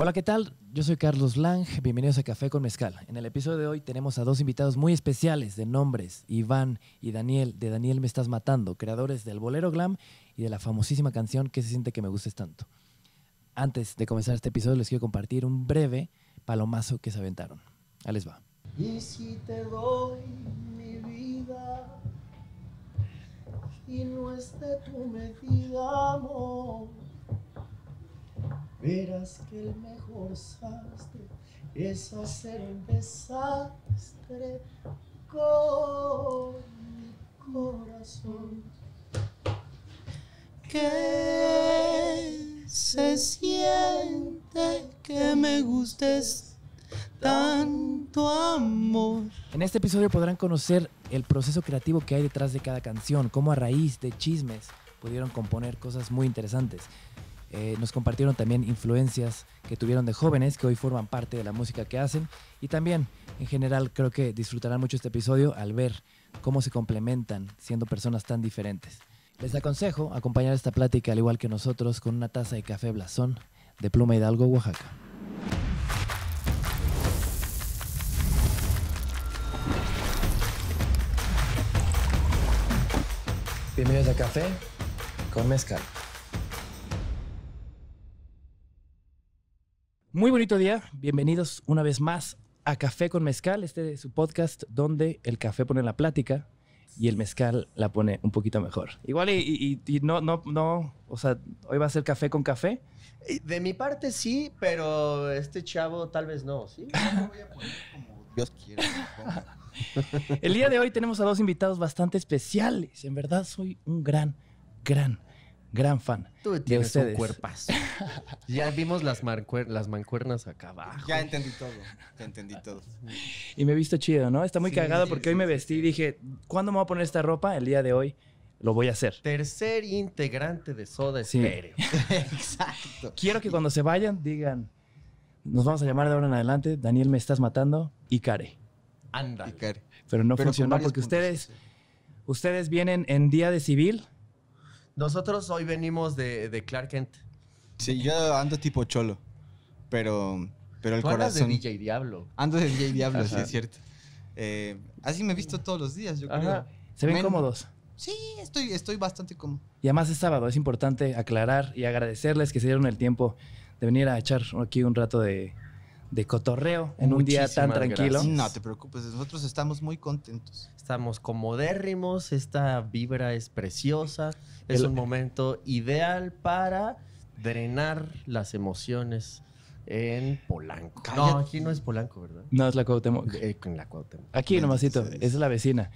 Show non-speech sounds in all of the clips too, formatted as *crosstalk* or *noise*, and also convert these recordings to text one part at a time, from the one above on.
Hola, ¿qué tal? Yo soy Carlos Lang, bienvenidos a Café con Mezcal. En el episodio de hoy tenemos a dos invitados muy especiales de nombres, Iván y Daniel, de Daniel Me Estás Matando, creadores del Bolero Glam y de la famosísima canción que se siente que me gustes tanto. Antes de comenzar este episodio les quiero compartir un breve palomazo que se aventaron. Ahí les va. Y si te doy mi vida y no es tu medida, amor, verás que el mejor sastre es hacer un desastre con mi corazón. Que se siente que me gustes tanto amor. En este episodio podrán conocer el proceso creativo que hay detrás de cada canción, cómo a raíz de chismes pudieron componer cosas muy interesantes. Eh, nos compartieron también influencias que tuvieron de jóvenes que hoy forman parte de la música que hacen y también en general creo que disfrutarán mucho este episodio al ver cómo se complementan siendo personas tan diferentes. Les aconsejo acompañar esta plática al igual que nosotros con una taza de café blasón de Pluma Hidalgo, Oaxaca. Bienvenidos a Café con Mezcal. Muy bonito día, bienvenidos una vez más a Café con Mezcal, este es su podcast donde el café pone la plática y el mezcal la pone un poquito mejor. Igual y, y- y no, no, no, o sea, hoy va a ser café con café. De mi parte sí, pero este chavo tal vez no, ¿sí? *laughs* Dios quiera. El día de hoy tenemos a dos invitados bastante especiales. En verdad soy un gran, gran, gran fan. Tú de ustedes. cuerpazo. *laughs* Ya vimos las, mancuer- las mancuernas acá abajo. Ya entendí todo. Ya entendí todo. Y me he visto chido, ¿no? Está muy Sí, cagado porque hoy me vestí y dije, ¿cuándo me voy a poner esta ropa? El día de hoy lo voy a hacer. Tercer integrante de Soda Sí. Stereo. *laughs* Exacto. Quiero que cuando se vayan digan, nos vamos a llamar de ahora en adelante, Daniel me estás matando y Care. Anda. Pero no Pero funcionó porque puntos. ustedes, ustedes vienen en día de civil. Nosotros hoy venimos de, de Clark Kent. Sí, yo ando tipo cholo. Pero, pero el Tú andas de corazón. DJ Diablo. Ando de DJ Diablo, sí es cierto. Eh, así me he visto todos los días, yo Ajá. creo. Se ven Men- cómodos. Sí, estoy, estoy bastante cómodo. Y además es sábado, es importante aclarar y agradecerles que se dieron el tiempo de venir a echar aquí un rato de, de cotorreo en un día tan tranquilo. gracias. No te preocupes, nosotros estamos muy contentos. Estamos comodérrimos, esta vibra es preciosa, es El- un momento ideal para drenar las emociones en Polanco. No, aquí no es Polanco, ¿verdad? No, es la Cuauhtémoc. Eh, en la Cuauhtémoc. Aquí nomásito, Dios. es la vecina.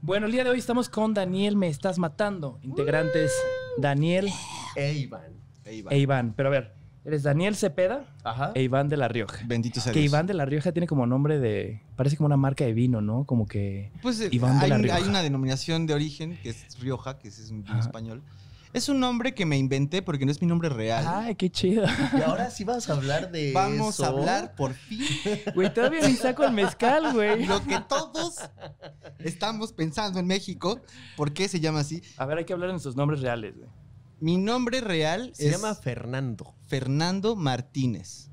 Bueno, el día de hoy estamos con Daniel Me Estás Matando. Integrantes Daniel E Iván. Ahí va. e Iván. Pero a ver, eres Daniel Cepeda Ajá. e Iván de la Rioja. Bendito sea Que Dios. Iván de la Rioja tiene como nombre de... Parece como una marca de vino, ¿no? Como que... Pues eh, Iván de hay, la un- Rioja. hay una denominación de origen que es Rioja, que es en Ajá. español. Es un nombre que me inventé porque no es mi nombre real. Ay, qué chido. Y ahora sí vas a hablar de Vamos eso. a hablar por fin Güey, todavía ni saco el mezcal, güey. lo que todos estamos pensando en México. ¿Por qué se llama así? A ver, hay que hablar en sus nombres reales, güey. Mi nombre real Se es llama Fernando. Fernando Martínez.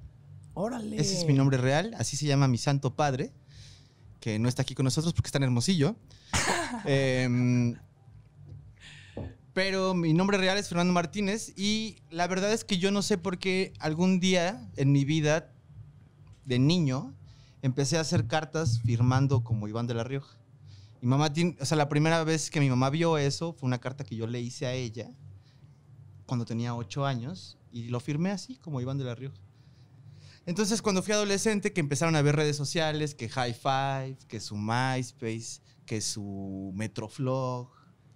Órale. Ese es mi nombre real. Así se llama mi santo padre, que no está aquí con nosotros porque está en Hermosillo. *laughs* Em, pero mi nombre real es Fernando Martínez y la verdad es que yo no sé por qué algún día en mi vida de niño empecé a hacer cartas firmando como Iván de la Rioja. Mi mamá o sea, la primera vez que mi mamá vio eso fue una carta que yo le hice a ella cuando tenía ocho años y lo firmé así como Iván de la Rioja. Entonces, cuando fui adolescente, que empezaron a ver redes sociales, que High Five, que su MySpace, que su Metroflog,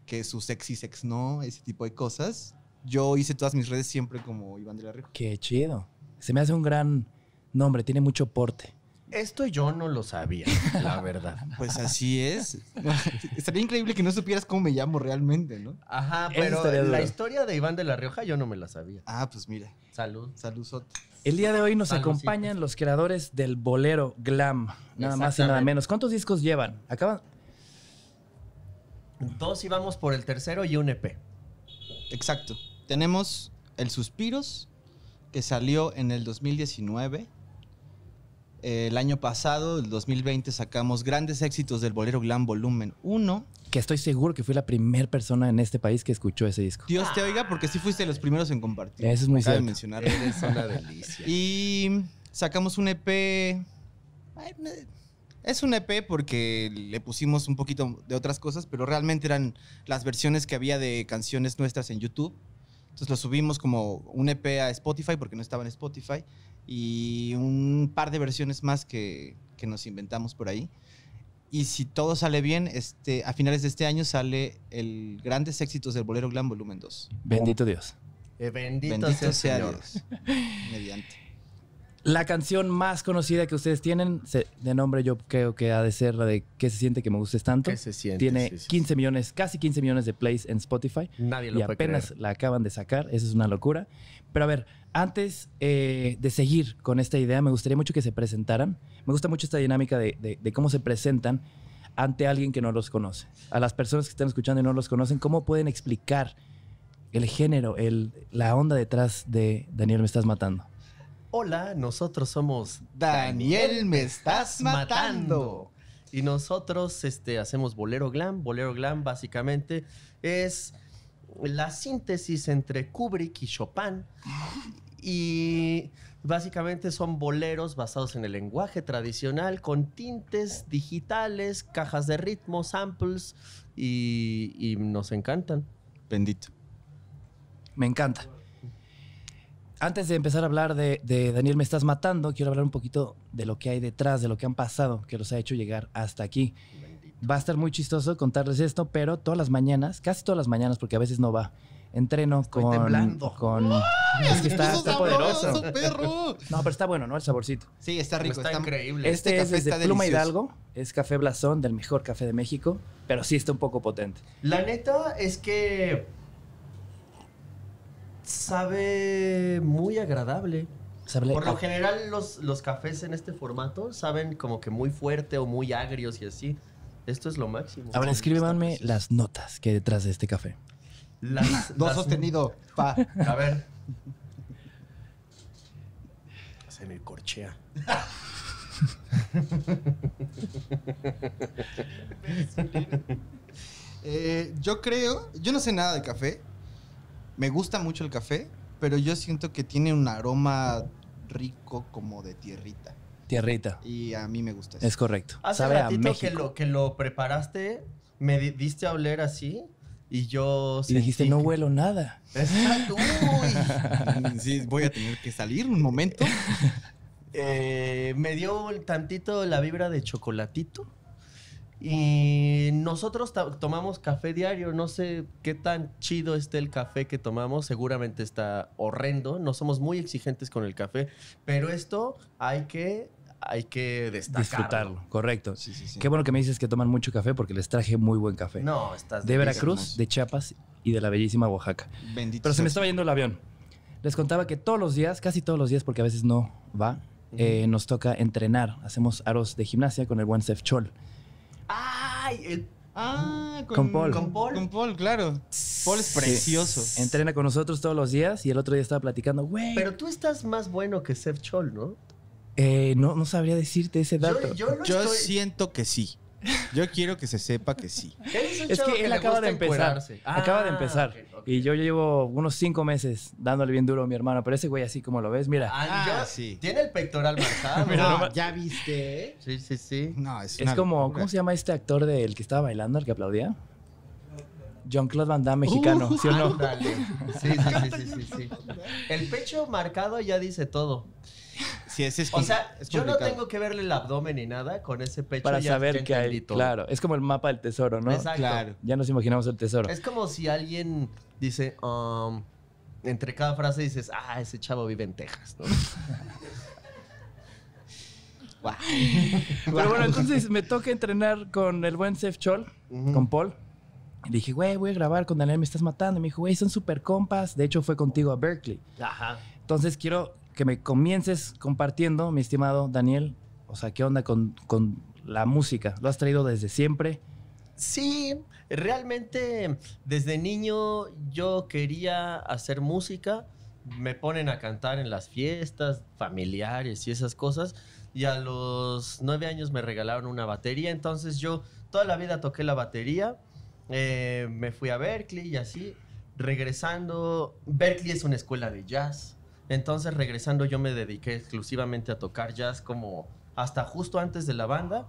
que su Sexy Sex No, ese tipo de cosas, yo hice todas mis redes siempre como Iván de la Rioja. Qué chido. Se me hace un gran nombre, tiene mucho porte. Esto yo no lo sabía, la *laughs* verdad. Pues así es. *laughs* Estaría increíble que no supieras cómo me llamo realmente, ¿no? Ajá, pero la duro. historia de Iván de la Rioja yo no me la sabía. Ah, pues mira. Salud. Salud, Soto. El día de hoy nos acompañan los creadores del bolero Glam. Nada más y nada menos. ¿Cuántos discos llevan? Acaban. Dos íbamos por el tercero y un EP. Exacto. Tenemos El Suspiros, que salió en el 2019. Eh, el año pasado, el 2020, sacamos grandes éxitos del Bolero Glam Volumen 1. Que estoy seguro que fui la primera persona en este país que escuchó ese disco. Dios te oiga, porque sí fuiste los primeros en compartir. Eso es muy Cabe cierto. mencionar. Eres una delicia. Y sacamos un EP. Es un EP porque le pusimos un poquito de otras cosas, pero realmente eran las versiones que había de canciones nuestras en YouTube. Entonces lo subimos como un EP a Spotify porque no estaba en Spotify. Y un par de versiones más que, que nos inventamos por ahí. Y si todo sale bien, este, a finales de este año sale el Grandes Éxitos del Bolero Glam Volumen 2. Bendito Dios. Eh, bendito, Bendito sea Señor. Dios. *laughs* Mediante. La canción más conocida que ustedes tienen, de nombre yo creo que ha de ser la de ¿Qué se siente que me gustes tanto? ¿Qué se siente? Tiene Sí, sí, sí. 15 millones, casi 15 millones de plays en Spotify. Nadie lo y puede apenas creer. la acaban de sacar. Eso es una locura. Pero a ver, antes eh, de seguir con esta idea, me gustaría mucho que se presentaran. Me gusta mucho esta dinámica de, de- de cómo se presentan ante alguien que no los conoce. A las personas que están escuchando y no los conocen, ¿cómo pueden explicar el género, el, la onda detrás de Daniel Me Estás Matando? Hola, nosotros somos Daniel, me estás matando. Y nosotros este, hacemos Bolero Glam. Bolero Glam básicamente es la síntesis entre Kubrick y Chopin. *laughs* Y básicamente son boleros basados en el lenguaje tradicional con tintes digitales, cajas de ritmo, samples y, y nos encantan. Bendito. Me encanta. Antes de empezar a hablar de, de Daniel Me Estás Matando, quiero hablar un poquito de lo que hay detrás, de lo que han pasado, que los ha hecho llegar hasta aquí. Va a estar muy chistoso contarles esto, pero todas las mañanas, casi todas las mañanas, porque a veces no va, entreno Estoy con... temblando. con es que está, está poderoso. perro! *laughs* No, pero está bueno, ¿no? El saborcito. Sí, está rico. Está, está- increíble. Este, Este es café desde está Pluma delicioso. Hidalgo, es café blasón del mejor café de México, pero sí está un poco potente. La neta es que sabe muy agradable. Sabe- Por lo general los, los cafés en este formato saben como que muy fuerte o muy agrios y así. Esto es lo máximo. Ahora escríbanme las notas que hay detrás de este café. Las- *laughs* Dos las- sostenido. Pa. *laughs* A ver. Se me corchea. *laughs* Eh, yo creo, yo no sé nada de café. Me gusta mucho el café, pero yo siento que tiene un aroma rico como de tierrita. Tierrita. Y a mí me gusta eso. Es correcto. Hace Sabe a ratito que lo, que lo preparaste, me di- diste a oler así y yo Y dijiste, no que- huelo nada. Exacto. Sí, voy a tener que salir un momento. *laughs* Eh, me dio tantito la vibra de chocolatito. Y nosotros tomamos café diario. No sé qué tan chido esté el café que tomamos. Seguramente está horrendo. No somos muy exigentes con el café. Pero esto hay que, hay que destacarlo. Disfrutarlo, correcto. Sí, sí, sí. Qué bueno que me dices que toman mucho café porque les traje muy buen café. No, estás de Veracruz, hermoso. de Chiapas y de la bellísima Oaxaca. Bendito. Pero se me estaba yendo el avión. Les contaba que todos los días, casi todos los días, porque a veces no va, eh, nos toca entrenar. Hacemos aros de gimnasia con el buen Sef Chol. ¡Ay! el- Ah, Con Paul. Con Paul. Con Paul, claro. Paul es Sí. precioso. Entrena con nosotros todos los días y el otro día estaba platicando, güey, Pero tú estás más bueno que Seth Chol, ¿no? Eh, no, no sabría decirte ese dato. Yo, yo no Yo estoy- siento que sí. Yo quiero que se sepa que sí. *laughs* Es chavo que él le acaba de empezar. encuerarse. acaba de Ah, empezar. ok, ok. Y yo llevo unos cinco meses dándole bien duro a mi hermano. Pero ese güey, así como lo ves, mira. Ah, Ah, yo- sí. Tiene el pectoral marcado. *laughs* Mira, No, nomás- ¿Ya viste? Sí, sí, sí. No, es, es una como, locura. ¿cómo se llama este actor del que estaba bailando, el que aplaudía? Jean-Claude Van Damme mexicano, ¿sí o no? Sí, sí, sí, sí, sí, sí. *laughs* El pecho marcado ya dice todo. Sí, ese es O sea, es yo no tengo que verle el abdomen ni nada. Con ese pecho Para ya- saber qué hay. Claro, es como el mapa del tesoro, ¿no? Exacto. Claro. Ya nos imaginamos el tesoro. Es como si alguien dice, um, entre cada frase dices, ah, ese chavo vive en Texas, ¿no? *laughs* Pero bueno, entonces me toca entrenar con el buen Sef Chol, con Paul. Y le dije, güey, voy a grabar con Daniel, me estás matando. Y me dijo, güey, son super compas. De hecho, fue contigo a Berkeley. Ajá. Entonces quiero que me comiences compartiendo, mi estimado Daniel. O sea, ¿qué onda con, con la música? ¿Lo has traído desde siempre? Sí, realmente desde niño yo quería hacer música, me ponen a cantar en las fiestas familiares y esas cosas. Y a los nueve años me regalaron una batería. Entonces yo toda la vida toqué la batería. eh, me fui a Berkeley y así. Regresando, Berkeley es una escuela de jazz. Entonces regresando yo me dediqué exclusivamente a tocar jazz como hasta justo antes de la banda.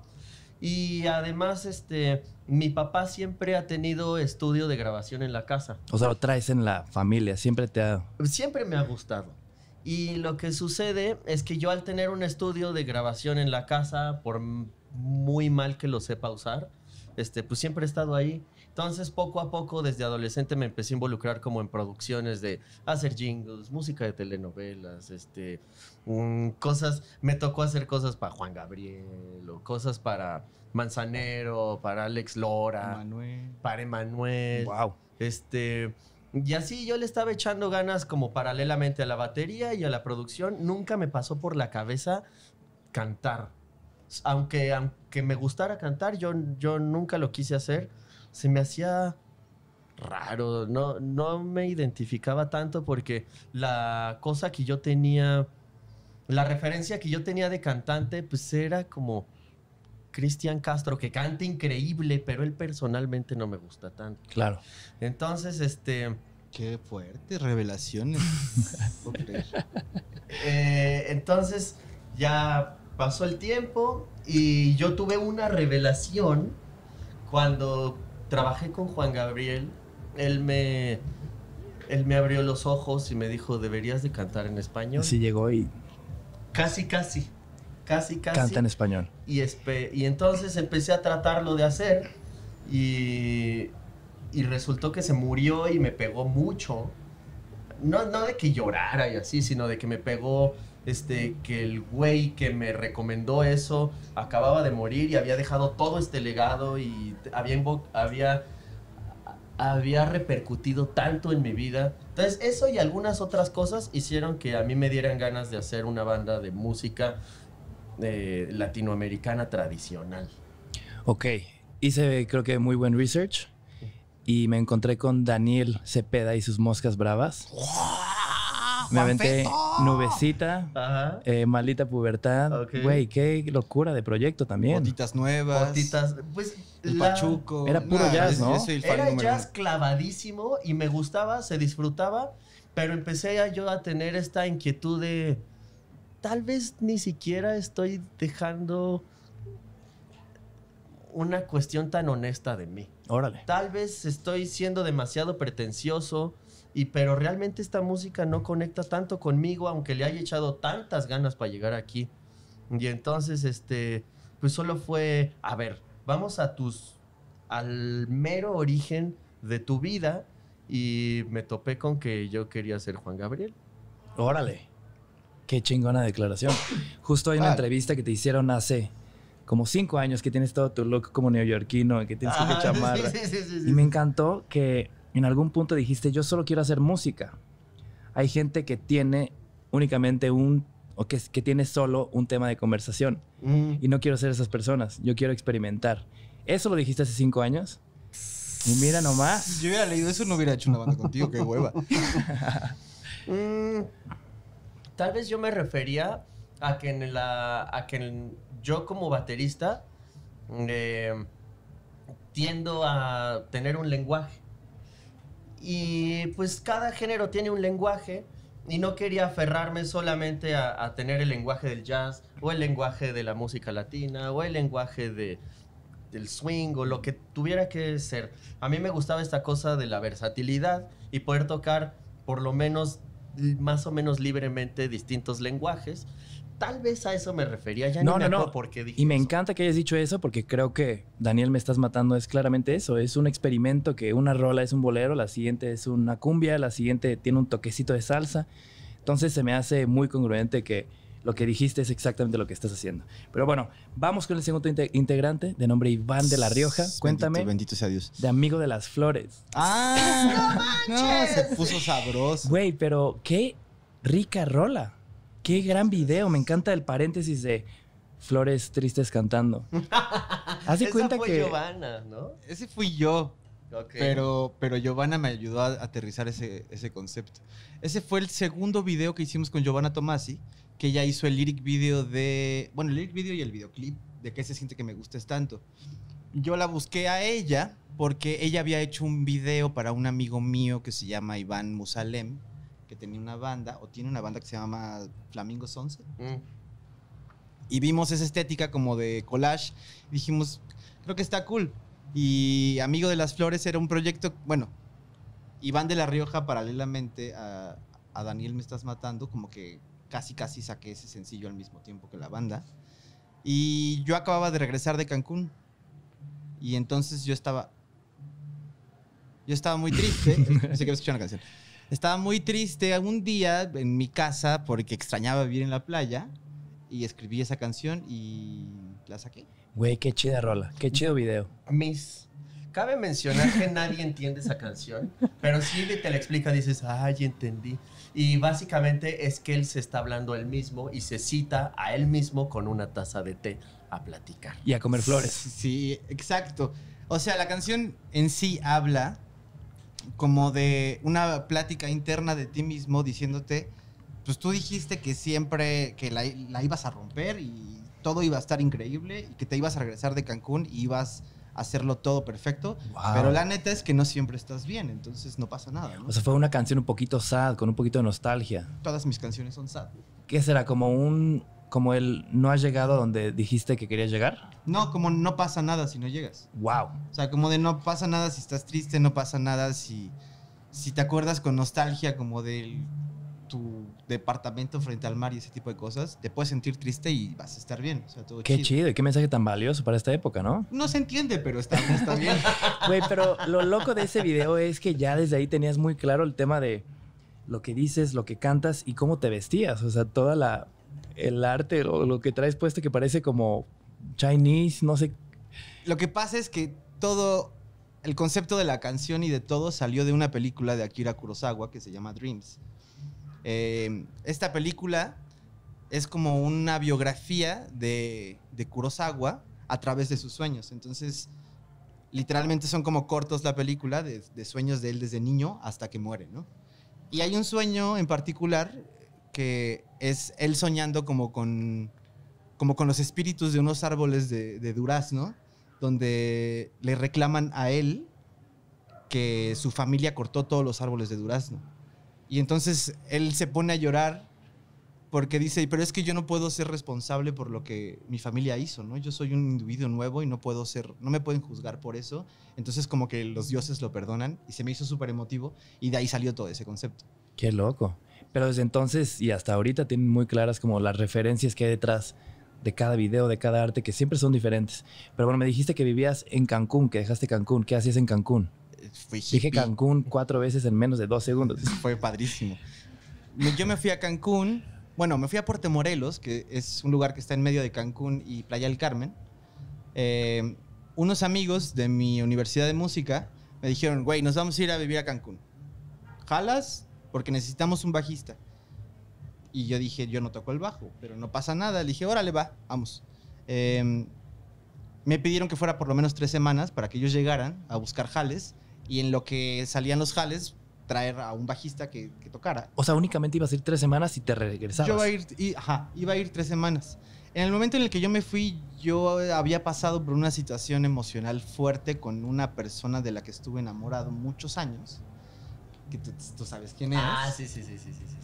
Y además, este, mi papá siempre ha tenido estudio de grabación en la casa. O sea, lo traes en la familia, siempre te ha... Siempre me ha gustado. Y lo que sucede es que yo al tener un estudio de grabación en la casa, por muy mal que lo sepa usar, este, pues siempre he estado ahí. Entonces, poco a poco, desde adolescente me empecé a involucrar como en producciones de hacer jingles, música de telenovelas, este, cosas, me tocó hacer cosas para Juan Gabriel, o cosas para Manzanero, para Alex Lora, para Emanuel. Wow. Este. Y así yo le estaba echando ganas como paralelamente a la batería y a la producción. Nunca me pasó por la cabeza cantar. Aunque, aunque me gustara cantar, yo, yo nunca lo quise hacer. Se me hacía raro. No, no me identificaba tanto porque la cosa que yo tenía, la referencia que yo tenía de cantante, pues era como Cristian Castro, que canta increíble, pero él personalmente no me gusta tanto. Claro. Entonces, este, Qué fuertes revelaciones. *laughs* Eh, entonces ya pasó el tiempo y yo tuve una revelación cuando trabajé con Juan Gabriel. Él me, él me abrió los ojos y me dijo, deberías de cantar en español. Así llegó y Casi, casi, casi, casi. canta en español. Y, espe- y entonces empecé a tratarlo de hacer y, y resultó que se murió y me pegó mucho. No, no de que llorara y así, sino de que me pegó este, que el güey que me recomendó eso acababa de morir y había dejado todo este legado y había, había, había repercutido tanto en mi vida. Entonces eso y algunas otras cosas hicieron que a mí me dieran ganas de hacer una banda de música eh, latinoamericana tradicional. Ok, hice creo que muy buen research y me encontré con Daniel Cepeda y sus moscas bravas. Me aventé Nubecita, Ajá. eh, Maldita Pubertad. Güey, qué locura de proyecto también. Botitas nuevas. Botitas, pues El la- Pachuco. Era puro jazz, ¿no? Yo soy el fan Era número jazz uno. clavadísimo y me gustaba, se disfrutaba, pero empecé a yo a tener esta inquietud de tal vez ni siquiera estoy dejando una cuestión tan honesta de mí. Órale. Tal vez estoy siendo demasiado pretencioso y pero realmente esta música no conecta tanto conmigo aunque le haya echado tantas ganas para llegar aquí. Y entonces este pues solo fue, a ver, vamos a tus al mero origen de tu vida y me topé con que yo quería ser Juan Gabriel. Órale. Qué chingona declaración. *coughs* Justo hay una Ah. entrevista que te hicieron hace como cinco años que tienes todo tu look como neoyorquino, que tienes tu *laughs* Ajá, chamarra. sí, sí, sí, Y me encantó que en algún punto dijiste, yo solo quiero hacer música. Hay gente que tiene únicamente un, o que, que tiene solo un tema de conversación. Mm. Y no quiero ser esas personas, yo quiero experimentar. ¿Eso lo dijiste hace cinco años? Y mira nomás. Si yo hubiera leído eso, no hubiera hecho una banda contigo. Qué hueva. *laughs* Mm, tal vez yo me refería a que en la a que en- yo como baterista eh, tiendo a tener un lenguaje y pues cada género tiene un lenguaje y no quería aferrarme solamente a, tener el lenguaje del jazz o el lenguaje de la música latina o el lenguaje de del swing o lo que tuviera que ser. A mí me gustaba esta cosa de la versatilidad y poder tocar por lo menos más o menos libremente distintos lenguajes. Tal vez a eso me refería, ya No, ni me no, no. acuerdo por qué dije Y me eso. encanta que hayas dicho eso porque creo que Daniel me estás matando es claramente eso. Es un experimento que una rola es un bolero, la siguiente es una cumbia, la siguiente tiene un toquecito de salsa. Entonces se me hace muy congruente que lo que dijiste es exactamente lo que estás haciendo. Pero bueno, vamos con el segundo inte- integrante de nombre Iván de la Rioja. Cuéntame Bendito, bendito sea Dios. de Amigo de las Flores. ¡Ah! *laughs* ¡No se puso sabroso. Güey, pero qué rica rola. Qué gran video. Me encanta el paréntesis de Flores tristes cantando. *laughs* Haz de Esa cuenta fue que... Giovanna, ¿no? Ese fui yo. Ok. Pero, pero Giovanna me ayudó a aterrizar ese, ese concepto. Ese fue el segundo video que hicimos con Giovanna Tomasi, que ella hizo el lyric video de. Bueno, el lyric video y el videoclip de qué se siente que me gustes tanto. Yo la busqué a ella porque ella había hecho un video para un amigo mío que se llama Iván Musalem, que tenía una banda, o tiene una banda que se llama Flamingo Sonce Mm. y vimos esa estética como de collage y dijimos, creo que está cool. Y Amigo de las Flores era un proyecto, bueno, Iván de la Rioja paralelamente a, a Daniel Me Estás Matando, como que casi casi saqué ese sencillo al mismo tiempo que la banda. Y yo acababa de regresar de Cancún y entonces yo estaba... Yo estaba muy triste. *laughs* no sé qué escuchar una canción. Estaba muy triste un día en mi casa porque extrañaba vivir en la playa y escribí esa canción y la saqué. Güey, qué chida rola, qué chido video. Miss, cabe mencionar que nadie entiende esa canción, pero si te la explica, dices, ay, entendí. Y básicamente es que él se está hablando a él mismo y se cita a él mismo con una taza de té a platicar. Y a comer flores. Sí, exacto. O sea, la canción en sí habla como de una plática interna de ti mismo diciéndote, pues tú dijiste que siempre que la, la ibas a romper y todo iba a estar increíble y que te ibas a regresar de Cancún y ibas a hacerlo todo perfecto, Wow. pero la neta es que no siempre estás bien, entonces no pasa nada, ¿no? O sea, fue una canción un poquito sad, con un poquito de nostalgia. Todas mis canciones son sad. ¿Qué será? Como un. Como el no has llegado a donde dijiste que querías llegar. No, como no pasa nada si no llegas. Wow. O sea, como de no pasa nada si estás triste, no pasa nada si, si te acuerdas con nostalgia como de tu departamento frente al mar y ese tipo de cosas, te puedes sentir triste y vas a estar bien. O sea, todo Qué chido. chido y qué mensaje tan valioso para esta época, ¿no? No se entiende, pero está, está bien. *laughs* Güey, pero lo loco de ese video es que ya desde ahí tenías muy claro el tema de lo que dices, lo que cantas y cómo te vestías. O sea, toda la el arte o lo que traes puesto que parece como Chinese, no sé. Lo que pasa es que todo el concepto de la canción y de todo salió de una película de Akira Kurosawa que se llama Dreams. Eh, esta película es como una biografía de, de Kurosawa a través de sus sueños. Entonces, literalmente son como cortos la película de, de sueños de él desde niño hasta que muere, ¿no? Y hay un sueño en particular que es él soñando como con, como con los espíritus de unos árboles de, durazno, donde le reclaman a él que su familia cortó todos los árboles de durazno. Y entonces él se pone a llorar porque dice, pero es que yo no puedo ser responsable por lo que mi familia hizo, ¿no? Yo soy un individuo nuevo y no puedo ser, no me pueden juzgar por eso. Entonces como que los dioses lo perdonan y se me hizo súper emotivo y de ahí salió todo ese concepto. Qué loco. Pero desde entonces y hasta ahorita tienen muy claras como las referencias que hay detrás de cada video, de cada arte, que siempre son diferentes. Pero bueno, me dijiste que vivías en Cancún, que dejaste Cancún. ¿Qué hacías en Cancún? Eh, Fui Dije. Cancún cuatro veces en menos de dos segundos. *laughs* Fue padrísimo. Yo me fui a Cancún, bueno, me fui a Puerto Morelos, que es un lugar que está en medio de Cancún y Playa del Carmen. Eh, unos amigos de mi universidad de música me dijeron, güey, nos vamos a ir a vivir a Cancún. ¿Jalas? Porque necesitamos un bajista. Y yo dije, yo no toco el bajo, pero no pasa nada. Le dije, órale, va, vamos. Eh, me pidieron que fuera por lo menos tres semanas para que ellos llegaran a buscar jales y en lo que salían los jales, traer a un bajista que, que tocara. O sea, únicamente ibas a ir tres semanas y te regresabas. Yo iba a, ir, y- ajá, iba a ir tres semanas. En el momento en el que yo me fui, yo había pasado por una situación emocional fuerte con una persona de la que estuve enamorado muchos años. Que tú, tú sabes quién es. Ah, sí, sí, sí, sí, sí, sí.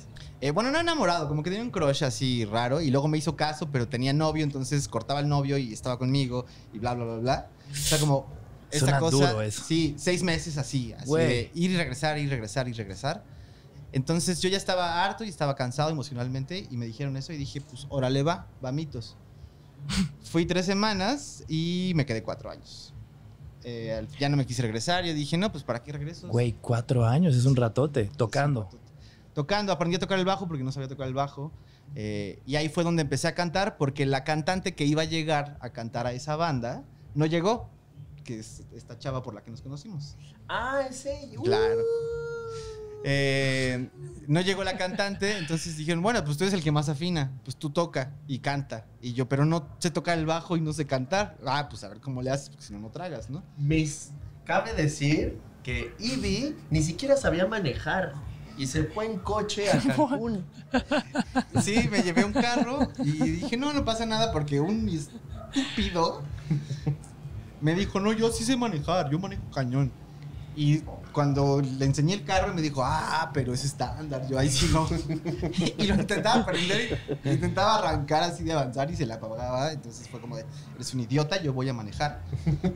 Eh, bueno, no enamorado, como que tenía un crush así raro. Y luego me hizo caso, pero tenía novio, entonces cortaba el novio y estaba conmigo y bla, bla, bla, bla. O sea, como esta Suena cosa. duro eso. Sí, seis meses así. así Güey. de ir y regresar, ir y regresar y regresar. Entonces yo ya estaba harto y estaba cansado emocionalmente y me dijeron eso y dije, pues órale va, va mitos. *laughs* Fui tres semanas y me quedé cuatro años. Eh, ya no me quise regresar, yo dije, no, pues ¿para qué regreso? Güey, cuatro años, es un ratote, tocando. Tocando, aprendí a tocar el bajo porque no sabía tocar el bajo. eh, y ahí fue donde empecé a cantar porque la cantante que iba a llegar a cantar a esa banda no llegó, que es esta chava por la que nos conocimos. Ah, ese. uh. Claro. Eh, no llegó la cantante, entonces dijeron, bueno, pues tú eres el que más afina, pues tú toca y canta. Y yo, pero no sé tocar el bajo y no sé cantar. Ah, pues a ver cómo le haces, porque si no, no tragas, ¿no? Miss, cabe decir que Ivy ni siquiera sabía manejar y se fue en coche a *laughs* Cancún. Sí, me llevé un carro y dije, no, no pasa nada porque un estúpido me dijo, no, yo sí sé manejar, yo manejo cañón. Y cuando le enseñé el carro me dijo, ah, pero es estándar, yo ahí sí no. *laughs* y lo intentaba aprender, intentaba arrancar así de avanzar y se la apagaba. Entonces fue como de, eres un idiota, yo voy a manejar.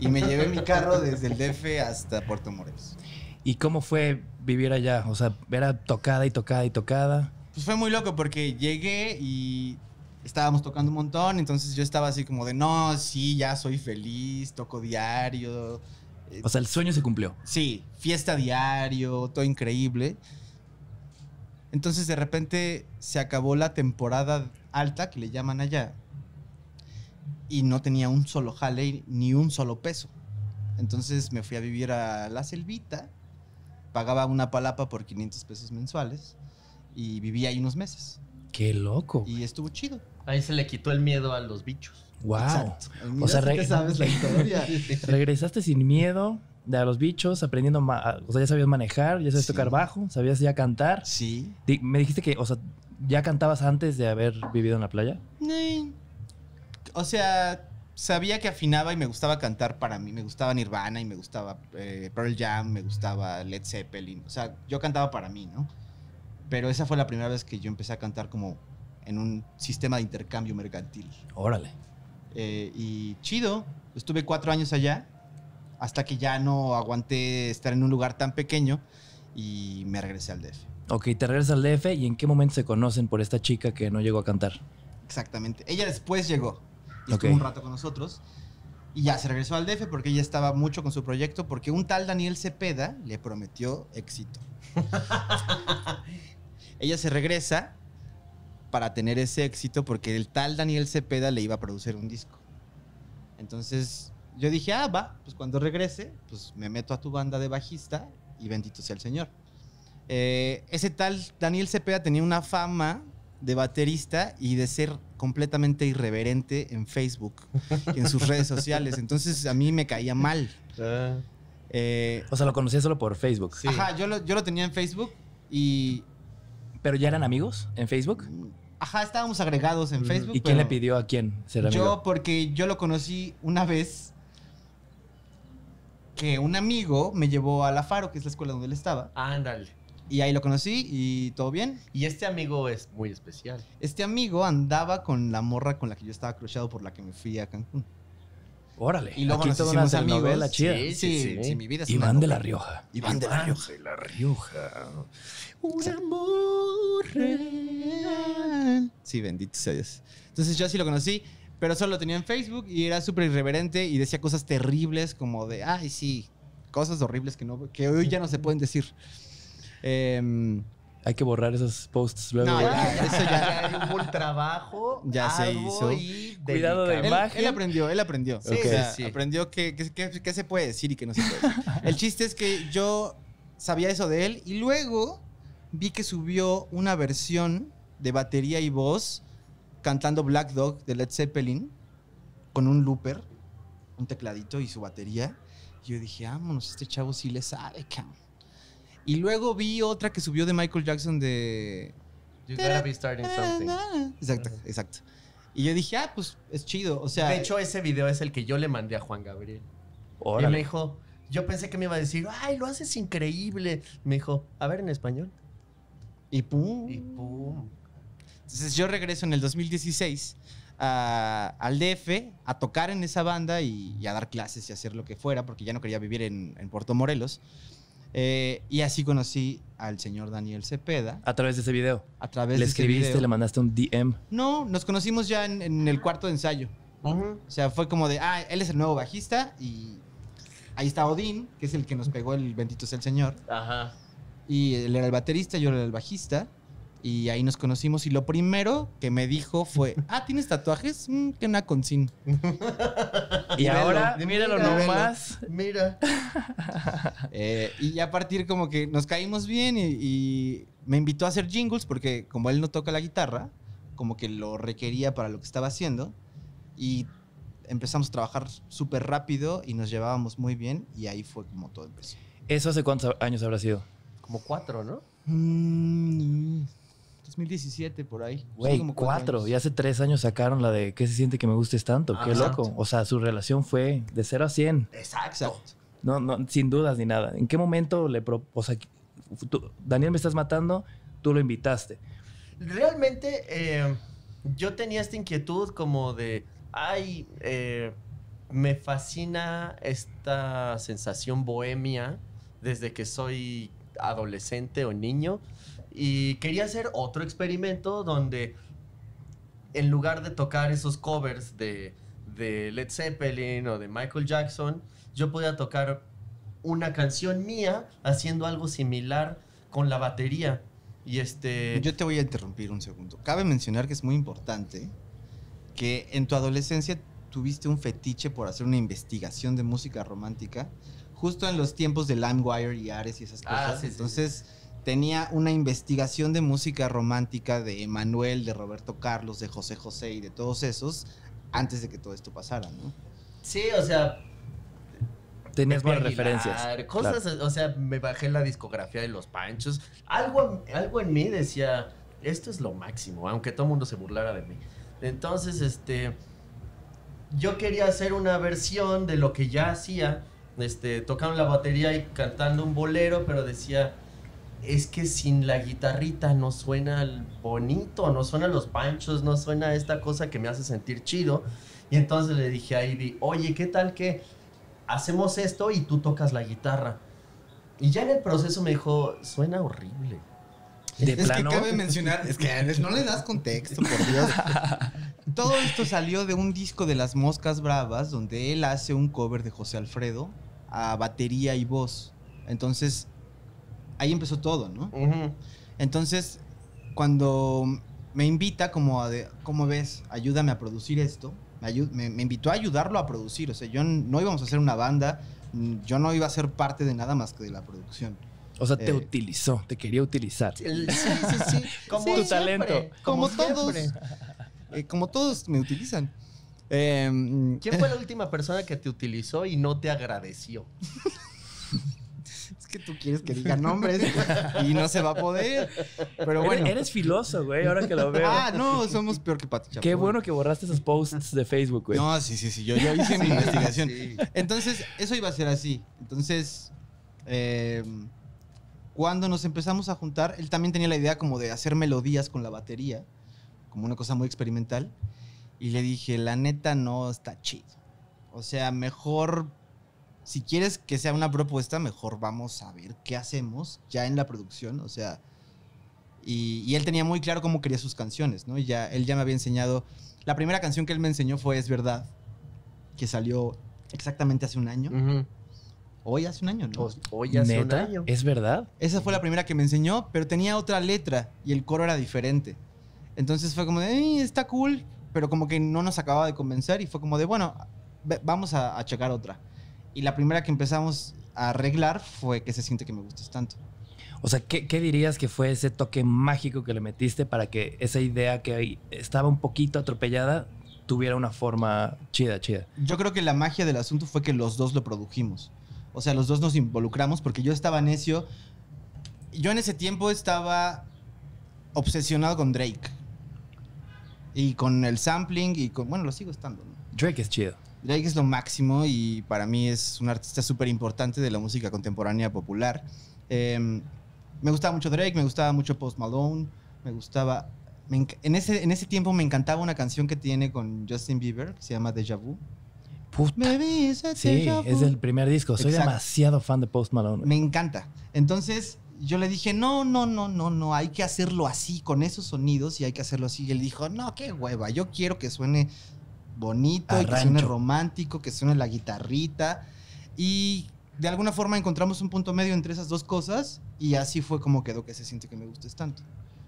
Y me llevé mi carro desde el DF hasta Puerto Morelos. ¿Y cómo fue vivir allá? O sea, era tocada y tocada y tocada. Pues fue muy loco porque llegué y estábamos tocando un montón, entonces yo estaba así como de, no, sí, ya soy feliz, toco diario. O sea, el sueño se cumplió. Sí, fiesta diario, todo increíble. Entonces de repente se acabó la temporada alta, que le llaman allá, y no tenía un solo jale ni un solo peso. Entonces me fui a vivir a la selvita, pagaba una palapa por 500 pesos mensuales y viví ahí unos meses. Qué loco. Y estuvo chido. Ahí se le quitó el miedo a los bichos. Wow. Exacto. Mira, O sea, sí re- que sabes la historia. *laughs* Regresaste sin miedo de a los bichos, aprendiendo, o sea, ya sabías manejar, ya sabías Sí. tocar bajo, sabías ya cantar. sí. Di- Me dijiste que, o sea, ya cantabas antes de haber vivido en la playa. Eh, O sea, sabía que afinaba y me gustaba cantar para mí. Me gustaba Nirvana y me gustaba eh, Pearl Jam, me gustaba Led Zeppelin. O sea, yo cantaba para mí, ¿no? Pero esa fue la primera vez que yo empecé a cantar como en un sistema de intercambio mercantil. Órale. Eh, y chido, estuve cuatro años allá hasta que ya no aguanté estar en un lugar tan pequeño y me regresé al DF. Ok, te regresas al DF y en qué momento se conocen por esta chica que no llegó a cantar. Exactamente. Ella después llegó y Ok. estuvo un rato con nosotros. Y ya se regresó al DF porque ella estaba mucho con su proyecto porque un tal Daniel Cepeda le prometió éxito. *laughs* ella se regresa para tener ese éxito porque el tal Daniel Cepeda le iba a producir un disco. Entonces yo dije, ah, va, pues cuando regrese, pues me meto a tu banda de bajista y bendito sea el Señor. Eh, ese tal Daniel Cepeda tenía una fama de baterista y de ser completamente irreverente en Facebook y *laughs* en sus redes sociales. Entonces a mí me caía mal. Ah, Eh, O sea, lo conocías solo por Facebook. Sí. Ajá, yo lo, yo lo tenía en Facebook y... ¿Pero ya eran amigos en Facebook? Ajá, estábamos agregados en. Facebook. ¿Y quién le pidió a quién ser amigo? Yo, porque yo lo conocí una vez que un amigo me llevó a la Faro, que es la escuela donde él estaba, Ándale. y ahí lo conocí y todo bien. Y este amigo es muy especial. Este amigo andaba con la morra con la que yo estaba crushado por la que me fui a Cancún. Órale. Y luego Aquí nos hicimos amigos. chida. Sí, Sí, sí, sí, sí. mi vida es Iván una de la. Rioja. Iván de la Rioja. de la Rioja. Un amor real. Sí, bendito sea Dios. Entonces yo así lo conocí, pero solo lo tenía en Facebook y era súper irreverente y decía cosas terribles como de, ay, sí, cosas horribles que, no, que hoy ya no se pueden decir. Em, Hay que borrar esos posts luego. No, ya, *laughs* eso ya- un buen trabajo. Ya se hizo. y Cuidado de delicado. él, imagen. él aprendió, él aprendió. Sí, O sea, sí, sí. Aprendió qué qué- qué- qué se puede decir y qué no se puede decir. *laughs* El chiste es que yo sabía eso de él y luego vi que subió una versión de batería y voz cantando Black Dog de Led Zeppelin con un looper, un tecladito y su batería. Y yo dije, vámonos, este chavo sí le sabe, cabrón. Y luego vi otra que subió de Michael Jackson de... You gotta be starting something. Exacto, exacto. Y yo dije, ah, pues es chido. O sea, De hecho, ese video es el que yo le mandé a Juan Gabriel. Y Órale. me dijo, yo pensé que me iba a decir, ay, lo haces increíble. Me dijo, a ver en español. y pum. Y pum. Entonces yo regreso en el 2016 a- al DF a tocar en esa banda y, y a dar clases y hacer lo que fuera, porque ya no quería vivir en, en Puerto Morelos. Eh, y así conocí al señor Daniel Cepeda A través de ese video. a través Le de ese escribiste, video. le mandaste un DM. No, nos conocimos ya en, en el cuarto de ensayo. O sea, fue como de, ah, él es el nuevo bajista y ahí está Odín, que es el que nos pegó el bendito sea el señor. Ajá. Y él era el baterista, yo era el bajista. Y ahí nos conocimos. Y lo primero que me dijo fue: *laughs* Ah, ¿tienes tatuajes? Mm, que una con sin. *laughs* Y ahora, míralo mira, velo. nomás. Mira. *laughs* Eh, y ya a partir como que nos caímos bien. Y, y me invitó a hacer jingles porque, como él no toca la guitarra, como que lo requería para lo que estaba haciendo. Y empezamos a trabajar súper rápido y nos llevábamos muy bien y ahí fue como todo empezó. ¿Eso hace cuántos años habrá sido? Como cuatro, ¿no? Mm, 2017 por ahí. Güey, como cuatro. Y hace tres años sacaron la de ¿Qué se siente que me gustes tanto? Qué loco. O sea, su relación fue de 0 a 100. Exacto. Exacto. No, no, sin dudas ni nada. ¿En qué momento le... pro- o sea, tú- Daniel, me estás matando, tú lo invitaste. Realmente eh, yo tenía esta inquietud como de, ay, eh, me fascina esta sensación bohemia desde que soy adolescente o niño y quería hacer otro experimento donde en lugar de tocar esos covers de, de Led Zeppelin o de Michael Jackson, yo podía tocar una canción mía haciendo algo similar con la batería. Y este... Yo te voy a interrumpir un segundo. Cabe mencionar que es muy importante que en tu adolescencia tuviste un fetiche por hacer una investigación de música romántica, justo en los tiempos de LimeWire y Ares y esas Ah, cosas. sí, sí, Entonces tenía una investigación de música romántica de Emanuel, de Roberto Carlos, de José José y de todos esos antes de que todo esto pasara, ¿no? Sí, o sea, Tenías buenas referencias. Cosas, Claro. o sea, me bajé la discografía de los Panchos. Algo, algo en mí decía, esto es lo máximo, aunque todo el mundo se burlara de mí. Entonces, este, yo quería hacer una versión de lo que ya hacía, este, tocando la batería y cantando un bolero, pero decía, es que sin la guitarrita no suena el bonito, no suena los panchos, no suena esta cosa que me hace sentir chido. Y entonces le dije a Ivy, oye, ¿qué tal que hacemos esto y tú tocas la guitarra? Y ya en el proceso me dijo, suena horrible. De es plano. que cabe mencionar, es que no le das contexto, por Dios. *laughs* Todo esto salió de un disco de Las Moscas Bravas, donde él hace un cover de José Alfredo a batería y voz. Entonces, ahí empezó todo, ¿no? Entonces, cuando me invita como a de, ¿cómo ves? Ayúdame a producir esto. Me, ayu- me- me invitó a ayudarlo a producir. O sea, yo no íbamos a hacer una banda, yo no iba a ser parte de nada más que de la producción. O sea, te Eh. utilizó, te quería utilizar. Sí, sí, sí. *laughs* Como Tu siempre, talento. Como, todos. *laughs* eh, como todos me utilizan. Em, ¿Quién fue la *laughs* última persona que te utilizó y no te agradeció? Que tú quieres que diga nombres y no se va a poder. Pero bueno. Eres, eres filoso, güey, ahora que lo veo. Ah, no, somos peor que Pati Chapoy. Qué bueno que borraste esos posts de Facebook, güey. No, sí, sí, sí. Yo, yo hice mi investigación. Sí. Entonces, eso iba a ser así. Entonces, eh, cuando nos empezamos a juntar, él también tenía la idea como de hacer melodías con la batería, como una cosa muy experimental. Y le dije, la neta no está chido. O sea, mejor, si quieres que sea una propuesta, mejor vamos a ver qué hacemos ya en la producción. O sea, y, y él tenía muy claro cómo quería sus canciones, ¿no? Y ya, él ya me había enseñado. La primera canción que él me enseñó fue Es Verdad, que salió exactamente hace un año. Hoy hace un año, ¿no? Pues, hoy hace un año. ¿Es verdad? Esa fue la primera que me enseñó, pero tenía otra letra y el coro era diferente. Entonces fue como de, "Eh, está cool, pero como que no nos acababa de convencer y fue como de, bueno, vamos a, a checar otra. Y la primera que empezamos a arreglar fue que se siente que me gustes tanto. O sea, ¿qué, qué dirías que fue ese toque mágico que le metiste para que esa idea que estaba un poquito atropellada tuviera una forma chida, chida? Yo creo que la magia del asunto fue que los dos lo produjimos. O sea, los dos nos involucramos porque yo estaba necio. Yo en ese tiempo estaba obsesionado con Drake. Y con el sampling y con... Bueno, lo sigo estando. ¿no? Drake es chido. Drake es lo máximo y para mí es un artista súper importante de la música contemporánea popular. Eh, me gustaba mucho Drake, me gustaba mucho Post Malone, me gustaba... me en, ese, en ese tiempo me encantaba una canción que tiene con Justin Bieber que se llama Deja Vu. Baby, Sí, es del primer disco. Soy Exacto. demasiado fan de Post Malone. güey. Me encanta. Entonces yo le dije, no, no, no, no, no, hay que hacerlo así, con esos sonidos y hay que hacerlo así. Y él dijo, no, qué hueva, yo quiero que suene bonito y que suene romántico, que suene la guitarrita. Y de alguna forma encontramos un punto medio entre esas dos cosas y así fue como quedó que se siente que me gustes tanto.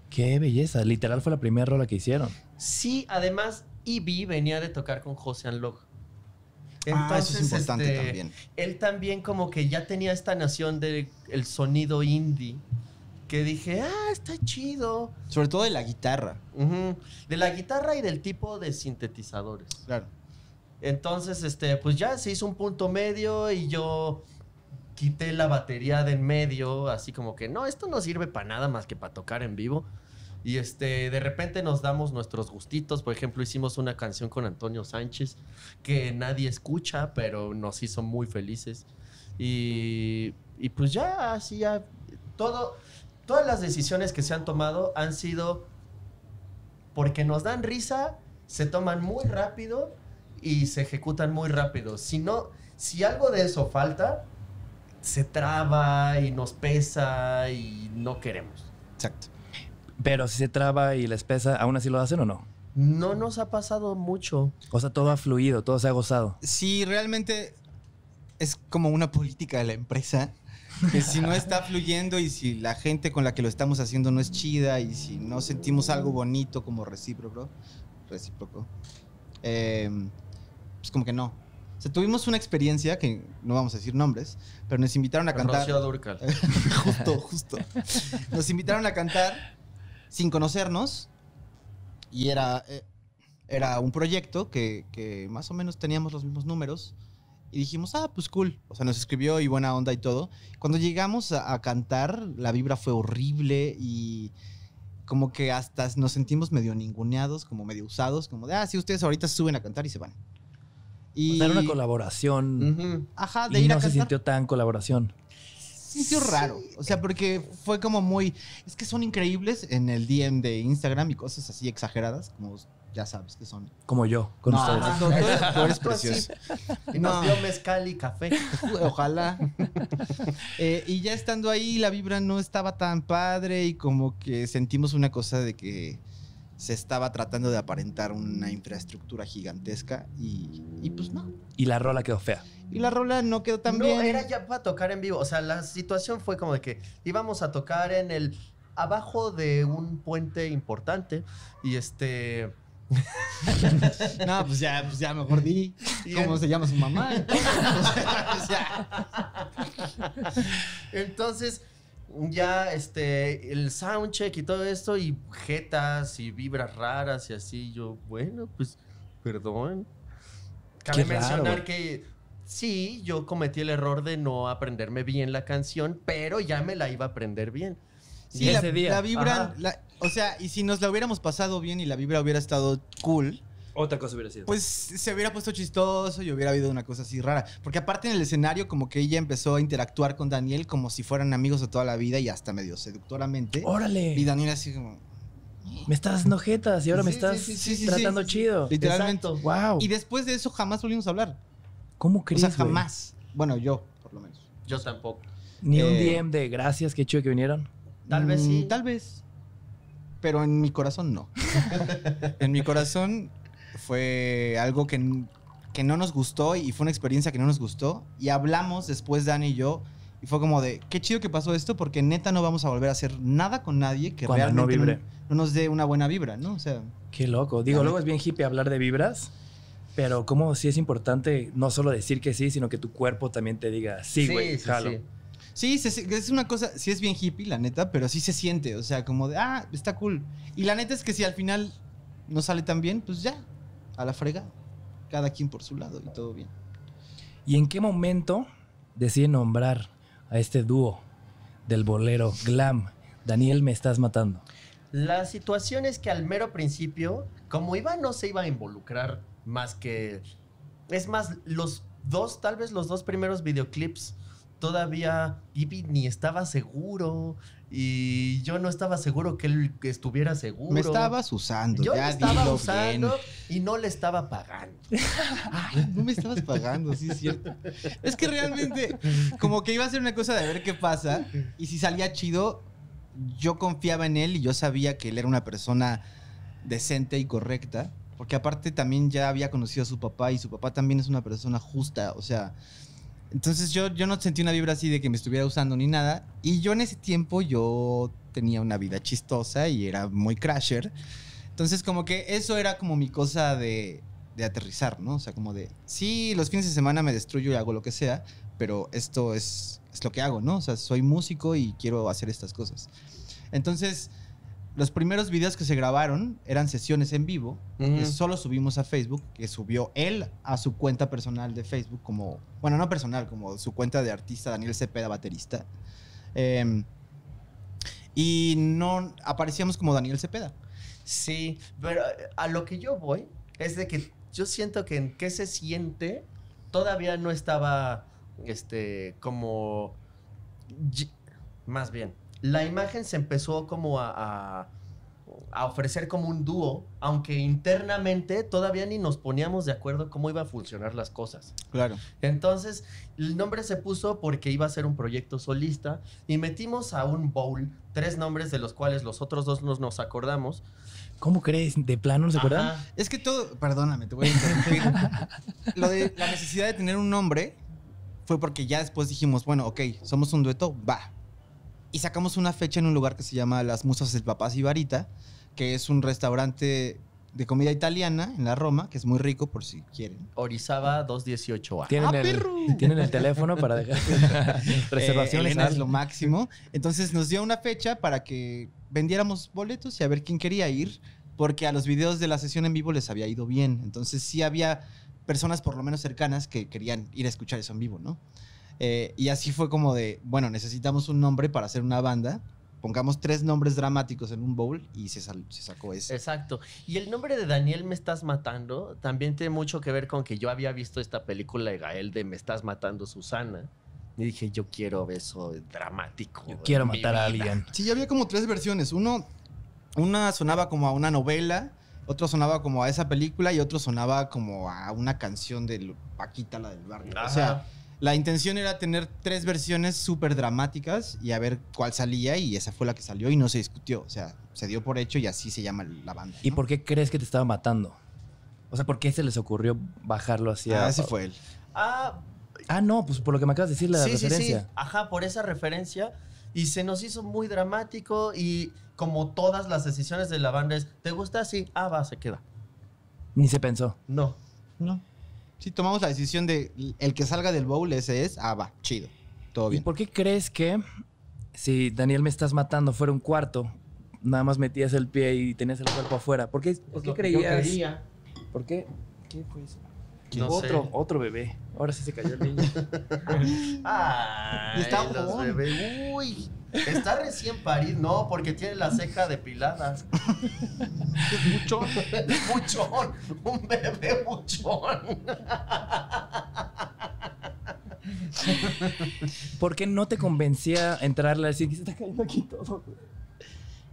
Qué belleza. Literal fue la primera rola que hicieron. Sí, además, Ivy venía de tocar con José Anlog. ah, eso es importante este, también. Él también como que ya tenía esta noción del el sonido indie. Que dije, ah, está chido. Sobre todo de la guitarra. De la guitarra y del tipo de sintetizadores. Claro. Entonces, este, pues ya se hizo un punto medio y yo quité la batería de en medio, así como que no, esto no sirve para nada más que para tocar en vivo. Y este, de repente nos damos nuestros gustitos. Por ejemplo, hicimos una canción con Antonio Sánchez que nadie escucha, pero nos hizo muy felices. Y, y pues ya, así ya, todo, todas las decisiones que se han tomado han sido porque nos dan risa, se toman muy rápido y se ejecutan muy rápido. Si no, si algo de eso falta, se traba y nos pesa y no queremos. Exacto. Pero si se traba y les pesa, ¿aún así lo hacen o no? No nos ha pasado mucho. O sea, todo ha fluido, todo se ha gozado. Sí, realmente es como una política de la empresa. Que si no está fluyendo y si la gente con la que lo estamos haciendo no es chida y si no sentimos algo bonito como recíproco, recíproco, eh, pues como que no. O sea, tuvimos una experiencia que no vamos a decir nombres, pero nos invitaron a cantar. Dúrcal. *laughs* justo, justo. Nos invitaron a cantar sin conocernos y era, eh, era un proyecto que, que más o menos teníamos los mismos números y dijimos, ah, pues cool. O sea, nos escribió y buena onda y todo. Cuando llegamos a, a cantar, la vibra fue horrible y como que hasta nos sentimos medio ninguneados, como medio usados, como de, ah, sí, ustedes ahorita se suben a cantar y se van. Y, O sea, era una colaboración. Ajá, de Y ir no a se cantar. sintió tan colaboración. sintió raro. O sea, porque fue como muy. Es que son increíbles en el DM de Instagram y cosas así exageradas, como ya sabes que son. Como yo, con No, ustedes. no, tú eres, tú eres *laughs* así. precioso. Y nos No. dio mezcal y café. *laughs* Ojalá. Eh, y ya estando ahí, la vibra no estaba tan padre y como que sentimos una cosa de que se estaba tratando de aparentar una infraestructura gigantesca y, y pues no. Y la rola quedó fea. Y la rola no quedó tan no, bien. era ya para tocar en vivo. O sea, la situación fue como de que íbamos a tocar en el. abajo de un puente importante. Y este. *laughs* No, pues ya, pues ya mejor di cómo se llama su mamá. *laughs* Entonces, ya este, el soundcheck y todo esto, y jetas y vibras raras y así. Yo, bueno, pues, perdón. Cabe Qué mencionar que sí, yo cometí el error de no aprenderme bien la canción, pero ya me la iba a aprender bien. Sí, la, ese día. la vibra, Ajá. la- o sea, y si nos la hubiéramos pasado bien y la vibra hubiera estado cool, Otra cosa hubiera sido. pues se hubiera puesto chistoso y hubiera habido una cosa así rara. Porque aparte en el escenario como que ella empezó a interactuar con Daniel como si fueran amigos de toda la vida y hasta medio seductoramente. ¡Órale! Y Daniel así como... Me estás dando jetas y ahora me estás sí, sí, sí, sí, tratando sí. chido. Literalmente. Exacto. ¡Wow! Y después de eso jamás volvimos a hablar. ¿Cómo O crees? sea, güey? jamás. Bueno, yo, por lo menos. Yo tampoco. Ni un Eh, DM de gracias, qué chido que vinieron. Tal vez sí. Mm, Tal vez. Pero en mi corazón no. *laughs* en mi corazón fue algo que, que no nos gustó y fue una experiencia que no nos gustó. Y hablamos después, Dani y yo. Y fue como de, qué chido que pasó esto porque neta no vamos a volver a hacer nada con nadie que Cuando no realmente vibre. no, no nos dé una buena vibra, ¿no? O sea, Qué loco. Digo, luego es bien hippie hablar de vibras, pero como sí es importante no solo decir que sí, sino que tu cuerpo también te diga sí, güey, jalo. Sí, se- es una cosa, sí es bien hippie, la neta, pero sí se siente, o sea, como de, ah, está cool. Y la neta es que si al final no sale tan bien, pues ya, a la fregada. Cada quien por su lado y todo bien. ¿Y en qué momento deciden nombrar a este dúo del bolero glam? Daniel, me estás matando. La situación es que al mero principio, como Iván no se iba a involucrar más que... Es más, los dos, tal vez los dos primeros videoclips, todavía Ivy ni estaba seguro y yo no estaba seguro que él estuviera seguro. Me estabas usando, Yo ya estaba usando bien. y no le estaba pagando. *laughs* Ay, no me estabas pagando, sí es cierto. Es que realmente, como que iba a ser una cosa de ver qué pasa. Y si salía chido, yo confiaba en él y yo sabía que él era una persona decente y correcta. Porque aparte también ya había conocido a su papá y su papá también es una persona justa. O sea, entonces yo, yo no sentí una vibra así de que me estuviera usando ni nada. Y yo en ese tiempo yo tenía una vida chistosa y era muy crasher. Entonces como que eso era como mi cosa de, de aterrizar, ¿no? O sea, como de, sí, los fines de semana me destruyo y hago lo que sea, pero esto es, es lo que hago, ¿no? O sea, soy músico y quiero hacer estas cosas. Entonces, los primeros videos que se grabaron eran sesiones en vivo, que Ujú. solo subimos a Facebook, que subió él a su cuenta personal de Facebook como, bueno, no personal, como su cuenta de artista Daniel Cepeda, baterista. Em, y no aparecíamos como Daniel Cepeda. Sí, pero eh, a lo que yo voy es de que yo siento que en qué se siente todavía no estaba, este, como, más bien, la imagen se empezó como a, a- a ofrecer como un dúo, aunque internamente todavía ni nos poníamos de acuerdo cómo iba a funcionar las cosas. Claro. Entonces, el nombre se puso porque iba a ser un proyecto solista y metimos a un bowl tres nombres de los cuales los otros dos nos, nos acordamos. ¿Cómo crees? ¿De plano no se acuerdan? Es que todo, perdóname, te voy a interrumpir. *laughs* Lo de la necesidad de tener un nombre fue porque ya después dijimos, bueno, ok, somos un dueto, va. Y sacamos una fecha en un lugar que se llama Las Musas del Papá Sibarita, que es un restaurante de comida italiana en la Roma, que es muy rico por si quieren. Orizaba 218A. ¿Tienen, ¡Ah, el, perro! ¿Tienen el teléfono para dejar *laughs* reservaciones? Eh, es lo máximo. Entonces nos dio una fecha para que vendiéramos boletos y a ver quién quería ir, porque a los videos de la sesión en vivo les había ido bien. Entonces sí había personas por lo menos cercanas que querían ir a escuchar eso en vivo, ¿no? Eh, y así fue como de, bueno, necesitamos un nombre para hacer una banda. Pongamos tres nombres dramáticos en un bowl y se, sal- se sacó ese. Exacto. Y el nombre de Daniel Me Estás Matando también tiene mucho que ver con que yo había visto esta película de Gael de Me Estás Matando Susana. Y dije, yo quiero eso dramático. Yo quiero matar a alguien. Sí, había como tres versiones. Uno, una sonaba como a una novela, otro sonaba como a esa película y otro sonaba como a una canción de Paquita, la del barrio. O Ajá. sea, la intención era tener tres versiones súper dramáticas y a ver cuál salía y esa fue la que salió y no se discutió. O sea, se dio por hecho y así se llama la banda. ¿Y ¿no? por qué crees que te estaba matando? O sea, ¿por qué se les ocurrió bajarlo hacia... Ah, ese fue él. Ah, Ah, no, pues por lo que me acabas de decir, la sí, sí, sí. referencia. Ajá, por esa referencia. Y se nos hizo muy dramático y como todas las decisiones de la banda es, ¿te gusta? Sí. Ah, va, se queda. Ni se pensó. No. No. Sí, tomamos la decisión de el que salga del bowl, ese es. Ah, va, chido. Todo ¿Y bien. por qué crees que si Daniel me estás matando fuera un cuarto, nada más metías el pie y tenías el cuerpo afuera? ¿Por qué, por qué Lo que yo creías? quería. ¿Por qué? ¿Qué fue eso? No otro, sé. otro bebé. Ahora sí se cayó el niño. *laughs* Ay, Está los bebés. Uy, está recién parido. No, porque tiene la ceja depilada. Es mucho. Buchón, un bebé buchón. ¿Por qué no te convencía entrarle así que se está cayendo aquí todo?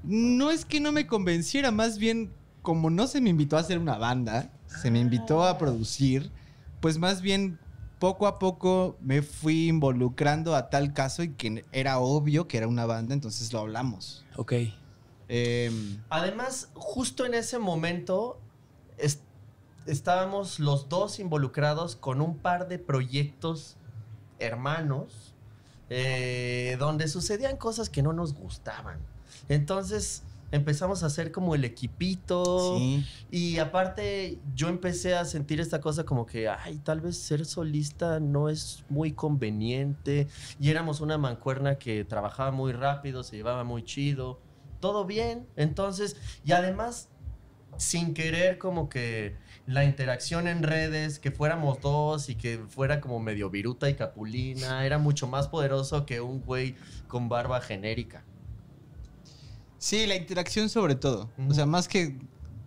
No es que no me convenciera, más bien como no se me invitó a hacer una banda, se me invitó a producir, pues más bien poco a poco me fui involucrando a tal caso y que era obvio que era una banda, entonces lo hablamos. Ok. Em, Además, justo en ese momento es- estábamos los dos involucrados con un par de proyectos hermanos eh, donde sucedían cosas que no nos gustaban. Entonces empezamos a hacer como el equipito. sí. Y aparte, yo empecé a sentir esta cosa como que, ay, tal vez ser solista no es muy conveniente. Y éramos una mancuerna que trabajaba muy rápido, se llevaba muy chido, todo bien. Entonces, y además, sin querer como que la interacción en redes, que fuéramos dos y que fuera como medio viruta y capulina, era mucho más poderoso que un güey con barba genérica. Sí, la interacción sobre todo. O sea, más que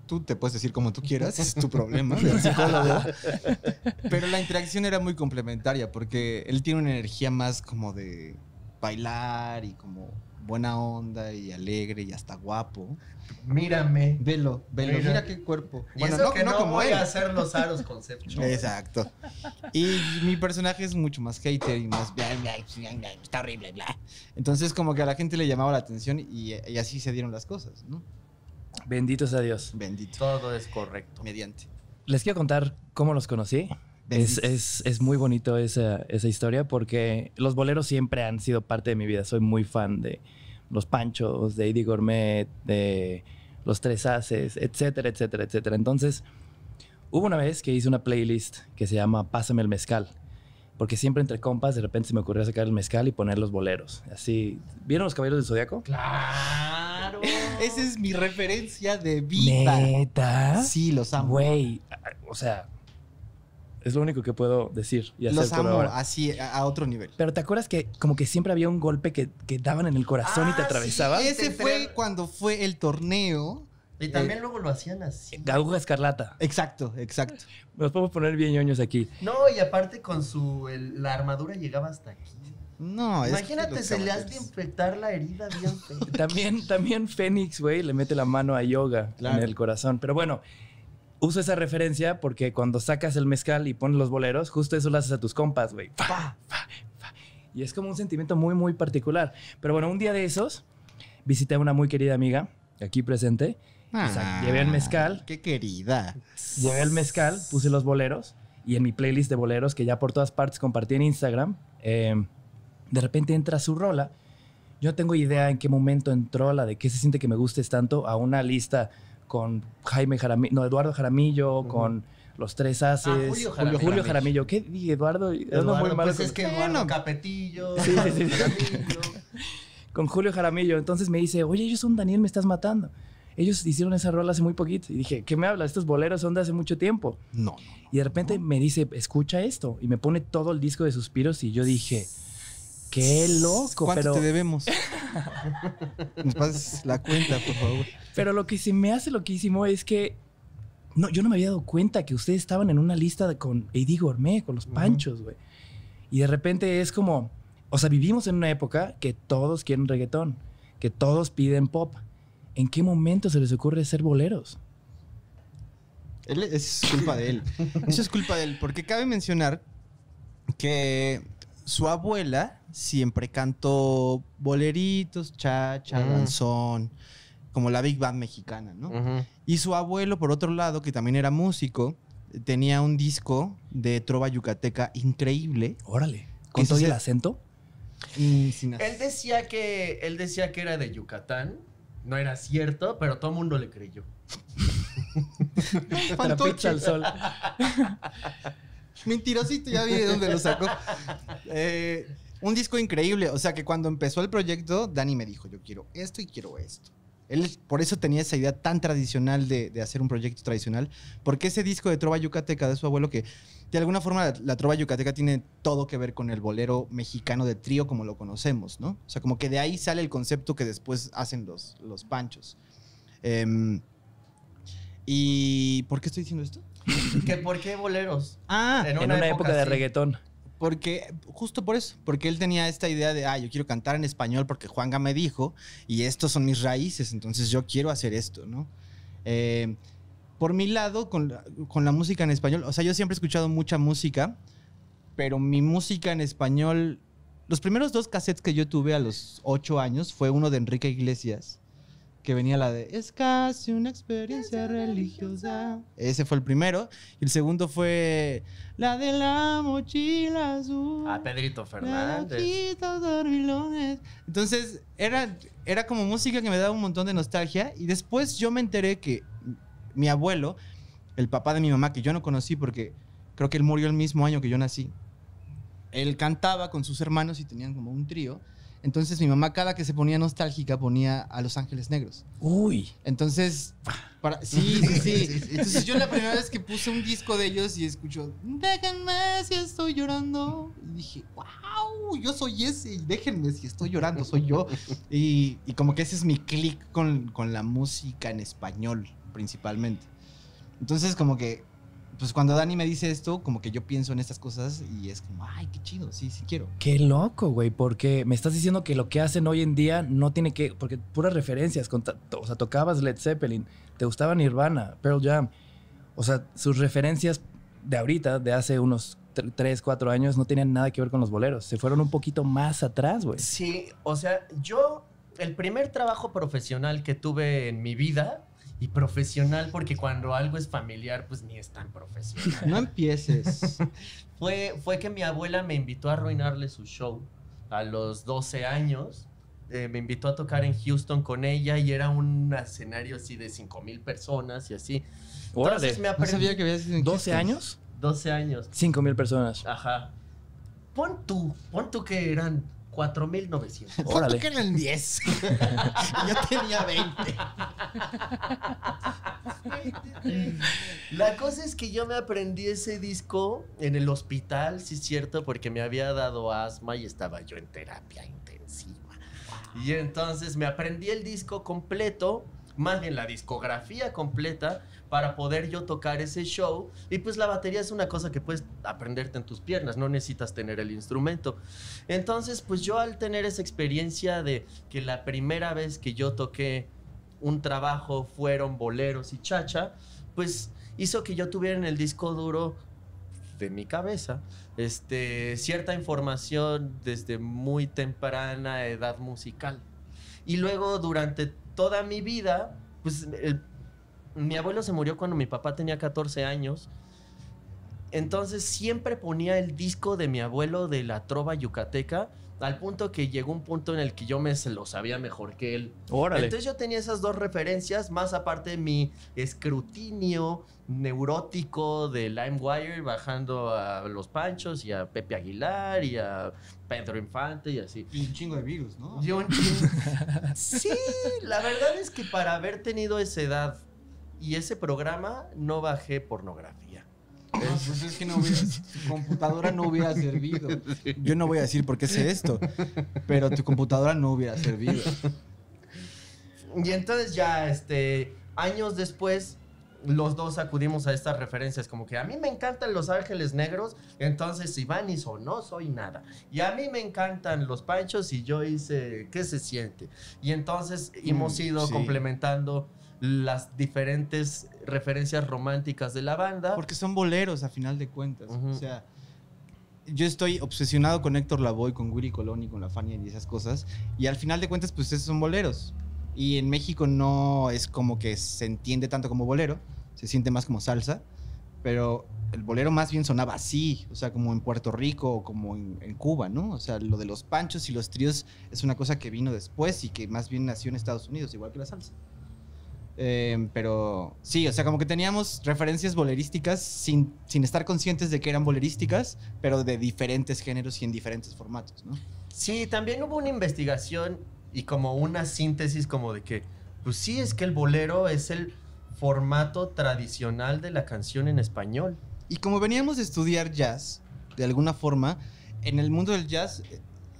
tú te puedes decir como tú quieras, es tu problema. *laughs* Pero la interacción era muy complementaria porque él tiene una energía más como de bailar y como buena onda y alegre y hasta guapo. Mírame. Velo, velo, Mira. mira, qué cuerpo. Y eso que no, como voy él. a hacer los aros conceptual. *laughs* Exacto. Y mi personaje es mucho más hater y más... Está horrible, bla. Entonces como que a la gente le llamaba la atención y, y así se dieron las cosas, ¿no? Bendito sea Dios. Bendito. Todo es correcto. Mediante. Les quiero contar cómo los conocí. Es, es- es muy bonito esa, esa historia porque los boleros siempre han sido parte de mi vida. Soy muy fan de los Panchos, de Eddie Gourmet, de los Tres Haces, etcétera, etcétera, etcétera. Entonces, hubo una vez que hice una playlist que se llama Pásame el Mezcal. Porque siempre entre compas de repente se me ocurrió sacar el mezcal y poner los boleros. Así, ¿vieron los Caballeros del Zodiaco? Claro. Claro. *laughs* Esa es mi referencia de vida. ¿Neta? Sí, los amo. Güey, o sea, es lo único que puedo decir y hacer Los por amo ahora. así, a, a otro nivel. Pero ¿te acuerdas que como que siempre había un golpe que, que daban en el corazón y te Ah, atravesaba? sí. Ese fue cuando fue el torneo. Y también luego lo hacían así. Aguja escarlata. Exacto, exacto. Nos podemos poner bien ñoños aquí. No, y aparte con su. el- la armadura llegaba hasta aquí. No, es que Imagínate, se le has de caballeros- infectar la herida bien fea. *laughs* También, también Fénix, güey, le mete la mano a yoga Claro. en el corazón. Pero bueno, uso esa referencia porque cuando sacas el mezcal y pones los boleros, justo eso lo haces a tus compas, güey. Y es como un sentimiento muy, muy particular. Pero bueno, un día de esos, visité a una muy querida amiga, aquí presente. O sea, llevé el mezcal. Qué querida. Llevé el mezcal, puse los boleros y en mi playlist de boleros que ya por todas partes compartí en Instagram, eh, de repente entra su rola. Yo no tengo idea en qué momento entró la de qué se siente que me gustes tanto a una lista con Jaime Jaramillo, no, Eduardo Jaramillo, con los tres haces, Ah, Julio Jaramillo. Julio Jaramillo. ¿Qué dije, Eduardo? Eduardo, muy mal pues con- es que Bueno. Capetillo. Sí, sí, sí. Jaramillo. con Julio Jaramillo. Entonces me dice, oye, ellos son Daniel, me estás matando. Ellos hicieron esa rola hace muy poquito. Y dije, ¿qué me hablas? Estos boleros son de hace mucho tiempo. No, no. Y de repente me dice, escucha esto. Y me pone todo el disco de suspiros. Y yo dije, qué loco. ¿Cuánto Pero, te debemos? *laughs* Nos pases la cuenta, por favor. pero lo que se me hace loquísimo es que no, yo no me había dado cuenta que ustedes estaban en una lista de- con Eddie Gourmet, con los panchos, güey. Y de repente es como, o sea, vivimos en una época que todos quieren reggaetón, que todos piden pop. ¿En qué momento se les ocurre ser boleros? Él- es culpa de él. *laughs* Eso es culpa de él, porque cabe mencionar que su abuela siempre cantó boleritos, cha-cha, Mm. danzón, como la Big Band mexicana, ¿no? Y su abuelo, por otro lado, que también era músico, tenía un disco de trova yucateca increíble. Órale. ¿Con todo el acento? Mm, sin Él decía que él decía que era de Yucatán. No era cierto, pero todo el mundo le creyó. *laughs* Al sol. *laughs* Mentirosito, ya vi de dónde lo sacó. Eh, un disco increíble. O sea que cuando empezó el proyecto, Dani me dijo: Yo quiero esto y quiero esto. Él por eso tenía esa idea tan tradicional de, hacer un proyecto tradicional. Porque ese disco de Trova Yucateca de su abuelo, que de alguna forma la, la Trova Yucateca tiene todo que ver con el bolero mexicano de trío como lo conocemos, ¿no? O sea, como que de ahí sale el concepto que después hacen los, los panchos. Em, ¿Y por qué estoy diciendo esto? *laughs* ¿Que ¿Por qué boleros? Ah, En En una, época, de sí. reggaetón. porque, justo por eso, porque él tenía esta idea de, ah, yo quiero cantar en español porque Juanga me dijo, y estos son mis raíces, entonces yo quiero hacer esto, ¿no? Eh, por mi lado, con la, con la música en español, o sea, yo siempre he escuchado mucha música, pero mi música en español, los primeros dos cassettes que yo tuve a los ocho años fue uno de Enrique Iglesias, que venía la de, es casi una experiencia religiosa. Ese fue el primero. Y el segundo fue la de la mochila azul. A Pedrito de Fernández. dormilones. Entonces, era, era como música que me daba un montón de nostalgia. Y después yo me enteré que mi abuelo, el papá de mi mamá, que yo no conocí porque creo que él murió el mismo año que yo nací, él cantaba con sus hermanos y tenían como un trío. Entonces mi mamá cada que se ponía nostálgica ponía a Los Ángeles Negros. Uy. Entonces, para, *laughs* sí, sí, sí. Entonces yo la primera vez que puse un disco de ellos y escucho, déjenme si estoy llorando. Y dije, wow, yo soy ese, y déjenme si estoy llorando, soy yo. Y, y como que ese es mi click con, con la música en español, principalmente. Entonces como que, pues cuando Dani me dice esto, como que yo pienso en estas cosas y es como, ay, qué chido, sí, sí quiero. Qué loco, güey, porque me estás diciendo que lo que hacen hoy en día no tiene que, porque puras referencias, con o sea, tocabas Led Zeppelin, te gustaba Nirvana, Pearl Jam, o sea, sus referencias de ahorita, de hace unos 3, 4 años, no tenían nada que ver con los boleros, se fueron un poquito más atrás, güey. Sí, o sea, yo, el primer trabajo profesional que tuve en mi vida, y profesional porque cuando algo es familiar, pues ni es tan profesional. No empieces. *laughs* fue, fue que mi abuela me invitó a arruinarle su show a los 12 años. Eh, me invitó a tocar en Houston con ella y era un escenario así de 5 mil personas y así. Entonces me No aprendí sabía que habías en 12 Houston. años, 12 años. 5 mil personas. Ajá. Pon tú, pon tú que eran 4.900. Órale. Que eran 10. *laughs* Yo tenía 20. La cosa es que yo me aprendí ese disco en el hospital, sí es cierto, porque me había dado asma y estaba yo en terapia intensiva. Y entonces me aprendí el disco completo, más bien la discografía completa, para poder yo tocar ese show. Y pues la batería es una cosa que puedes aprenderte en tus piernas, no necesitas tener el instrumento. Entonces, pues yo al tener esa experiencia de que la primera vez que yo toqué un trabajo fueron boleros y chacha, pues hizo que yo tuviera en el disco duro de mi cabeza este, cierta información desde muy temprana edad musical. Y luego durante toda mi vida, pues el- mi abuelo se murió cuando mi papá tenía 14 años. Entonces siempre ponía el disco de mi abuelo de la trova yucateca al punto que llegó un punto en el que yo me se lo sabía mejor que él. Órale. Entonces yo tenía esas dos referencias, más aparte de mi escrutinio neurótico de LimeWire, bajando a Los Panchos y a Pepe Aguilar y a Pedro Infante y así. Y un chingo de virus, ¿no? Yo- *laughs* sí, la verdad es que para haber tenido esa edad y ese programa, no bajé pornografía. No, pues es que no hubiera, *laughs* tu computadora no hubiera servido. Yo no voy a decir por qué sé esto, pero tu computadora no hubiera servido. Y entonces ya, este, años después, los dos acudimos a estas referencias, como que a mí me encantan los ángeles negros, entonces si van hizo no soy nada. Y a mí me encantan los panchos y yo hice qué se siente. Y entonces hemos Mm, ido sí. complementando las diferentes referencias románticas de la banda. Porque son boleros a final de cuentas. O sea, yo estoy obsesionado con Héctor Lavoe, con Willy Colón y con la Fania y esas cosas. Y al final de cuentas, pues esos son boleros. Y en México no es como que se entiende tanto como bolero, se siente más como salsa. Pero el bolero más bien sonaba así, o sea, como en Puerto Rico o como en, en Cuba, ¿no? O sea, lo de los panchos y los tríos es una cosa que vino después y que más bien nació en Estados Unidos, igual que la salsa. Eh, pero sí, o sea, como que teníamos referencias bolerísticas sin, sin estar conscientes de que eran bolerísticas, pero de diferentes géneros y en diferentes formatos, ¿no? Sí, también hubo una investigación y como una síntesis como de que, pues sí, es que el bolero es el formato tradicional de la canción en español. Y como veníamos de estudiar jazz, de alguna forma, en el mundo del jazz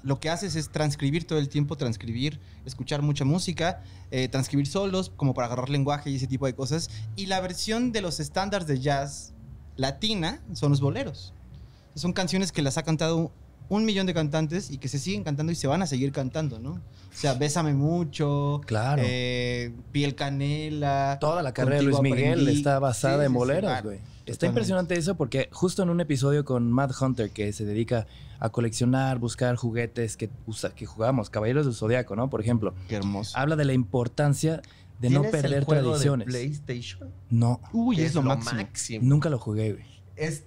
lo que haces es transcribir todo el tiempo, transcribir, escuchar mucha música, eh, transcribir solos, como para agarrar lenguaje y ese tipo de cosas. Y la versión de los estándares de jazz latina son los boleros. Son canciones que las ha cantado un millón de cantantes y que se siguen cantando y se van a seguir cantando, ¿no? O sea, Bésame mucho, Claro. eh, Piel Canela. Toda la carrera de Luis Miguel aprendí. está basada Sí, en sí, sí, boleros, claro. güey. Está impresionante eso porque justo en un episodio con Matt Hunter que se dedica a coleccionar, buscar juguetes que, usa, que jugamos, Caballeros del Zodiaco, ¿no? Por ejemplo, Qué hermoso. habla de la importancia de no ¿Tienes el perder juego de tradiciones. PlayStation? No, Uy, es, lo, máximo. nunca lo jugué, güey. Es,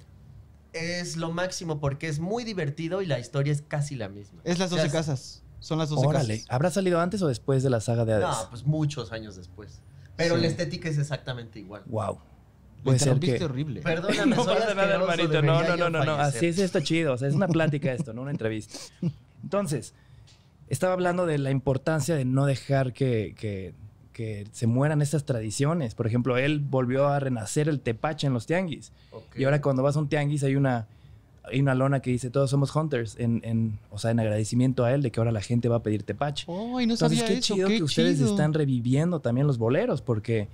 es lo máximo porque es muy divertido y la historia es casi la misma. Es las O sea, 12 casas. Son las 12 Órale, casas. ¿habrá salido antes o después de la saga de Hades? No, pues muchos años después. Pero Sí. la estética es exactamente igual. Wow. Puede ser que... horrible. Perdóname, *laughs* No soy pasa nada, hermanito. No, no, no, no, no. Así es esto chido. O sea, es una plática esto, no una entrevista. Entonces, estaba hablando de la importancia de no dejar que, que- que se mueran estas tradiciones. Por ejemplo, él volvió a renacer el tepache en los tianguis. Ok. Y ahora cuando vas a un tianguis hay una, hay una lona que dice todos somos hunters, en, en- o sea, en agradecimiento a él de que ahora la gente va a pedir tepache. Ay, no Entonces, sabía qué eso. chido qué que ustedes chido. están reviviendo también los boleros, porque,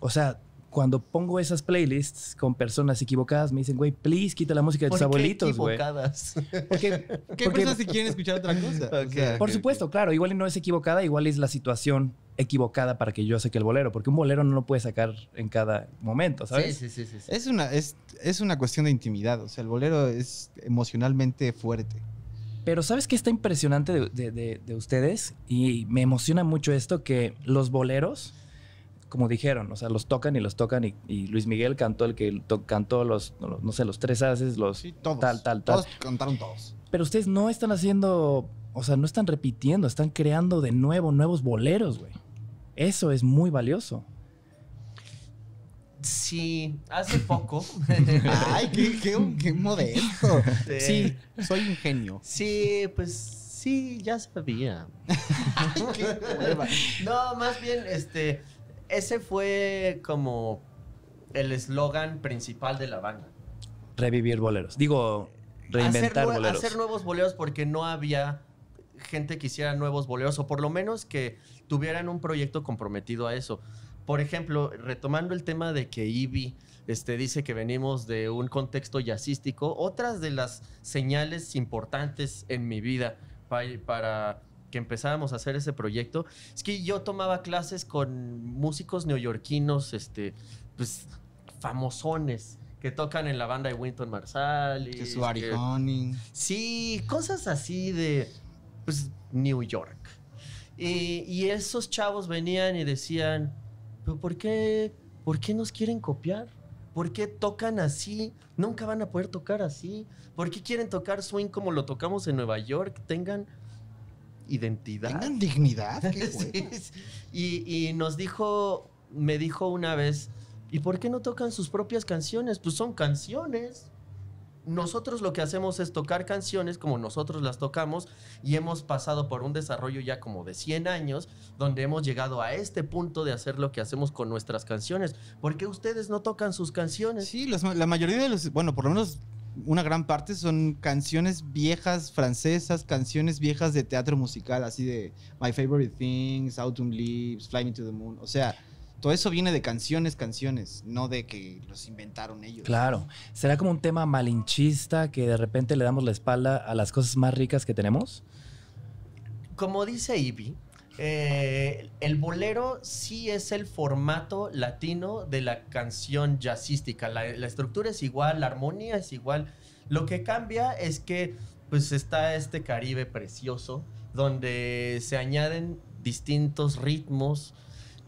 o sea, cuando pongo esas playlists con personas equivocadas, me dicen, güey, please quita la música de ¿Por tus qué abuelitos, güey. equivocadas? Porque, *laughs* ¿Qué porque- personas si quieren escuchar otra cosa? O por supuesto, claro, igual y no es equivocada, igual es la situación equivocada para que yo saque el bolero, porque un bolero no lo puedes sacar en cada momento, ¿sabes? Sí, sí, sí, sí, sí. Es una, es, es una cuestión de intimidad. O sea, el bolero es emocionalmente fuerte. Pero ¿sabes qué está impresionante de, de- de- de ustedes? Y me emociona mucho esto, que los boleros, como dijeron, o sea, los tocan y los tocan y, y Luis Miguel cantó el que to- cantó los, los- no sé, los tres haces, los... Sí, todos. Tal, tal, tal. Todos cantaron todos. Pero ustedes no están haciendo, o sea, no están repitiendo, están creando de nuevo nuevos boleros, güey. Eso es muy valioso. Sí, hace *laughs* poco. Ay, qué, qué, qué modesto. Sí, soy un genio. Sí, pues Sí, ya sabía. *laughs* no, más bien, este, ese fue como el eslogan principal de la banda. Revivir boleros. Digo, reinventar hacer, boleros. Hacer nuevos boleros porque no había gente que hiciera nuevos boleros o por lo menos que tuvieran un proyecto comprometido a eso. Por ejemplo, retomando el tema de que Ivy este, dice que venimos de un contexto jazzístico, otras de las señales importantes en mi vida para que empezáramos a hacer ese proyecto es que yo tomaba clases con músicos neoyorquinos, este, pues famosones que tocan en la banda de Winton Marsalis. Que su Ari Honey. Sí, cosas así de pues, New York. Y, y, esos chavos venían y decían, ¿pero por qué, por qué nos quieren copiar? ¿Por qué tocan así? Nunca van a poder tocar así. ¿Por qué quieren tocar swing como lo tocamos en Nueva York? Tengan identidad. Tengan dignidad. *laughs* sí, y, y nos dijo, me dijo una vez, ¿y por qué no tocan sus propias canciones? Pues son canciones nosotros lo que hacemos es tocar canciones como nosotros las tocamos y hemos pasado por un desarrollo ya como de 100 años donde hemos llegado a este punto de hacer lo que hacemos con nuestras canciones. ¿Por qué ustedes no tocan sus canciones? Sí, la mayoría de los, bueno, por lo menos una gran parte son canciones viejas francesas, canciones viejas de teatro musical, así de My Favorite Things, Autumn Leaves, Fly Me to the Moon. O sea, todo eso viene de canciones, canciones, no de que los inventaron ellos. Claro. ¿Será como un tema malinchista que de repente le damos la espalda a las cosas más ricas que tenemos? Como dice Ivy, eh, el bolero sí es el formato latino de la canción jazzística. La, la, estructura es igual, la armonía es igual. Lo que cambia es que pues está este Caribe precioso donde se añaden distintos ritmos,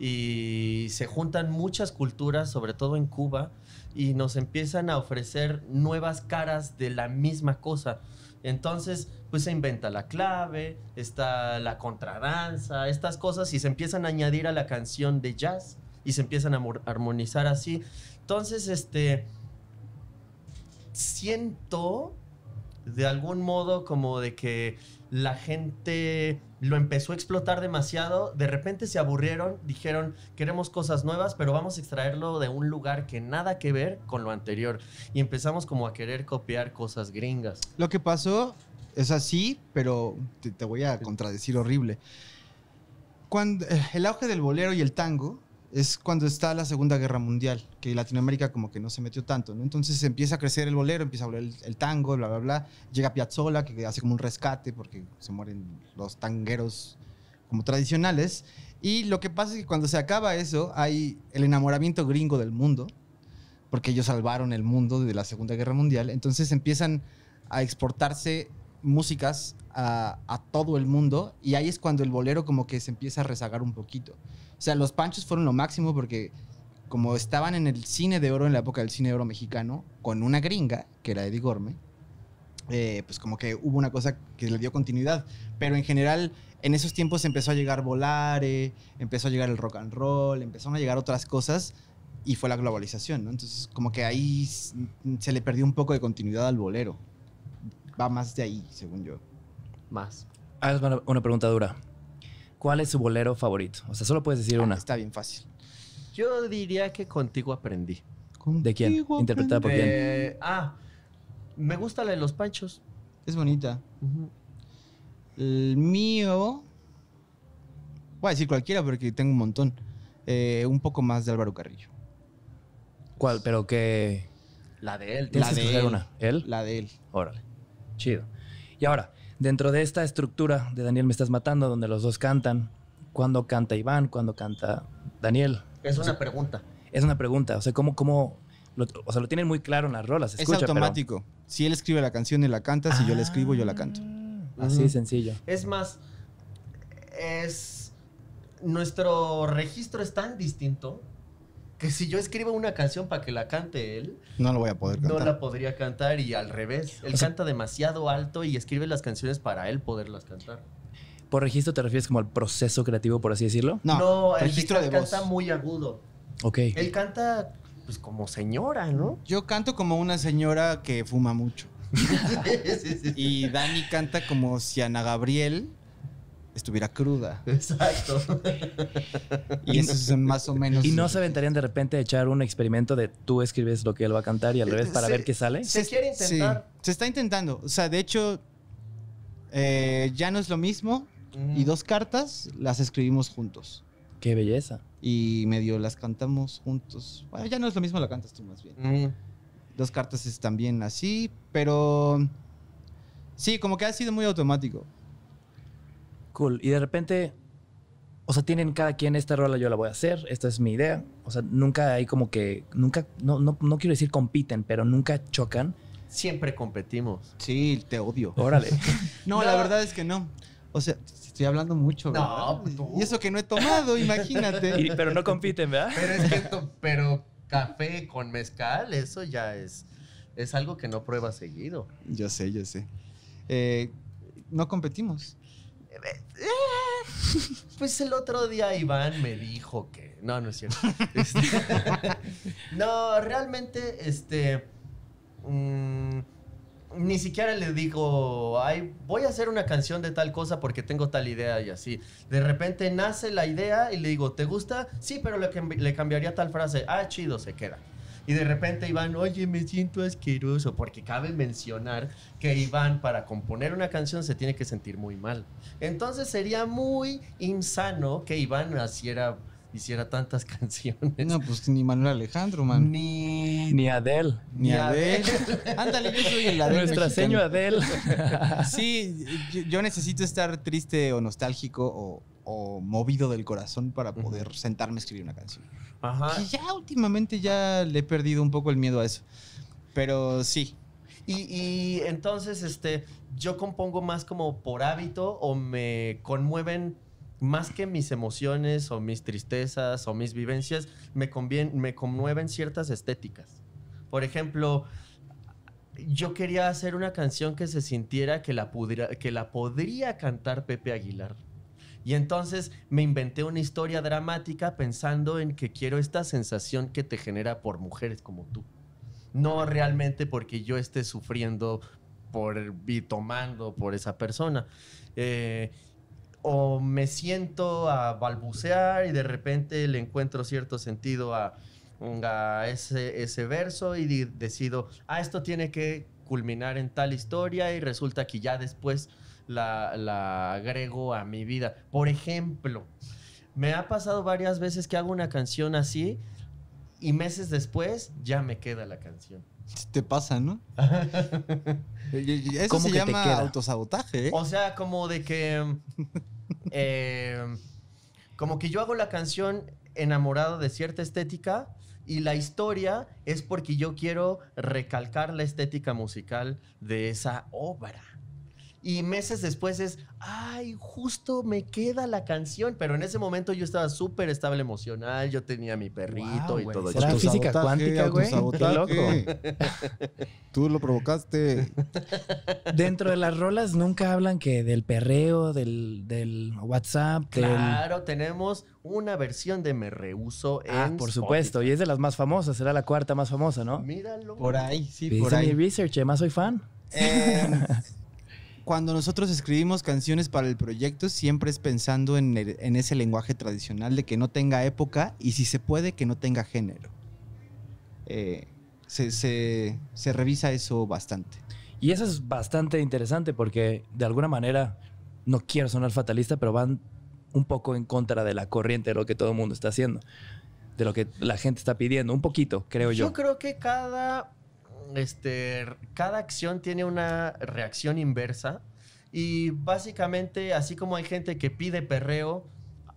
y se juntan muchas culturas, sobre todo en Cuba, y nos empiezan a ofrecer nuevas caras de la misma cosa. Entonces, pues se inventa la clave, está la contradanza, estas cosas, y se empiezan a añadir a la canción de jazz y se empiezan a armonizar así. Entonces, este, siento de algún modo como de que la gente lo empezó a explotar demasiado, de repente se aburrieron, dijeron, queremos cosas nuevas, pero vamos a extraerlo de un lugar que nada que ver con lo anterior. Y empezamos como a querer copiar cosas gringas. Lo que pasó es así, pero te, voy a contradecir horrible. Cuando eh, el auge del bolero y el tango es cuando está la Segunda Guerra Mundial, que Latinoamérica como que no se metió tanto, ¿no? Entonces empieza a crecer el bolero, empieza a hablar el, tango, bla, bla, bla. Llega Piazzolla, que hace como un rescate porque se mueren los tangueros como tradicionales. Y lo que pasa es que cuando se acaba eso, hay el enamoramiento gringo del mundo, porque ellos salvaron el mundo de la Segunda Guerra Mundial. Entonces empiezan a exportarse músicas a, todo el mundo y ahí es cuando el bolero como que se empieza a rezagar un poquito. O sea, los panchos fueron lo máximo porque como estaban en el cine de oro, en la época del cine de oro mexicano, con una gringa, que era Eddie Gorme, eh, pues como que hubo una cosa que le dio continuidad. Pero en general, en esos tiempos empezó a llegar Volare, empezó a llegar el rock and roll, empezaron a llegar otras cosas y fue la globalización. Entonces, como que ahí se le perdió un poco de continuidad al bolero. Va más de ahí, según yo. Más. Ah, una pregunta dura. ¿Cuál es su bolero favorito? O sea, solo puedes decir ah, una. Está bien fácil. Yo diría que contigo aprendí. ¿De quién? ¿Interpretada por quién? Eh, ah, me gusta la de los panchos. Es bonita. El mío. Voy a decir cualquiera porque tengo un montón. Eh, un poco más de Álvaro Carrillo. ¿Cuál? Pero qué. La de él. La de él. una? ¿Él? La de él. Órale. Chido. Y ahora, dentro de esta estructura de Daniel Me Estás Matando, donde los dos cantan, ¿cuándo canta Iván? ¿Cuándo canta Daniel? Es una pregunta. Es una pregunta. O sea, ¿cómo, cómo lo, o sea, lo tienen muy claro en las rolas? es automático. Si él escribe la canción y la canta, si yo la escribo, yo la canto. Ah, así de sencillo. Es más, es. Nuestro registro es tan distinto que si yo escribo una canción para que la cante él, no la voy a poder cantar. No la podría cantar y al revés. Él canta demasiado alto y escribe las canciones para él poderlas cantar. ¿Por registro te refieres como al proceso creativo, por así decirlo? No, el registro de canta muy agudo. Ok. Él canta pues como señora, ¿no? Yo canto como una señora que fuma mucho. *laughs* Sí, sí, sí. Y Dani canta como si Ana Gabriel estuviera cruda. *laughs* Exacto. Y eso es más o menos. ¿Y no se aventarían de repente a echar un experimento de tú escribes lo que él va a cantar y al revés para Se- ver qué sale? Se quiere intentar. Sí, se está intentando. O sea, de hecho, eh, ya no es lo mismo. Y dos cartas las escribimos juntos. Qué belleza. Y medio las cantamos juntos. Bueno, ya no es lo mismo, la cantas tú más bien. Mm. Dos cartas es también así, pero. Sí, como que ha sido muy automático. Cool. Y de repente, o sea, tienen cada quien esta rola yo la voy a hacer, esta es mi idea. O sea, nunca hay como que, nunca, no, no, no quiero decir compiten, pero nunca chocan. Siempre competimos. Sí, te odio. Órale. No, *laughs* No. la verdad es que no. O sea, estoy hablando mucho, No, ¿verdad? pues tú. Y eso que no he tomado, *laughs* imagínate. Y- pero no compiten, ¿verdad? *laughs* Pero es que, pero café con mezcal, eso ya es, es algo que no pruebas seguido. Yo sé, yo sé. Eh, no competimos. *laughs* Pues el otro día Iván me dijo que. No, no es cierto. *laughs* Este, *laughs* no, realmente, este. mm, ni siquiera le digo, ay, voy a hacer una canción de tal cosa porque tengo tal idea y así. De repente nace la idea y le digo, ¿te gusta? Sí, pero le, le cambiaría tal frase. Ah, chido, se queda. Y de repente Iván, oye, me siento asqueroso, porque cabe mencionar que Iván para componer una canción se tiene que sentir muy mal. Entonces sería muy insano que Iván hiciera, hiciera tantas *laughs* canciones. No, pues ni Manuel Alejandro, man. Ni... Ni Adele. Ni ni Adele. *laughs* Ándale, yo soy el Adele Nuestra seño Adele. *laughs* Sí, yo, yo necesito estar triste o nostálgico o, o movido del corazón para poder sentarme a escribir una canción. Ajá. Y ya últimamente ya le he perdido un poco el miedo a eso. Pero sí, Y, y entonces, este, yo compongo más como por hábito o me conmueven más que mis emociones o mis tristezas o mis vivencias, me, convien- me conmueven ciertas estéticas. Por ejemplo, yo quería hacer una canción que se sintiera que la, pudiera- que la podría cantar Pepe Aguilar. Y entonces me inventé una historia dramática pensando en que quiero esta sensación que te genera por mujeres como tú. No realmente porque yo esté sufriendo por y tomando por esa persona. Eh, o me siento a balbucear y de repente le encuentro cierto sentido a, ese, ese verso y decido, ah, esto tiene que culminar en tal historia y resulta que ya después la, la agrego a mi vida. Por ejemplo, me ha pasado varias veces que hago una canción así y meses después ya me queda la canción. te pasa, ¿no? *laughs* Eso ¿Cómo se que te llama queda? autosabotaje, ¿eh? O sea, como de que. *laughs* eh, como que yo hago la canción enamorado de cierta estética y la historia es porque yo quiero recalcar la estética musical de esa obra. Y meses después es, ay, justo me queda la canción. Pero en ese momento yo estaba súper estable emocional, yo tenía mi perrito Wow, y güey. todo. ¿Será chido. física cuántica, güey? Qué autosabotaje. *laughs* Tú lo provocaste. *laughs* Dentro de las rolas nunca hablan que del perreo, del, del WhatsApp, del... Claro, tenemos una versión de Me Rehuso en Ah, por supuesto. Y es de las más famosas. Será la cuarta más famosa, ¿no? Míralo. Por ahí, sí, por ahí. mi research, además soy fan. Eh, *laughs* cuando nosotros escribimos canciones para el proyecto, siempre es pensando en, el- en ese lenguaje tradicional de que no tenga época y si se puede, que no tenga género. Eh, se, se- se revisa eso bastante. Y eso es bastante interesante porque de alguna manera, no quiero sonar fatalista, pero van un poco en contra de la corriente de lo que todo el mundo está haciendo. De lo que la gente está pidiendo. Un poquito, creo yo. Yo creo que cada, este, cada acción tiene una reacción inversa. Y básicamente, así como hay gente que pide perreo,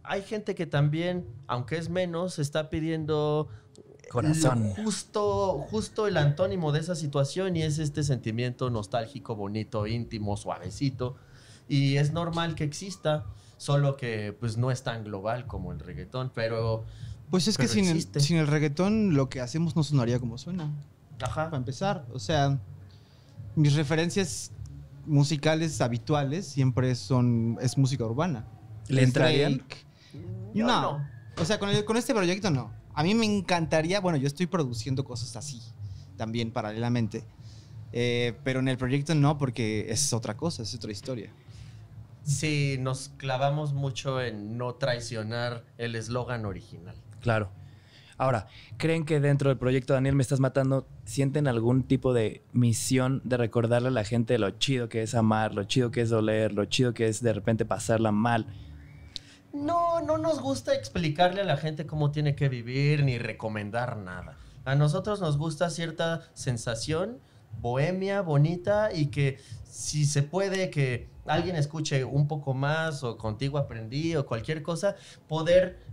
hay gente que también, aunque es menos, está pidiendo Corazón. lo justo, justo el antónimo de esa situación y es este sentimiento nostálgico, bonito, íntimo, suavecito. Y es normal que exista, solo que pues no es tan global como el reggaetón, pero... Pues es que sin el, sin el reggaetón lo que hacemos no sonaría como suena. Ajá. Para empezar, o sea, mis referencias musicales habituales siempre son es música urbana. ¿Le entrarían? No. no. O sea, con, el- con este proyecto no. A mí me encantaría, bueno, yo estoy produciendo cosas así también paralelamente. Eh, pero en el proyecto no, porque es otra cosa, es otra historia. Sí, nos clavamos mucho en no traicionar el eslogan original. Claro. Ahora, ¿creen que dentro del proyecto Daniel Me Estás Matando sienten algún tipo de misión de recordarle a la gente lo chido que es amar, lo chido que es doler, lo chido que es de repente pasarla mal? No, no nos gusta explicarle a la gente cómo tiene que vivir ni recomendar nada. A nosotros nos gusta cierta sensación bohemia, bonita y que si se puede que alguien escuche un poco más o contigo aprendí o cualquier cosa, poder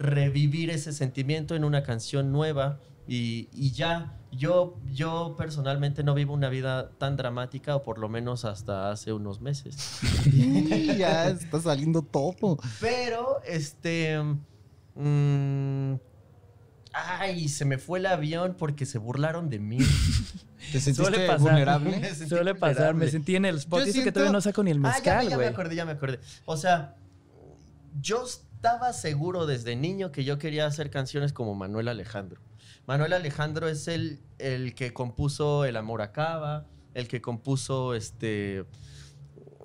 revivir ese sentimiento en una canción nueva y, y ya. Yo, yo personalmente no vivo una vida tan dramática o por lo menos hasta hace unos meses. *laughs* ya está saliendo todo. Pero, este... mm, ay, se me fue el avión porque se burlaron de mí. ¿Te sentiste Suele pasar. vulnerable? *laughs* Me sentí Suele pasar, me sentí en el spot. Yo Dice que siento- todavía no saco ni el Ah, ya, mezcal, ya me güey. acordé, ya me acordé. O sea, yo estaba seguro desde niño que yo quería hacer canciones como Manuel Alejandro. Manuel Alejandro es el, el que compuso El amor acaba, el que compuso este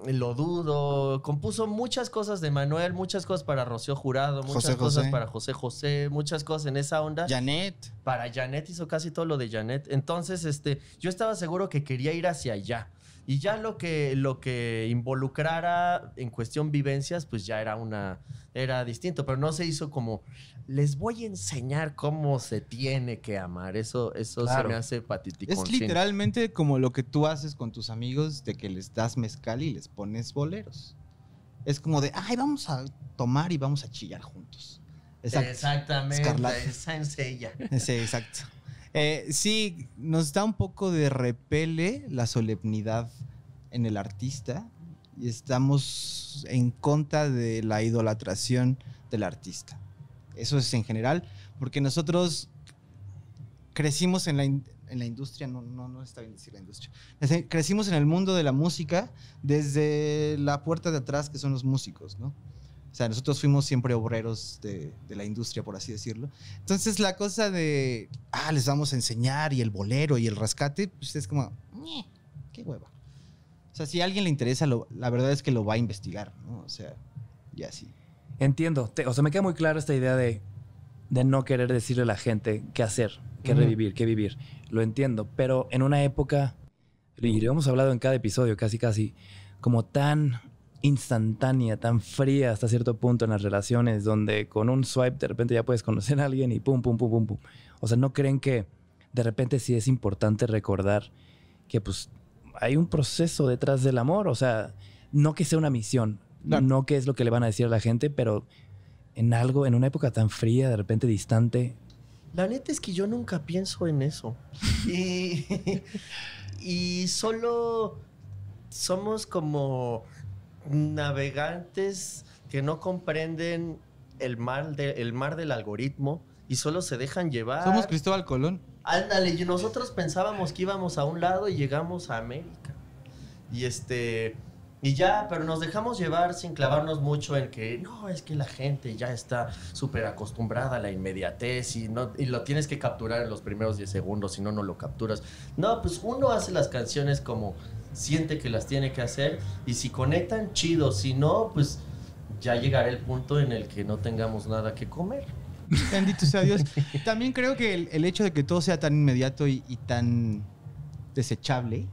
Lo dudo, compuso muchas cosas de Manuel, muchas cosas para Rocío Jurado, muchas José cosas José. para José José, muchas cosas en esa onda. Janet. Para Janet hizo casi todo lo de Janet. Entonces, este, yo estaba seguro que quería ir hacia allá. Y ya lo que, lo que involucrara en cuestión vivencias, pues ya era una. Era distinto. Pero no se hizo como. Les voy a enseñar cómo se tiene que amar. Eso, eso Claro. se me hace patitico. Es literalmente como lo que tú haces con tus amigos de que les das mezcal y les pones boleros. Es como de, ay, vamos a tomar y vamos a chillar juntos. Exacto. Exactamente. Escarlata. Esa es ella. *laughs* Sí, exacto. Eh, sí, nos da un poco de repele la solemnidad en el artista y estamos en contra de la idolatración del artista. Eso es en general, porque nosotros crecimos en la, en la industria, no, no, no está bien decir la industria, Cre- crecimos en el mundo de la música desde la puerta de atrás que son los músicos, ¿no? O sea, nosotros fuimos siempre obreros de, de la industria, por así decirlo. Entonces la cosa de, ah, les vamos a enseñar y el bolero y el rescate, pues es como, "Ñe, qué hueva. O sea, si a alguien le interesa, lo- la verdad es que lo va a investigar, ¿no? O sea, y así. Entiendo. Te- o sea, me queda muy clara esta idea de, de no querer decirle a la gente qué hacer, qué revivir, qué vivir. Lo entiendo. Pero en una época, y lo hemos hablado en cada episodio, casi casi, como tan instantánea, tan fría hasta cierto punto en las relaciones, donde con un swipe de repente ya puedes conocer a alguien y pum, pum, pum, pum, pum. O sea, ¿no creen que de repente sí es importante recordar que pues hay un proceso detrás del amor? O sea, no que sea una misión, Claro. no que es lo que le van a decir a la gente, pero en algo, en una época tan fría, de repente distante, La neta es que yo nunca pienso en eso. *laughs* Y, *laughs* y solo somos como navegantes que no comprenden el mar, de- el mar del algoritmo y solo se dejan llevar. Somos Cristóbal Colón. Ándale, y nosotros pensábamos que íbamos a un lado y llegamos a América. Y este. Y ya, pero nos dejamos llevar sin clavarnos mucho en que no, es que la gente ya está súper acostumbrada a la inmediatez y, no, y lo tienes que capturar en los primeros 10 segundos, si no, no lo capturas. No, pues uno hace las canciones como siente que las tiene que hacer y si conectan, chido, si no, pues ya llegará el punto en el que no tengamos nada que comer. Bendito sea Dios. *laughs* También creo que el, el hecho de que todo sea tan inmediato y, y tan desechable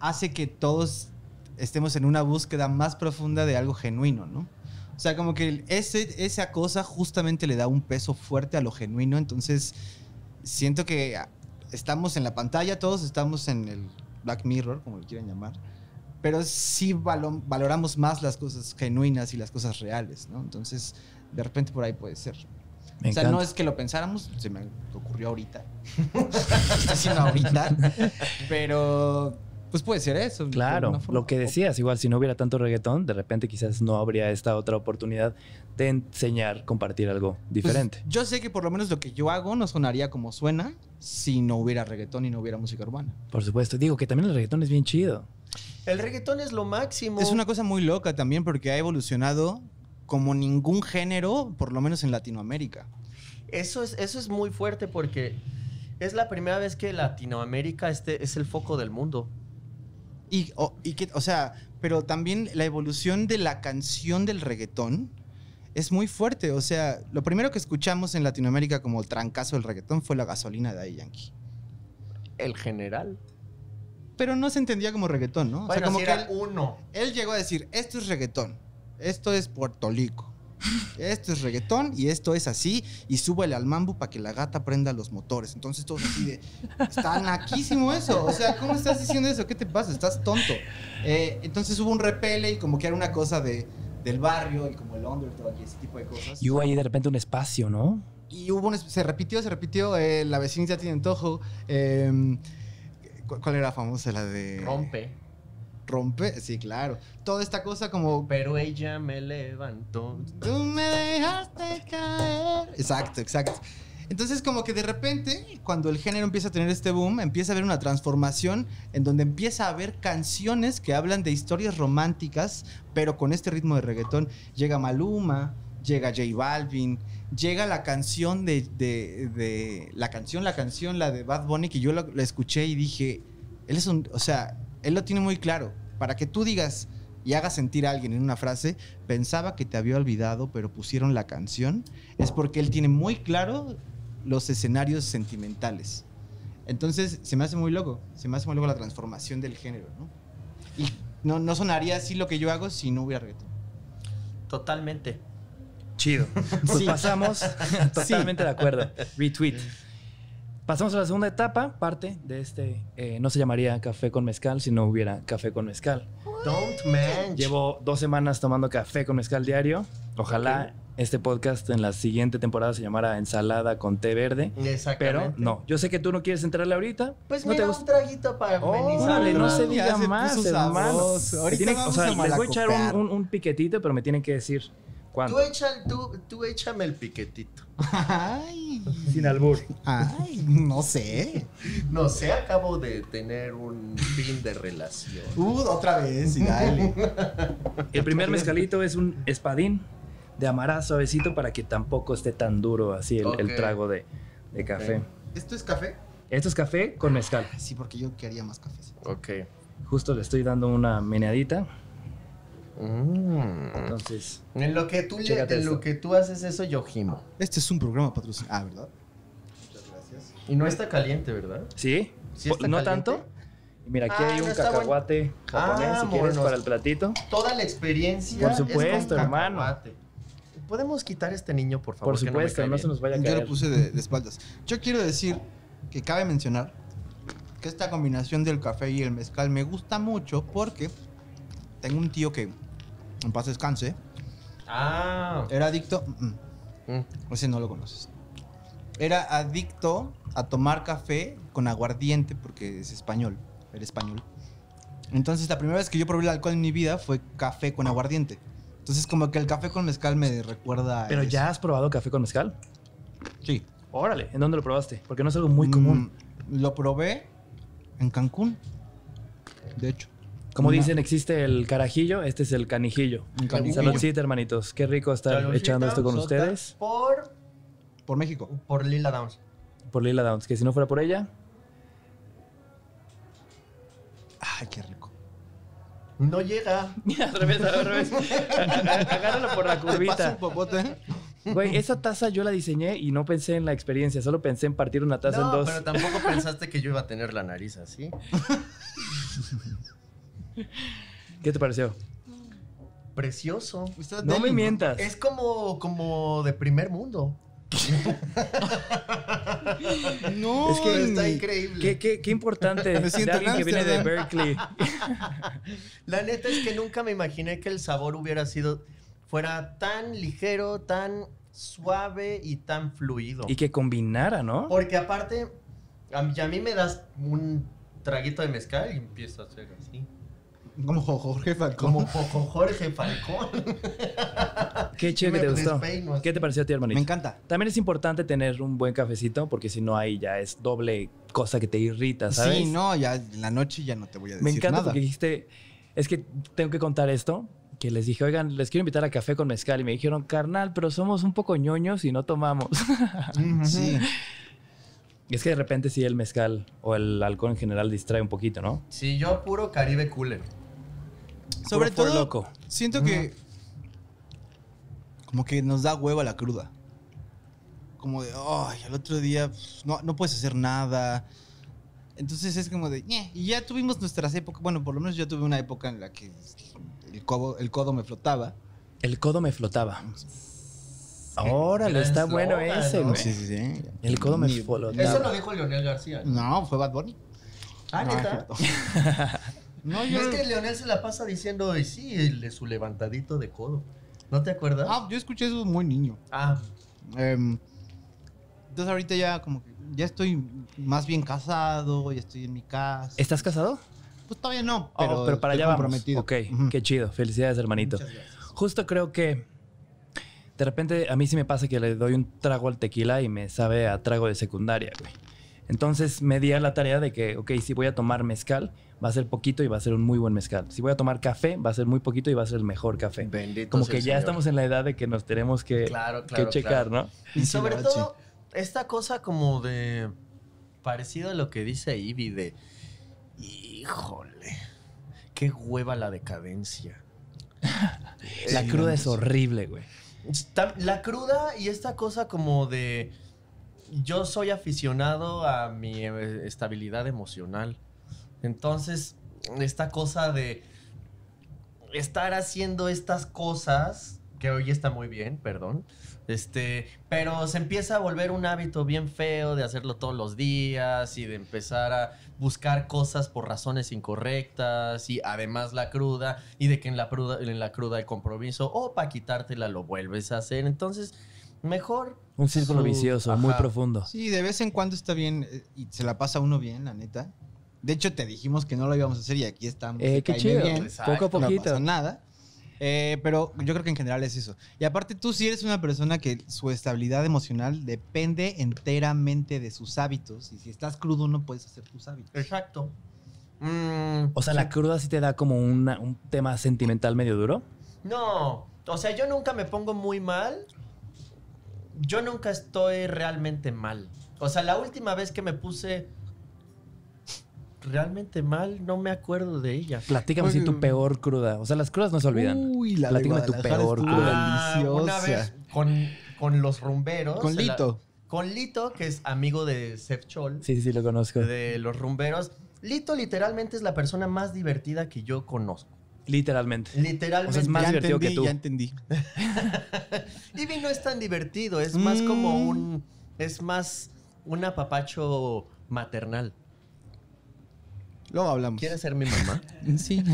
hace que todos estemos en una búsqueda más profunda de algo genuino, ¿no? O sea, como que ese, esa cosa justamente le da un peso fuerte a lo genuino, entonces siento que estamos en la pantalla, todos estamos en el Black Mirror, como lo quieran llamar, pero sí valo- valoramos más las cosas genuinas y las cosas reales, ¿no? Entonces, de repente por ahí puede ser. me o sea, encanta. no es que lo pensáramos, se me ocurrió ahorita. *laughs* Estoy haciendo ahorita. Pero, pues puede ser eso. Claro, lo que decías, igual si no hubiera tanto reggaetón, de repente quizás no habría esta otra oportunidad de enseñar, compartir algo Pues, diferente. yo sé que por lo menos lo que yo hago no sonaría como suena si no hubiera reggaetón y no hubiera música urbana. Por supuesto. Digo que también el reggaetón es bien chido. El reggaetón es lo máximo. Es una cosa muy loca también porque ha evolucionado como ningún género, por lo menos en Latinoamérica. Eso es, eso es muy fuerte porque Es la primera vez que Latinoamérica este es el foco del mundo. Y, o, y que, o sea, pero también la evolución de la canción del reggaetón es muy fuerte. O sea, lo primero que escuchamos en Latinoamérica como trancazo del reggaetón fue la gasolina de Daddy Yankee. El general. Pero no se entendía como reggaetón, ¿no? O sea, Bueno, como que él, uno. él llegó a decir, esto es reggaetón, esto es Puerto Rico. Esto es reggaetón y esto es así. Y súbele al mambo para que la gata prenda los motores. Entonces todos así de. Está naquísimo eso. O sea, ¿cómo estás diciendo eso? ¿Qué te pasa? Estás tonto. Eh, entonces hubo un repele y como que era una cosa de, del barrio y como el underdog y ese tipo de cosas. Y hubo ahí de repente un espacio, ¿no? Y hubo un, se repitió, se repitió. eh, la vecina ya tiene antojo. eh, ¿cu- ¿Cuál era famosa? La de. Rompe. Rompe. Sí, claro. Toda esta cosa como. Pero ella me levantó. Tú me dejaste caer. Exacto, exacto. Entonces, como que de repente, cuando el género empieza a tener este boom, empieza a haber una transformación en donde empieza a haber canciones que hablan de historias románticas, pero con este ritmo de reggaetón. Llega Maluma, llega J Balvin, llega la canción de, de- de- la canción, la canción, la de Bad Bunny, que yo la, la escuché y dije, él es un, o sea, él lo tiene muy claro. Para que tú digas y hagas sentir a alguien en una frase, pensaba que te había olvidado, pero pusieron la canción, es porque él tiene muy claro los escenarios sentimentales. Entonces, se me hace muy loco, se me hace muy loco la transformación del género, ¿no? Y no, no sonaría así lo que yo hago si no hubiera reggaetón. Totalmente. Chido. Pues *laughs* Sí. pasamos, *laughs* totalmente de acuerdo. Retweet. Pasamos a la segunda etapa, parte de este, eh, no se llamaría café con mezcal si no hubiera café con mezcal. Don't man. Llevo dos semanas tomando café con mezcal diario. Ojalá este podcast en la siguiente temporada se llamara ensalada con té verde. Exactamente. Pero no, yo sé que tú no quieres entrarle ahorita. Pues no mira, te un gusta. traguito para Órale, amenizar. no se diga más, hermano. Ahorita tienen- o vamos sea, a les voy a echar un, un- un piquetito, pero me tienen que decir cuándo. Tú, echa, tú, tú échame el piquetito. Ay, Sin albur. ay, no sé. No sé, acabo de tener un fin de relación. Uh, otra vez, y dale. El primer mezcalito es un espadín de amará suavecito para que tampoco esté tan duro así el, trago de, de café. ¿Esto es café? Esto es café con mezcal. Sí, porque yo quería más café. Ok. Justo le estoy dando una meneadita. Mm. Entonces, En lo que tú le- Chécate en esto. lo que tú haces eso, yo gimo. Este es un programa patrocinado. Ah, ¿verdad? Muchas gracias. Y no está caliente, ¿verdad? ¿sí? ¿Sí Po- está ¿No caliente? tanto? Mira, aquí Ah, hay un cacahuate japonés, Ah, si quieres, monos. para el platito. Toda la experiencia. Por es con supuesto, hermano. cacahuate. ¿Podemos quitar a este niño, por favor? Por supuesto, no, se nos vaya a Yo caer. lo puse de, de espaldas. Yo quiero decir que cabe mencionar que esta combinación del café y el mezcal me gusta mucho porque tengo un tío que, en paz descanse. Ah. era adicto. mm, mm, Mm. ese no lo conoces. Era adicto a tomar café con aguardiente porque es español. Era español. Entonces, la primera vez que yo probé el alcohol en mi vida fue café con aguardiente. Entonces, como que el café con mezcal me recuerda. a Pero eso. ya has probado café con mezcal. Sí. Órale, ¿en dónde lo probaste? Porque no es algo muy común. Mm, lo probé en Cancún. De hecho. Como Una- dicen, existe el carajillo, este es el canijillo. Cancún. Saludcita, hermanitos. Qué rico estar Saludcita, echando esto con ustedes. Por, Por México. por Lila Downs. Por Lila Downs, que si no fuera por ella, Ay, qué rico. No llega. *laughs* Al revés, al revés. *laughs* Agárralo por la ¿Te paso curvita. un popote? Güey, esa taza yo la diseñé y no pensé en la experiencia, solo pensé en partir una taza en No, dos. pero tampoco pensaste que yo iba a tener la nariz así. *laughs* ¿Qué te pareció? Precioso. Está No me mientas. Es como, como de primer mundo. *laughs* No, Es que está increíble. Qué, qué, qué importante Me de siento en alguien que viene de. Berkeley. *laughs* La neta es que nunca me imaginé que el sabor hubiera sido, fuera tan ligero, tan suave y tan fluido. Y que combinara, ¿no? Porque aparte, a mí, a mí me das un traguito de mezcal y empiezo a hacer así. Como Jorge Falcón. Como Jorge Falcón. *laughs* Qué chido que te gustó. ¿Qué te pareció a ti, hermanito? Me encanta. También es importante tener un buen cafecito, porque si no ahí ya es doble cosa que te irrita, ¿sabes? Sí, no, ya en la noche ya no te voy a decir Me encanta nada. porque dijiste, es que tengo que contar esto, que les dije, oigan, les quiero invitar a café con mezcal. Y me dijeron, carnal, pero somos un poco ñoños y no tomamos. *laughs* Sí. Y es que de repente sí el mezcal o el alcohol en general distrae un poquito, ¿no? Sí, yo puro Caribe Cooler. Sobre todo, Loko. siento que como que nos da hueva la cruda. Como de, ay, al otro día pues, no, no puedes hacer nada. Entonces es como de, "Ñe". y ya tuvimos nuestras épocas. Bueno, por lo menos yo tuve una época en la que el codo, el codo me flotaba. El codo me flotaba. Órale, gran está bueno eslogan, ese, ¿no? güey. Sí, sí, sí. El codo me Ni- flotaba. Eso lo dijo Leonel García. No, fue Bad Bunny. Ah, No, ¿neta? es cierto. *laughs* no, yo... es que Leonel se la pasa diciendo, y sí, el de su levantadito de codo. ¿No te acuerdas? Ah, yo escuché eso muy niño. Ah, Em, entonces ahorita ya como que ya estoy más bien casado, ya estoy en mi casa. ¿Estás casado? Pues todavía no, Pero, pero, pero para allá vamos. comprometido. Ok, Ujú. qué chido. Felicidades, hermanito. Justo creo que de repente a mí sí me pasa que le doy un trago al tequila y me sabe a trago de secundaria, güey. Entonces me di a la tarea de que, ok, si voy a tomar mezcal, va a ser poquito y va a ser un muy buen mezcal. Si voy a tomar café, va a ser muy poquito y va a ser el mejor café. bendito. Como que ya Señor. estamos en la edad de que nos tenemos que, Claro, que checar, claro. ¿no? Y sobre todo, esta cosa como de. Parecido a lo que dice Ivy de. Híjole. Qué hueva la decadencia. *laughs* La Sí, cruda es horrible, güey. La cruda y esta cosa como de. Yo soy aficionado a mi eh, estabilidad emocional. Entonces, esta cosa de estar haciendo estas cosas, que hoy está muy bien, perdón. Este, pero se empieza a volver un hábito bien feo de hacerlo todos los días y de empezar a buscar cosas por razones incorrectas y además la cruda y de que en la cruda, en la cruda hay compromiso o para quitártela lo vuelves a hacer. Entonces, mejor. Un círculo su- vicioso, muy profundo. Sí, de vez en cuando está bien eh, y se la pasa uno bien, la neta. De hecho, te dijimos que no lo íbamos a hacer y aquí estamos. Eh, qué chido. bien. Poco a No poquito. pasa nada. Eh, pero yo creo que en general es eso. Y aparte tú sí eres una persona que su estabilidad emocional depende enteramente de sus hábitos. Y si estás crudo no puedes hacer tus hábitos. Exacto. Mm, O sea, la cruda sí te da como una- un tema sentimental medio duro. No, o sea, yo nunca me pongo muy mal. Yo nunca estoy realmente mal. O sea, la última vez que me puse realmente mal, no me acuerdo de ella. Platícame si tu peor cruda. O sea, las crudas no se olvidan. Uy, la Platícame tu peor cruda. Ah, una vez con, con los rumberos. Con la- Lito. con Lito, que es amigo de Sef Chol, Sí, sí, sí, lo conozco. de los rumberos. Lito literalmente es la persona más divertida que yo conozco. Literalmente. Literalmente. O sea, es más ya divertido entendí, que tú. Ya entendí. *laughs* Ivy no es tan divertido, es más como Mm. un. Es más un apapacho maternal. Luego hablamos. ¿Quieres ser mi mamá? *laughs* Sí.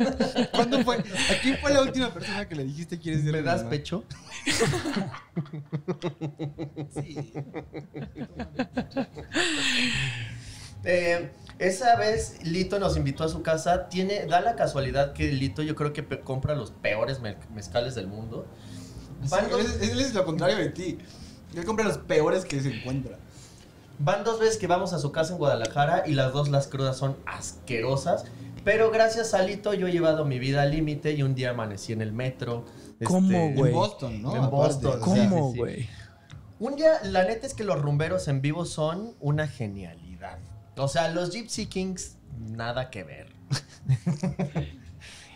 *laughs* ¿Cuándo fue? ¿A quién fue la última persona que le dijiste quieres ser ¿Me mi das mamá? pecho? Sí. Eh, esa vez Lito nos invitó a su casa. Tiene, da la casualidad que Lito yo creo que pe- compra los peores me- mezcales del mundo. Van, dos, él, él es lo contrario de ti. Él compra los peores que se encuentra. van dos veces que vamos a su casa en Guadalajara y las dos las crudas son asquerosas. Pero gracias a Lito yo he llevado mi vida al límite y un día amanecí en el metro. ¿Cómo, Este, güey? En Boston, ¿no? En Boston, ¿Cómo, sí, sí. güey? Un día, la neta es que los rumberos en vivo son una genialidad. O sea, los Gypsy Kings, nada que ver. *laughs*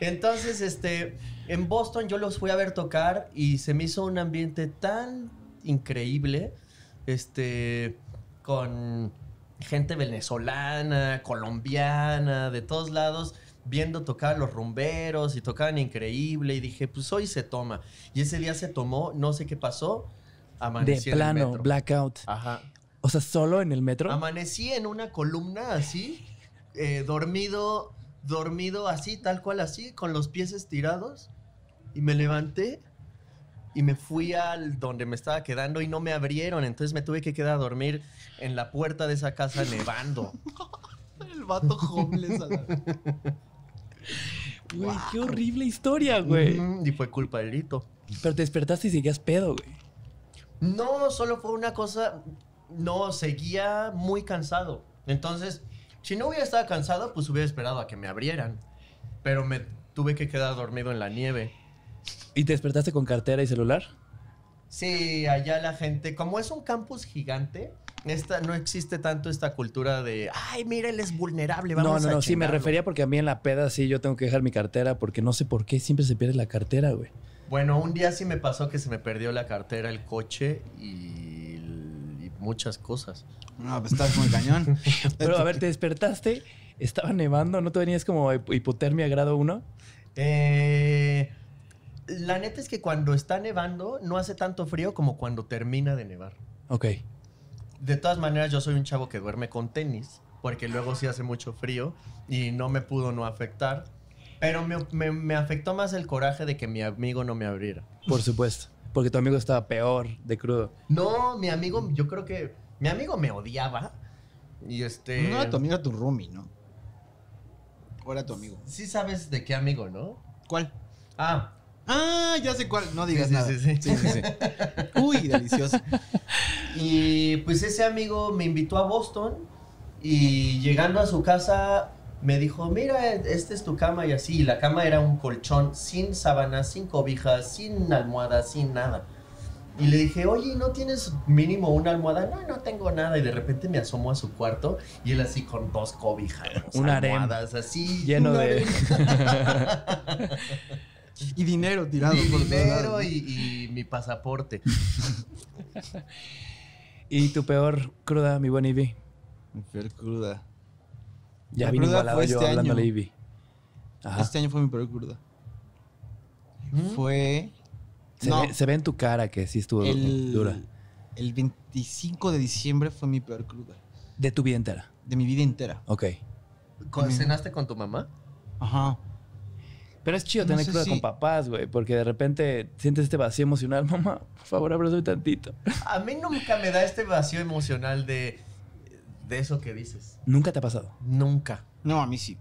Entonces, este, en Boston yo los fui a ver tocar y se me hizo un ambiente tan increíble, este, con gente venezolana, colombiana, de todos lados, viendo tocar los rumberos y tocaban increíble y dije, pues hoy se toma. Y ese día se tomó, no sé qué pasó, De amanecí en el plano, metro. blackout. Ajá. O sea, solo en el metro. Amanecí en una columna así, eh, dormido, dormido así, tal cual así, con los pies estirados. Y me levanté y me fui al donde me estaba quedando y no me abrieron. Entonces me tuve que quedar a dormir en la puerta de esa casa nevando. *laughs* El vato homeless. a la- Güey, qué horrible historia, güey. Y fue culpa del Lito. Pero te despertaste y seguías pedo, güey. No, solo fue una cosa. No, seguía muy cansado. Entonces, si no hubiera estado cansado, pues hubiera esperado a que me abrieran. Pero me tuve que quedar dormido en la nieve. ¿Y te despertaste con cartera y celular? Sí, allá la gente, como es un campus gigante, esta, no existe tanto esta cultura de, ay, mira, él es vulnerable, vamos No, no, a no, sí me chingarlo". refería porque a mí en la peda sí yo tengo que dejar mi cartera porque no sé por qué siempre se pierde la cartera, güey. Bueno, un día sí me pasó que se me perdió la cartera, el coche y muchas cosas. No, pues estás muy cañón. *laughs* Pero a ver, te despertaste, estaba nevando, ¿no te venías como hip- hipotermia grado 1? Eh, la neta es que cuando está nevando no hace tanto frío como cuando termina de nevar. Ok. De todas maneras, yo soy un chavo que duerme con tenis, porque luego sí hace mucho frío y no me pudo no afectar. Pero me, me- me afectó más el coraje de que mi amigo no me abriera. Por supuesto. Porque tu amigo estaba peor de crudo. No, mi amigo, yo creo que mi amigo me odiaba. Y este. No era tu amigo, era tu roomie, ¿no? ¿O era tu amigo? Sí sabes de qué amigo, ¿no? ¿Cuál? Ah, Ah, ya sé cuál. No digas Sí, sí, nada. sí, sí. sí, sí, sí. Uy, delicioso. Y pues ese amigo me invitó a Boston y llegando a su casa me dijo, mira, esta es tu cama y así. Y la cama era un colchón sin sábanas, sin cobijas, sin almohada, sin nada. Y le dije, oye, ¿no tienes mínimo una almohada? No, no tengo nada. Y de repente me asomo a su cuarto y él así con dos cobijas, *laughs* Un harem. almohadas, así. Lleno de... *laughs* Y dinero tirado Mi por dinero y, y mi pasaporte. *laughs* ¿Y tu peor cruda, mi buen Ivy? Mi peor cruda. Ya La vine igualado fue yo este hablándole a año. Ivy. Ajá. Este año fue mi peor cruda. ¿Mm? Fue Se, no. ve, se ve en tu cara que sí estuvo el, dura. el 25 de diciembre fue mi peor cruda. De tu vida entera. De mi vida entera. Ok. ¿Con- ¿Cenaste con tu mamá? Ajá. Pero es chido No tener cruda si- con papás, güey, porque de repente sientes este vacío emocional. *laughs* Mamá, por favor, abrázame tantito. A mí nunca me da este vacío emocional de, de eso que dices. Nunca te ha pasado. Nunca. No, a mí sí.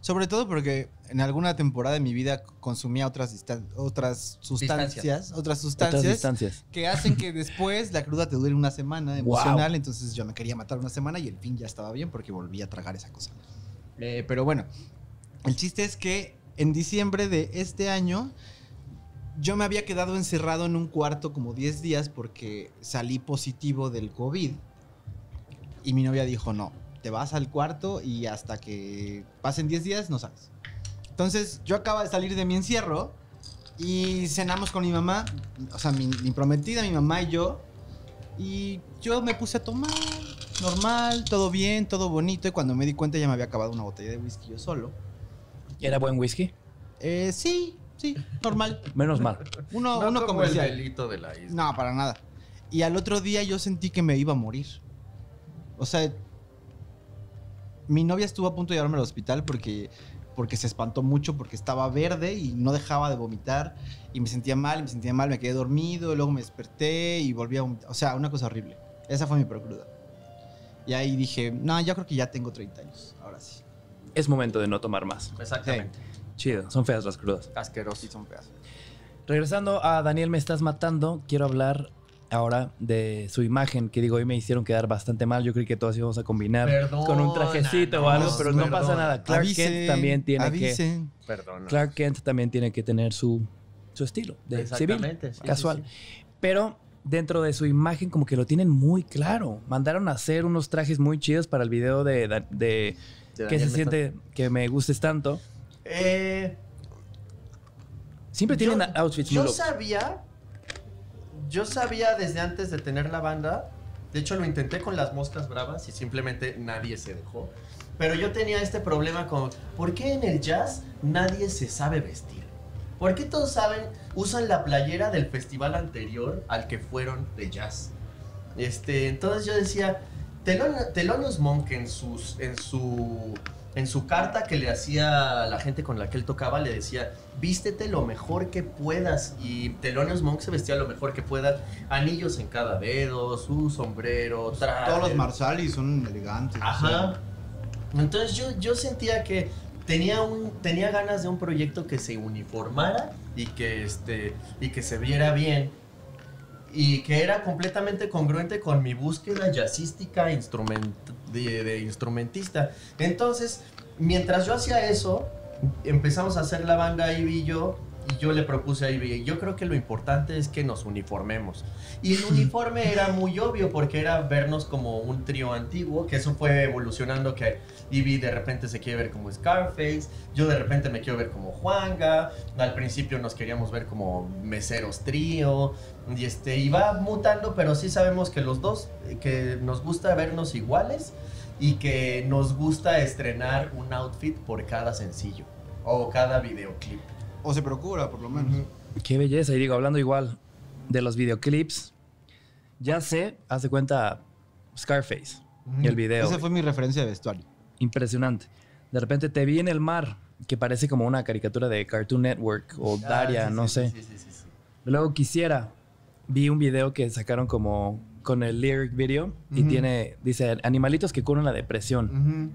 Sobre todo porque en alguna temporada de mi vida consumía otras, distan- otras sustancias, Distancias. otras Otras sustancias distancias. que hacen que después la cruda te dure una semana Wow. emocional. Entonces yo me quería matar una semana y el fin ya estaba bien porque volví a tragar esa cosa. Eh, pero bueno, el chiste es que en diciembre de este año yo me había quedado encerrado en un cuarto como 10 días porque salí positivo del COVID. Y mi novia dijo, no, te vas al cuarto y hasta que pasen 10 días no sales. Entonces yo acabo de salir de mi encierro y cenamos con mi mamá, o sea, mi, mi prometida, mi mamá y yo. Y yo me puse a tomar, normal, todo bien, todo bonito. Y cuando me di cuenta ya me había acabado una botella de whisky yo solo. ¿Era buen whisky? Eh, sí, sí, normal. Menos mal. Uno, no uno como comercial. el delito de la isla. No, para nada. Y al otro día yo sentí que me iba a morir. O sea, mi novia estuvo a punto de llevarme al hospital porque, porque se espantó mucho, porque estaba verde y no dejaba de vomitar. Y me sentía mal, me sentía mal, me quedé dormido, luego me desperté y volví a vomitar. O sea, una cosa horrible. Esa fue mi peor cruda. Y ahí dije, no, yo creo que ya tengo 30 años. Ahora sí. Es momento de no tomar más. Exactamente. Chido, son feas las crudas. Asqueroso. Sí, son feas. Regresando a Daniel Me Estás Matando, quiero hablar ahora de su imagen, que digo, hoy me hicieron quedar bastante mal. Yo creí que todos íbamos a combinar con un trajecito o algo, pero no pasa nada. Clark Kent también tiene que... Clark Kent también tiene que tener su, su estilo de civil, Exactamente, sí, casual. sí. Pero dentro de su imagen como que lo tienen muy claro. Mandaron a hacer unos trajes muy chidos para el video de, de, de De ¿Qué se siente que me gustes tanto? Eh, Siempre yo- tienen outfits muy Yo locos. sabía. Yo sabía desde antes de tener la banda. De hecho, lo intenté con las moscas bravas y simplemente nadie se dejó. Pero yo tenía este problema con. ¿Por qué en el jazz nadie se sabe vestir? ¿Por qué todos saben, usan la playera del festival anterior al que fueron de jazz? Este, entonces yo decía, Telon- Thelonious Monk en, sus, en, su, en su carta que le hacía a la gente con la que él tocaba, le decía, vístete lo mejor que puedas. Y Thelonious Monk se vestía lo mejor que pueda, anillos en cada dedo, su sombrero, traje. Todos los Marsalis son elegantes. o Ajá. sea, Entonces yo, yo sentía que tenía, un, tenía ganas de un proyecto que se uniformara y que, este, y que se viera bien. Y que era completamente congruente con mi búsqueda jazzística instrument, de, de instrumentista. Entonces, mientras yo hacía eso, empezamos a hacer la banda Ivy y yo. y yo le propuse a Ivy, yo creo que lo importante es que nos uniformemos. Y el *laughs* uniforme era muy obvio porque era vernos como un trío antiguo, que eso fue evolucionando, que Ivy de repente se quiere ver como Scarface, yo de repente me quiero ver como Juanga, al principio nos queríamos ver como meseros trío, y este, y va mutando, pero sí sabemos que los dos, que nos gusta vernos iguales y que nos gusta estrenar un outfit por cada sencillo o cada videoclip. O se procura, por lo menos. Qué belleza. Y digo, hablando igual de los videoclips, ya sé, hace cuenta Scarface, y el video. Esa fue mi referencia de vestuario. Impresionante. De repente te vi en el mar, que parece como una caricatura de Cartoon Network o Ah, Daria, sí, no sí, sé. sí, sí, sí, sí. Luego quisiera, vi un video que sacaron como con el lyric video y tiene, dice, animalitos que curan la depresión.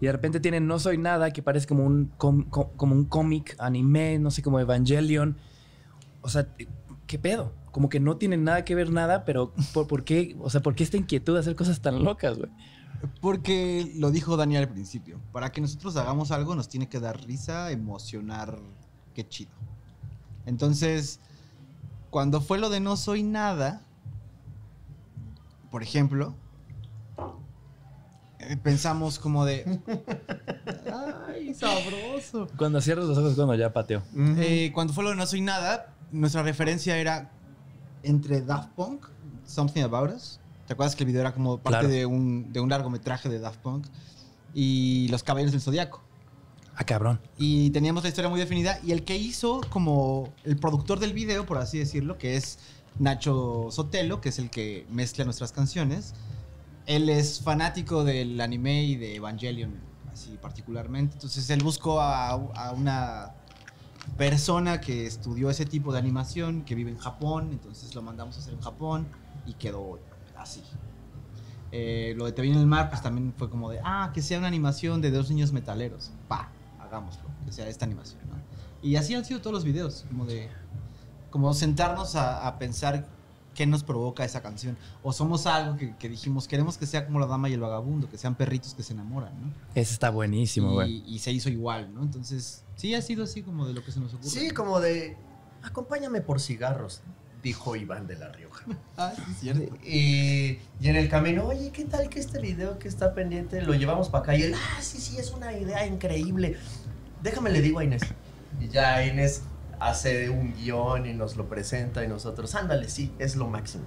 Y de repente tienen No Soy Nada, que parece como un, com- co- como un cómic anime, no sé, como Evangelion. O sea, ¿qué pedo? Como que no tienen nada que ver nada, pero ¿por, por qué? O sea, ¿por qué esta inquietud de hacer cosas tan locas, güey? Porque lo dijo Daniel al principio. Para que nosotros hagamos algo nos tiene que dar risa, emocionar. Qué chido. Entonces, cuando fue lo de no soy nada, por ejemplo, eh, pensamos como de... ¡Ay, sabroso! Cuando cierras los ojos, cuando ya pateo. Eh, cuando fue lo de No Soy Nada, nuestra referencia era entre Daft Punk, Something About Us. ¿Te acuerdas que el video era como parte Claro. de, un, de un largometraje de Daft Punk? Y Los Caballeros del Zodiaco. Ah, cabrón. Y teníamos la historia muy definida. Y el que hizo como el productor del video, por así decirlo, que es Nacho Sotelo, que es el que mezcla nuestras canciones. Él es fanático del anime y de Evangelion, así particularmente. Entonces él buscó a, una persona que estudió ese tipo de animación, que vive en Japón. Entonces lo mandamos a hacer en Japón y quedó así. Eh, lo de Te vi en el mar, pues también fue como de, ah, que sea una animación de dos niños metaleros. Pa, hagámoslo, que sea esta animación, ¿no? Y así han sido todos los videos, como de, como sentarnos a, a pensar qué nos provoca esa canción. O somos algo que, que dijimos, queremos que sea como la dama y el vagabundo, que sean perritos que se enamoran, ¿no? Ese está buenísimo, güey. Y, y se hizo igual, ¿no? Entonces, sí ha sido así como de lo que se nos ocurre. Sí, como de, acompáñame por cigarros, dijo Iván de la Rioja. Ah, sí, es cierto. Y, y en el camino, oye, ¿qué tal que este video que está pendiente lo llevamos para acá? Y él, ah, sí, sí, es una idea increíble. Déjame le digo a Inés. Y ya Inés hace un guion y nos lo presenta y nosotros, ándale, sí, es lo máximo.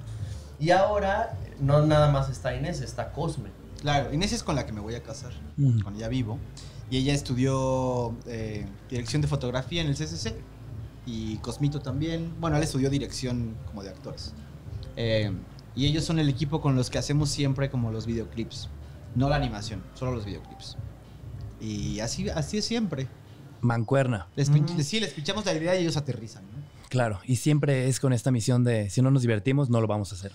Y ahora, no nada más está Inés, está Cosme. Claro, Inés es con la que me voy a casar, Mm. con ella vivo. Y ella estudió eh, dirección de fotografía en el CCC. Y Cosmito también. Bueno, él estudió dirección como de actores. Eh, y ellos son el equipo con los que hacemos siempre como los videoclips. No la animación, solo los videoclips. Y así, así es siempre. Mancuerna. Les, pin- sí, les pinchamos la idea y ellos aterrizan. ¿no? Claro. Y siempre es con esta misión de si no nos divertimos, no lo vamos a hacer.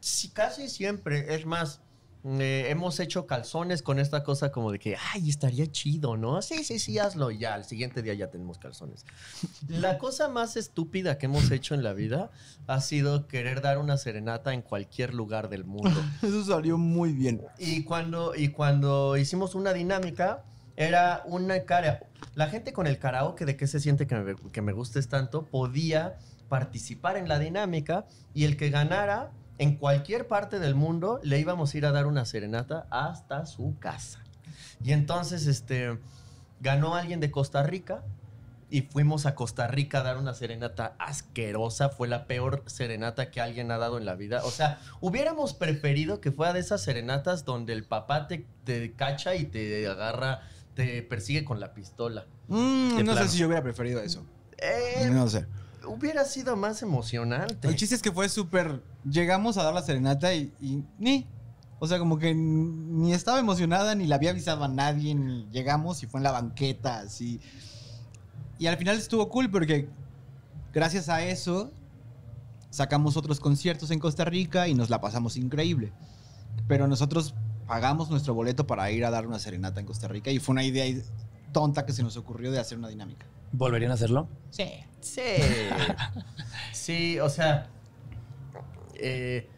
Sí, casi siempre. Es más, eh, hemos hecho calzones con esta cosa como de que, ay, estaría chido, ¿no? Sí, sí, sí, hazlo. Y ya, al siguiente día ya tenemos calzones. *laughs* La cosa más estúpida que hemos hecho en la vida ha sido querer dar una serenata en cualquier lugar del mundo. *laughs* Eso salió muy bien. Y cuando, y cuando hicimos una dinámica, era una cara. La gente con el karaoke de qué se siente que me, que me gustes tanto podía participar en la dinámica y el que ganara en cualquier parte del mundo le íbamos a ir a dar una serenata hasta su casa. Y entonces este ganó alguien de Costa Rica y fuimos a Costa Rica a dar una serenata asquerosa, fue la peor serenata que alguien ha dado en la vida. O sea, hubiéramos preferido que fuera de esas serenatas donde el papá te, te cacha y te agarra, te persigue con la pistola. Mm, no plano. sé si yo hubiera preferido eso. Eh, No sé. Hubiera sido más emocionante. El chiste es que fue súper. Llegamos a dar la serenata y, ni. O sea, como que ni estaba emocionada, ni le había avisado a nadie, ni llegamos y fue en la banqueta, así. Y al final estuvo cool porque gracias a eso sacamos otros conciertos en Costa Rica y nos la pasamos increíble. Pero nosotros pagamos nuestro boleto para ir a dar una serenata en Costa Rica y fue una idea tonta que se nos ocurrió de hacer una dinámica. ¿Volverían a hacerlo? Sí. Sí. *laughs* Sí, o sea. eh,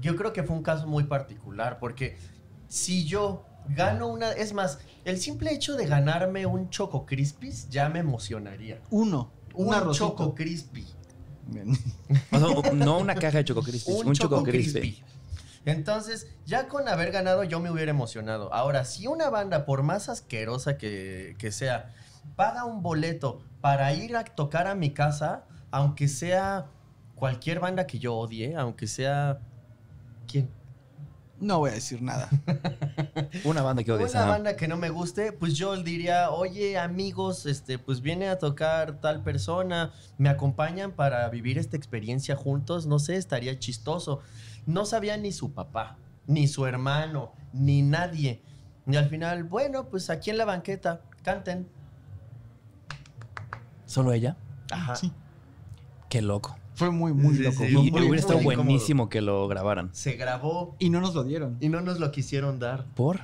yo creo que fue un caso muy particular porque si yo gano una. Es más, el simple hecho de ganarme un Choco Crispis ya me emocionaría. Uno. Un Un arrocito. Choco Crispy. Bien. O sea, no una caja de Choco Crispy, un, Choco Crispy. Entonces, ya con haber ganado, yo me hubiera emocionado. Ahora, si una banda, por más asquerosa que, que sea, paga un boleto para ir a tocar a mi casa, aunque sea cualquier banda que yo odie, aunque sea. ¿Quién? No voy a decir nada. *laughs* Una banda que. Una ajá. banda que no me guste, pues yo diría, oye amigos, este, pues viene a tocar tal persona, me acompañan para vivir esta experiencia juntos, no sé, estaría chistoso. No sabía ni su papá, ni su hermano, ni nadie. Y al final, bueno, pues aquí en la banqueta, canten. ¿Solo ella? Ajá. Sí. Qué loco. Fue muy, muy Sí, loco. sí. Y Muy, hubiera estado incómodo. buenísimo que lo grabaran. Se grabó Y no nos lo dieron. y no nos lo quisieron dar. ¿Por?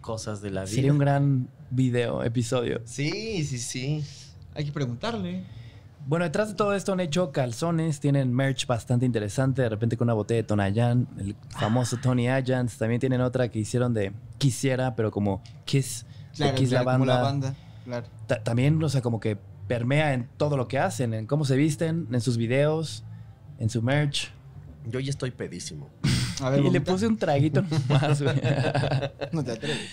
Cosas de la vida. Sería un gran video, episodio. Sí, sí, sí. Hay que preguntarle. Bueno, detrás de todo esto han hecho calzones, tienen merch bastante interesante, de repente con una botella de Tonayan, el famoso Tony Ayans, también tienen otra que hicieron de Quisiera, pero como Kiss, de Kiss la como la banda. Claro. Ta- también, o sea, como que permea en todo lo que hacen, en cómo se visten, en sus videos, en su merch. Yo ya estoy pedísimo. A ver, y le puse un traguito más, güey. *laughs* No te atreves.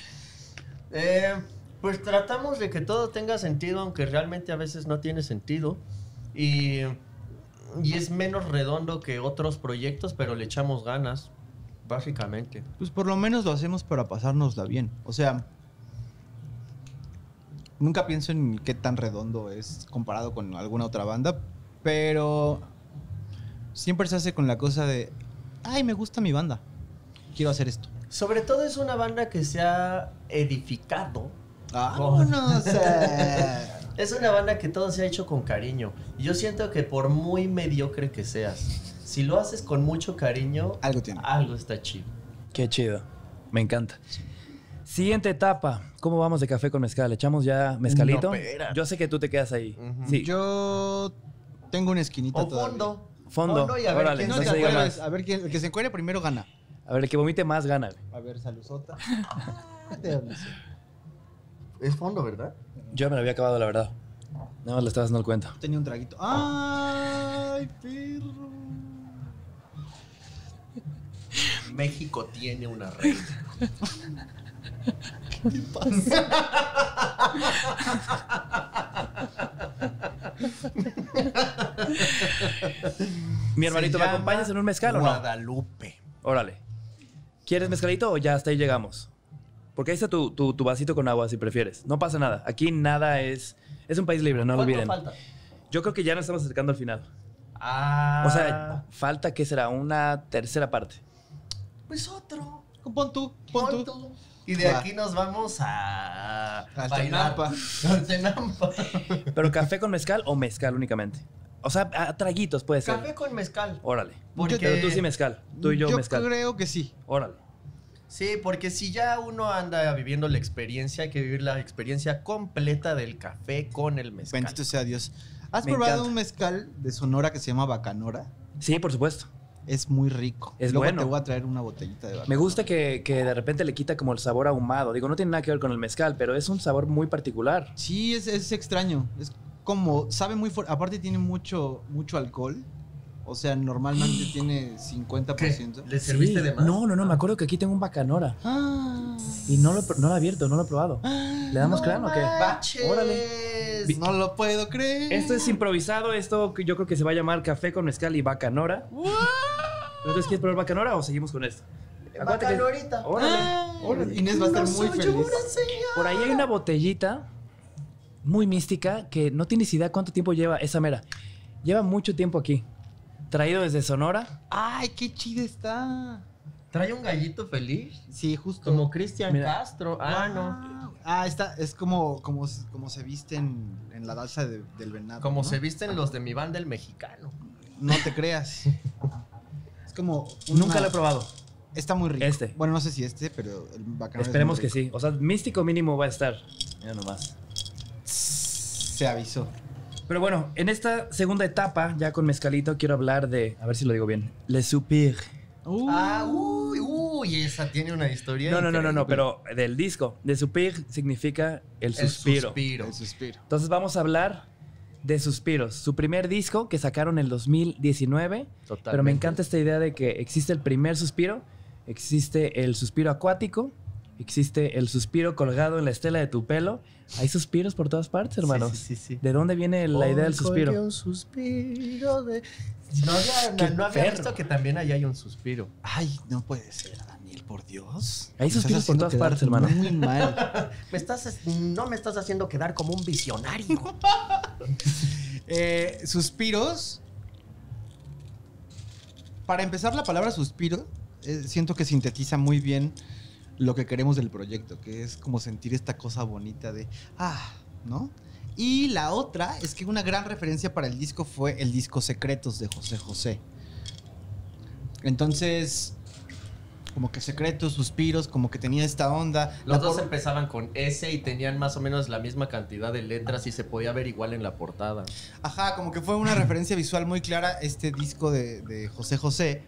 Eh, pues tratamos de que todo tenga sentido, aunque realmente a veces no tiene sentido. Y, y es menos redondo que otros proyectos, pero le echamos ganas, básicamente. Pues por lo menos lo hacemos para pasárnosla bien. O sea, nunca pienso en qué tan redondo es comparado con alguna otra banda, pero siempre se hace con la cosa de, ay, me gusta mi banda. Quiero hacer esto. Sobre todo es una banda que se ha edificado. Vámonos. *laughs* eh. Es una banda que todo se ha hecho con cariño. Y yo siento que por muy mediocre que seas, si lo haces con mucho cariño, Algo tiene. algo está chido. Qué chido. Me encanta. Siguiente etapa. ¿Cómo vamos de café con mezcal? ¿Echamos ya mezcalito? No. Yo sé que tú te quedas ahí. Sí. Yo tengo una esquinita O todavía. fondo. Fondo. y a ver Órale, quién No se diga más. A ver, quién, el que se encuentre primero gana. A ver, el que vomite más gana. A ver, *laughs* sí. Es fondo, ¿verdad? Yo me lo había acabado, la verdad. Nada más le estaba dando el cuenta. Tenía un traguito. ¡Ay, perro! México tiene una reina. *laughs* ¿Qué pasa? Mi hermanito, ¿me acompañas en un mezcal o no? Guadalupe. Órale. ¿Quieres mezcalito o ya hasta ahí llegamos? Porque ahí está tu, tu, tu vasito con agua si prefieres. No pasa nada. Aquí nada es... Es un país libre, no lo ¿Cuánto olviden. falta? Yo creo que ya nos estamos acercando al final. Ah. O sea, falta, ¿qué será? Una tercera parte. pues otro. Pon tú, pon tú. Y de Va. aquí nos vamos a. Al bailar. Tenampa. Al Tenampa. ¿Pero café con mezcal o mezcal únicamente? O sea, a traguitos puede ser. Café con mezcal. Órale. Porque- Pero tú sí mezcal. Tú y yo, mezcal. creo que sí. Órale. Sí, porque si ya uno anda viviendo la experiencia, hay que vivir la experiencia completa del café con el mezcal. Bendito sea Dios. ¿Has Me probado encanta. un mezcal de Sonora que se llama Bacanora? Sí, por supuesto. Es muy rico. Es Luego bueno. te voy a traer una botellita de. Me gusta que, que de repente le quita como el sabor ahumado. Digo, no tiene nada que ver con el mezcal, pero es un sabor muy particular. Sí, es, es extraño. Es como, sabe muy fuerte. Aparte tiene mucho, mucho alcohol. O sea, normalmente *gasps* tiene 50%. ¿Le serviste Sí. de más? No, no, no. Me acuerdo que aquí tengo un bacanora. Ah. Y no lo, no lo he abierto, no lo he probado. ¿Le damos No cráneo o qué? ¡Baches! Órale. No lo puedo creer. Esto es improvisado. Esto yo creo que se va a llamar café con mezcal y bacanora. Entonces, ¿quieres probar bacanora o seguimos con esto? Que- Bacanorita. Órale. Ah, órale. Inés va a estar No muy feliz. Por ahí hay una botellita muy mística que no tienes idea cuánto tiempo lleva esa mera. Lleva mucho tiempo aquí. Traído desde Sonora. Ay, qué chida está. Trae un gallito feliz. Sí, justo. Como Cristian. Castro. Ah, no. no. Ah, está, es como, como, como se visten en la danza de- del venado. Como ¿no? se visten los de mi banda, el mexicano. No te creas. *laughs* Como. una- Nunca lo he probado. Está muy rico. Este. Bueno, no sé si este, pero el bacano. es Esperemos que sí. O sea, místico mínimo va a estar. Mira nomás. Se avisó. Pero bueno, en esta segunda etapa, ya con mezcalito, quiero hablar de, a ver si lo digo bien, Le Soupir. Uh, Ah, uy, uy. Esa tiene una historia. No, no, no, no, no, pero del disco. De Supir significa el suspiro. El suspiro. Entonces vamos a hablar de Suspiros. Su primer disco que sacaron en el 2019. Pero me Totalmente. encanta esta idea de que existe el primer suspiro, existe el suspiro acuático, existe el suspiro colgado en la estela de tu pelo. Hay suspiros por todas partes, hermanos. Sí, sí, sí, sí. ¿De dónde viene la idea del suspiro? un suspiro de... No había, no, no había visto que también ahí hay un suspiro. Ay, no puede ser, por Dios. Estás suspiros por todas partes, hermano. Muy mal. *laughs* Me estás, no me estás haciendo quedar como un visionario. *laughs* Eh, suspiros. Para empezar, la palabra suspiro eh, siento que sintetiza muy bien lo que queremos del proyecto, que es como sentir esta cosa bonita de, ah, ¿no? Y la otra es que una gran referencia para el disco fue el disco Secretos de José José. Entonces, como que secretos, suspiros, como que tenía esta onda. Los La dos por- empezaban con S y tenían más o menos la misma cantidad de letras y se podía ver igual en la portada. Ajá, como que fue una *laughs* referencia visual muy clara este disco de, de José José.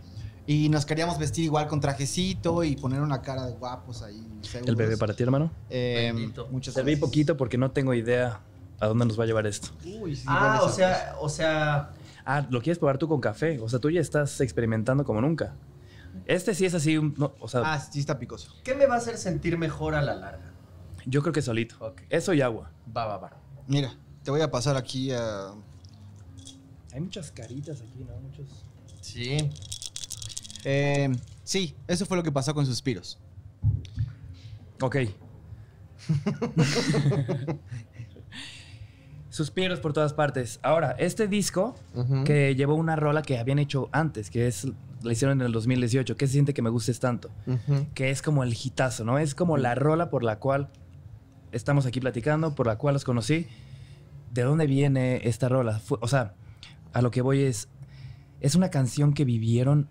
Y nos queríamos vestir igual con trajecito y poner una cara de guapos ahí. El seguros. bebé para ti, hermano. Eh, muchas Serví gracias. poquito porque no tengo idea a dónde nos va a llevar esto. Uy, sí, Ah, o sea, o sea, Ah, lo quieres probar tú con café. O sea, tú ya estás experimentando como nunca. Este sí es así, un- no, o sea, Ah, sí está picoso. ¿qué me va a hacer sentir mejor a la larga? yo creo que solito. Ok. Eso y agua. Va, va, va. Mira, te voy a pasar aquí a... Hay muchas caritas aquí, ¿no? Muchos. Sí. Eh, sí, eso fue lo que pasó con Suspiros. Ok. *laughs* Suspiros por todas partes. Ahora, este disco Ujú. que llevó una rola que habían hecho antes, que es la hicieron en el 2018, que se siente que me gustes tanto, Ujú. que es como el hitazo, ¿no? Es como la rola por la cual estamos aquí platicando, por la cual los conocí. ¿De dónde viene esta rola? Fue- o sea, a lo que voy es, es una canción que vivieron,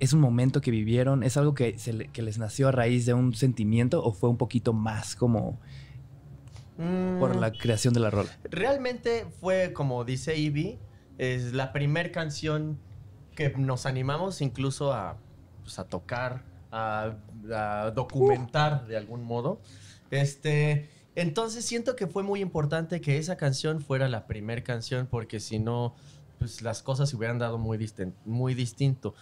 es un momento que vivieron, es algo que, se le- que les nació a raíz de un sentimiento o fue un poquito más como por Mm, la creación de la rola. Realmente fue, como dice Ivy, es la primer canción que nos animamos incluso a, pues, a tocar, a, a documentar de algún modo. Este, entonces siento que fue muy importante que esa canción fuera la primer canción porque si no, pues las cosas se hubieran dado muy, distin- muy distinto.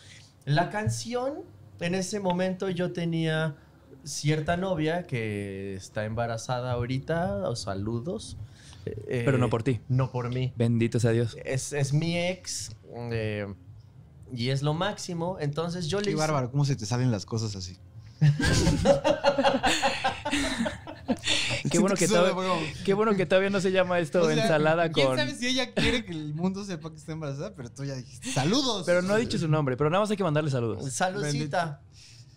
La canción, en ese momento yo tenía cierta novia que está embarazada ahorita, o saludos. Eh, Pero no por ti. No por mí. Bendito sea Dios. Es, es mi ex eh, y es lo máximo. Entonces yo le Qué hice- bárbaro, cómo se te salen las cosas así. *laughs* Qué bueno, que todavía, sube, qué bueno que todavía no se llama esto O sea, ensalada ¿Quién con... sabe si ella quiere que el mundo sepa que está embarazada? Pero tú ya dijiste, ¡saludos! Pero no ha dicho su nombre, pero nada más hay que mandarle saludos. Saludcita.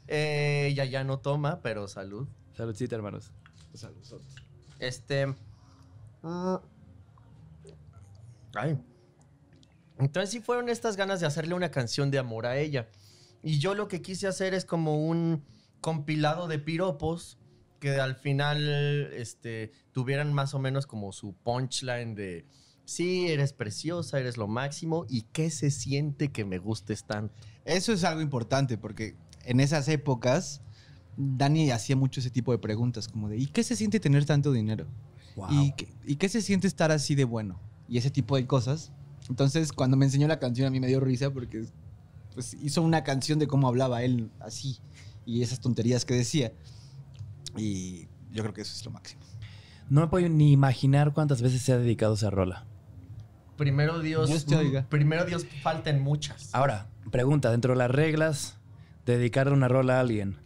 Eh, ella ya no toma, pero salud. Saludcita, hermanos. Saludos. Este. mm, Ay. Entonces sí fueron estas ganas de hacerle una canción de amor a ella. Y yo lo que quise hacer es como un compilado de piropos que al final este, tuvieran más o menos como su punchline de sí, eres preciosa, eres lo máximo y qué se siente que me gustes tanto. Eso es algo importante porque en esas épocas Dani hacía mucho ese tipo de preguntas, como de ¿y qué se siente tener tanto dinero? Wow. ¿Y, qué, y qué se siente estar así de bueno? Y ese tipo de cosas. Entonces, cuando me enseñó la canción a mí me dio risa porque pues, hizo una canción de cómo hablaba él así y esas tonterías que decía. Y yo creo que eso es lo máximo. No me puedo ni imaginar cuántas veces se ha dedicado esa rola. Primero Dios, Dios te oiga. primero Dios faltan muchas. Ahora, pregunta, dentro de las reglas de dedicarle una rola a alguien,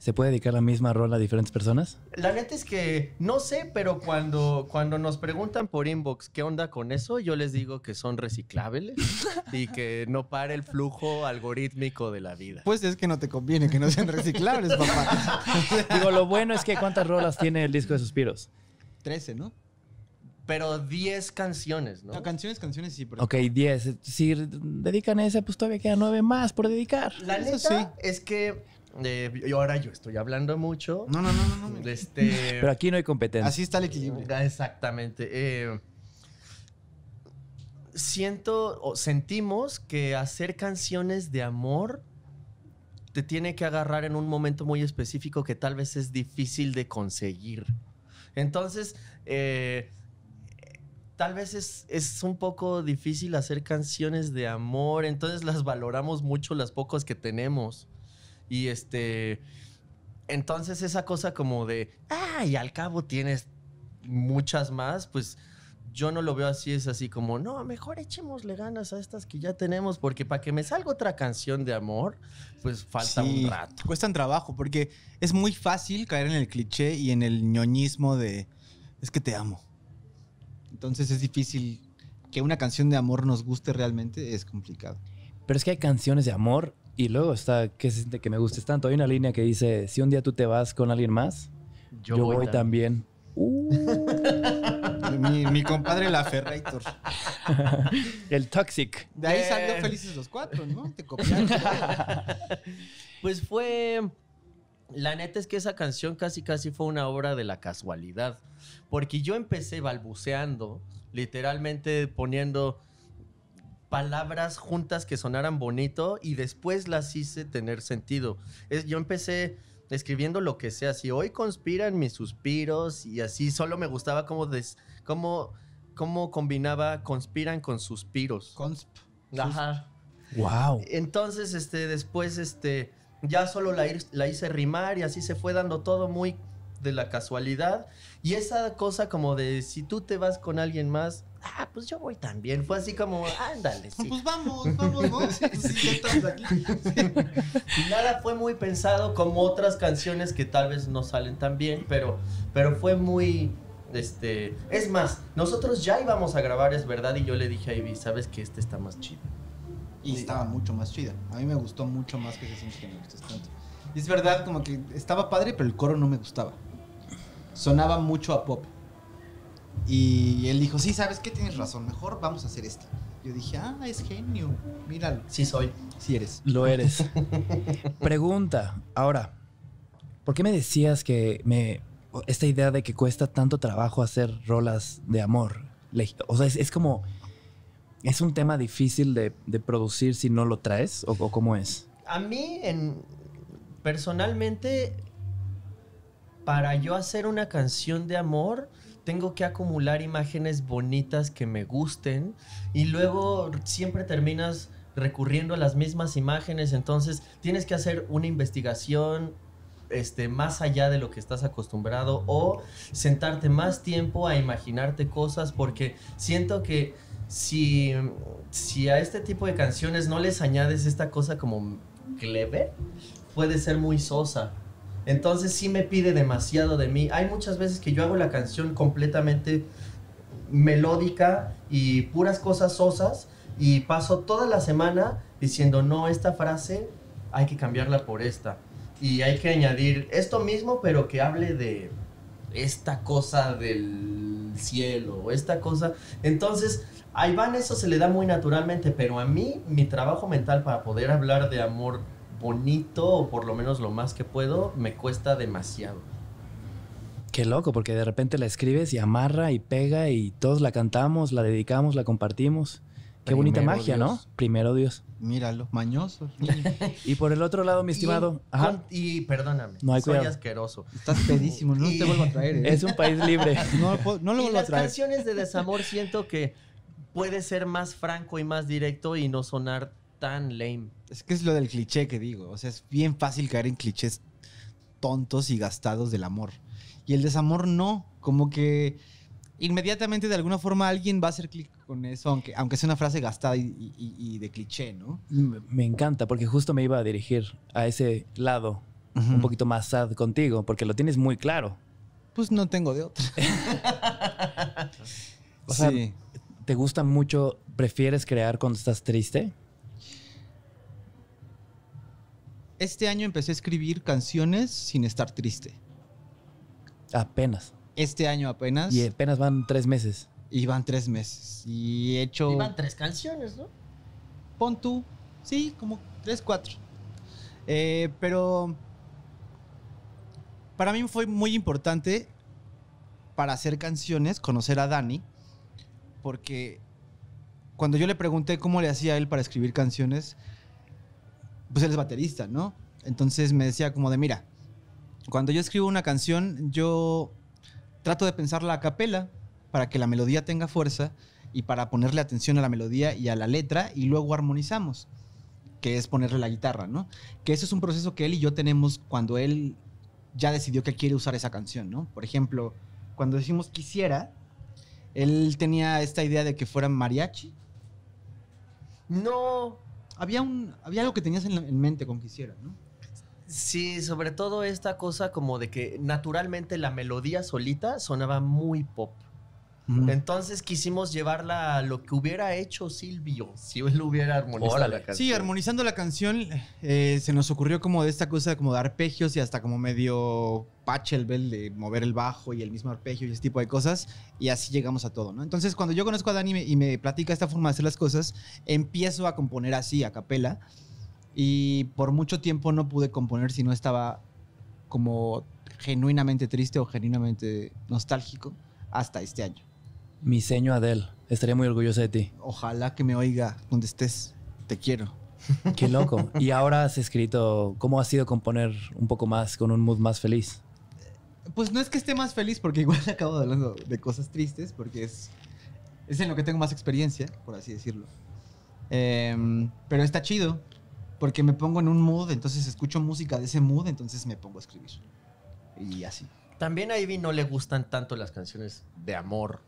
¿se puede dedicar la misma rola a diferentes personas? La neta es que no sé, pero cuando, cuando nos preguntan por inbox qué onda con eso, yo les digo que son reciclables *laughs* y que no para el flujo algorítmico de la vida. Pues es que no te conviene que no sean reciclables, papá. *laughs* Digo, lo bueno es que ¿cuántas rolas tiene el disco de Suspiros? 13, ¿no? Pero 10 canciones, ¿no? No, canciones, canciones sí, pero Ok, 10. Si dedican esa, pues todavía quedan 9 más por dedicar. La neta es que eh, y ahora yo estoy hablando mucho. No, no, no, no. no. Este, Pero aquí no hay competencia. Así está el equilibrio. Ah, Exactamente. Eh, siento o sentimos que hacer canciones de amor te tiene que agarrar en un momento muy específico que tal vez es difícil de conseguir. Entonces, eh, tal vez es, es un poco difícil hacer canciones de amor, entonces las valoramos mucho las pocas que tenemos. Y este, entonces esa cosa como de, ay, al cabo tienes muchas más, pues yo no lo veo así, es así como, no, mejor echémosle ganas a estas que ya tenemos, porque para que me salga otra canción de amor, pues falta Sí, un rato. Cuestan trabajo porque es muy fácil caer en el cliché y en el ñoñismo de es que te amo. Entonces es difícil que una canción de amor nos guste realmente, es complicado. Pero es que hay canciones de amor y luego está que se siente que me gustes tanto. Hay una línea que dice, si un día tú te vas con alguien más, yo, voy, también. Uh, mi, mi compadre la Ferrator. *laughs* el Toxic. De ahí salió Felices los Cuatro, ¿no? Te copiaron. *laughs* Pues fue. La neta es que esa canción casi casi fue una obra de la casualidad. Porque yo empecé balbuceando, literalmente poniendo palabras juntas que sonaran bonito y después las hice tener sentido. Es, yo empecé escribiendo lo que sea. Si hoy conspiran mis suspiros y así, solo me gustaba cómo, des- cómo, cómo combinaba conspiran con suspiros. Consp. Ajá. Wow. Entonces, este, después, este, ya solo la, la hice rimar y así se fue dando todo muy de la casualidad. Y esa cosa como de si tú te vas con alguien más, ah, pues yo voy también. Fue así como, ándale, sí. Pues vamos, *laughs* vamos, ¿no? Sí, ya estamos aquí. Y nada fue muy pensado como otras canciones que tal vez no salen tan bien, pero, pero fue muy, este, es más, nosotros ya íbamos a grabar, es verdad, y yo le dije a Ivy, sabes que este está más chido. Y estaba mucho más chida. A mí me gustó mucho más que se siente que me gustes tanto. Y es verdad, como que estaba padre, pero el coro no me gustaba. Sonaba mucho a pop. Y él dijo, sí, ¿sabes qué? Tienes razón, mejor vamos a hacer esta. Yo dije, ah, es genio. Míralo. Sí soy. Sí eres. Lo eres. *laughs* Pregunta, ahora, ¿por qué me decías que me esta idea de que cuesta tanto trabajo hacer rolas de amor? O sea, es, es como es un tema difícil de, de producir si no lo traes o, o cómo es. A mí, en, personalmente, para yo hacer una canción de amor, tengo que acumular imágenes bonitas que me gusten y luego siempre terminas recurriendo a las mismas imágenes, entonces tienes que hacer una investigación este, más allá de lo que estás acostumbrado o sentarte más tiempo a imaginarte cosas porque siento que si, si a este tipo de canciones no les añades esta cosa como clever, puede ser muy sosa. Entonces sí me pide demasiado de mí. Hay muchas veces que yo hago la canción completamente melódica y puras cosas sosas y paso toda la semana diciendo, no, esta frase hay que cambiarla por esta. Y hay que añadir esto mismo, pero que hable de esta cosa del cielo, o esta cosa. Entonces, a Iván eso se le da muy naturalmente, pero a mí, mi trabajo mental para poder hablar de amor bonito, o por lo menos lo más que puedo, me cuesta demasiado. Qué loco, porque de repente la escribes y amarra y pega y todos la cantamos, la dedicamos, la compartimos. Qué bonita magia, Dios. ¿no? Primero Dios. Míralo, mañoso. *laughs* Y por el otro lado, mi estimado, Y, ajá, con- y perdóname, No hay soy cuidado. asqueroso. Estás pedísimo, no Y- te vuelvo a traer. ¿eh? es un país libre. *laughs* No, lo puedo- no lo y vuelvo a las traer. canciones de desamor siento que puede ser más franco y más directo y no sonar tan lame. Es que es lo del cliché que digo. O sea, es bien fácil caer en clichés tontos y gastados del amor. Y el desamor no. Como que inmediatamente de alguna forma alguien va a hacer clic con eso, aunque, aunque sea una frase gastada y, y- y de cliché, ¿no? Me encanta, porque justo me iba a dirigir a ese lado un poquito más sad contigo, porque lo tienes muy claro. Pues no tengo de otra. *laughs* O sea, sí. ¿Te gusta mucho, prefieres crear cuando estás triste? Este año empecé a escribir canciones sin estar triste. Apenas. Este año apenas. Y apenas van tres meses. Y van tres meses. Y he hecho. Iban tres canciones, ¿no? Pon tú. Sí, como tres, cuatro. Eh, pero. Para mí fue muy importante para hacer canciones conocer a Dani. Porque cuando yo le pregunté cómo le hacía él para escribir canciones, pues él es baterista, ¿no? Entonces me decía como de, mira, cuando yo escribo una canción, yo trato de pensarla a capela para que la melodía tenga fuerza y para ponerle atención a la melodía y a la letra y luego armonizamos, que es ponerle la guitarra, ¿no? Que eso es un proceso que él y yo tenemos cuando él ya decidió que quiere usar esa canción, ¿no? Por ejemplo, cuando decimos quisiera, él tenía esta idea de que fuera mariachi. No, Había, un, había algo que tenías en, mente con quisiera, ¿no? sí, sobre todo esta cosa como de que naturalmente la melodía solita sonaba muy pop. Entonces quisimos llevarla a lo que hubiera hecho Silvio si él hubiera armonizado Órale. la canción. Sí, armonizando la canción, eh, se nos ocurrió como de esta cosa como de arpegios y hasta como medio Pachelbel de mover el bajo y el mismo arpegio y ese tipo de cosas. Y así llegamos a todo, ¿no? Entonces, cuando yo conozco a Dani y me, y me platica esta forma de hacer las cosas, empiezo a componer así, a capela. Y por mucho tiempo no pude componer si no estaba como genuinamente triste o genuinamente nostálgico hasta este año. Mi seño Adele. Estaría muy orgullosa de ti. Ojalá que me oiga donde estés. Te quiero. *laughs* Qué loco. y ahora has escrito, ¿cómo ha sido componer un poco más, con un mood más feliz? Pues no es que esté más feliz, porque *laughs* igual acabo hablando de cosas tristes, porque es, es en lo que tengo más experiencia, por así decirlo. Em, pero está chido, porque me pongo en un mood, entonces escucho música de ese mood, entonces me pongo a escribir. Y así. También a Ivy no le gustan tanto las canciones de amor.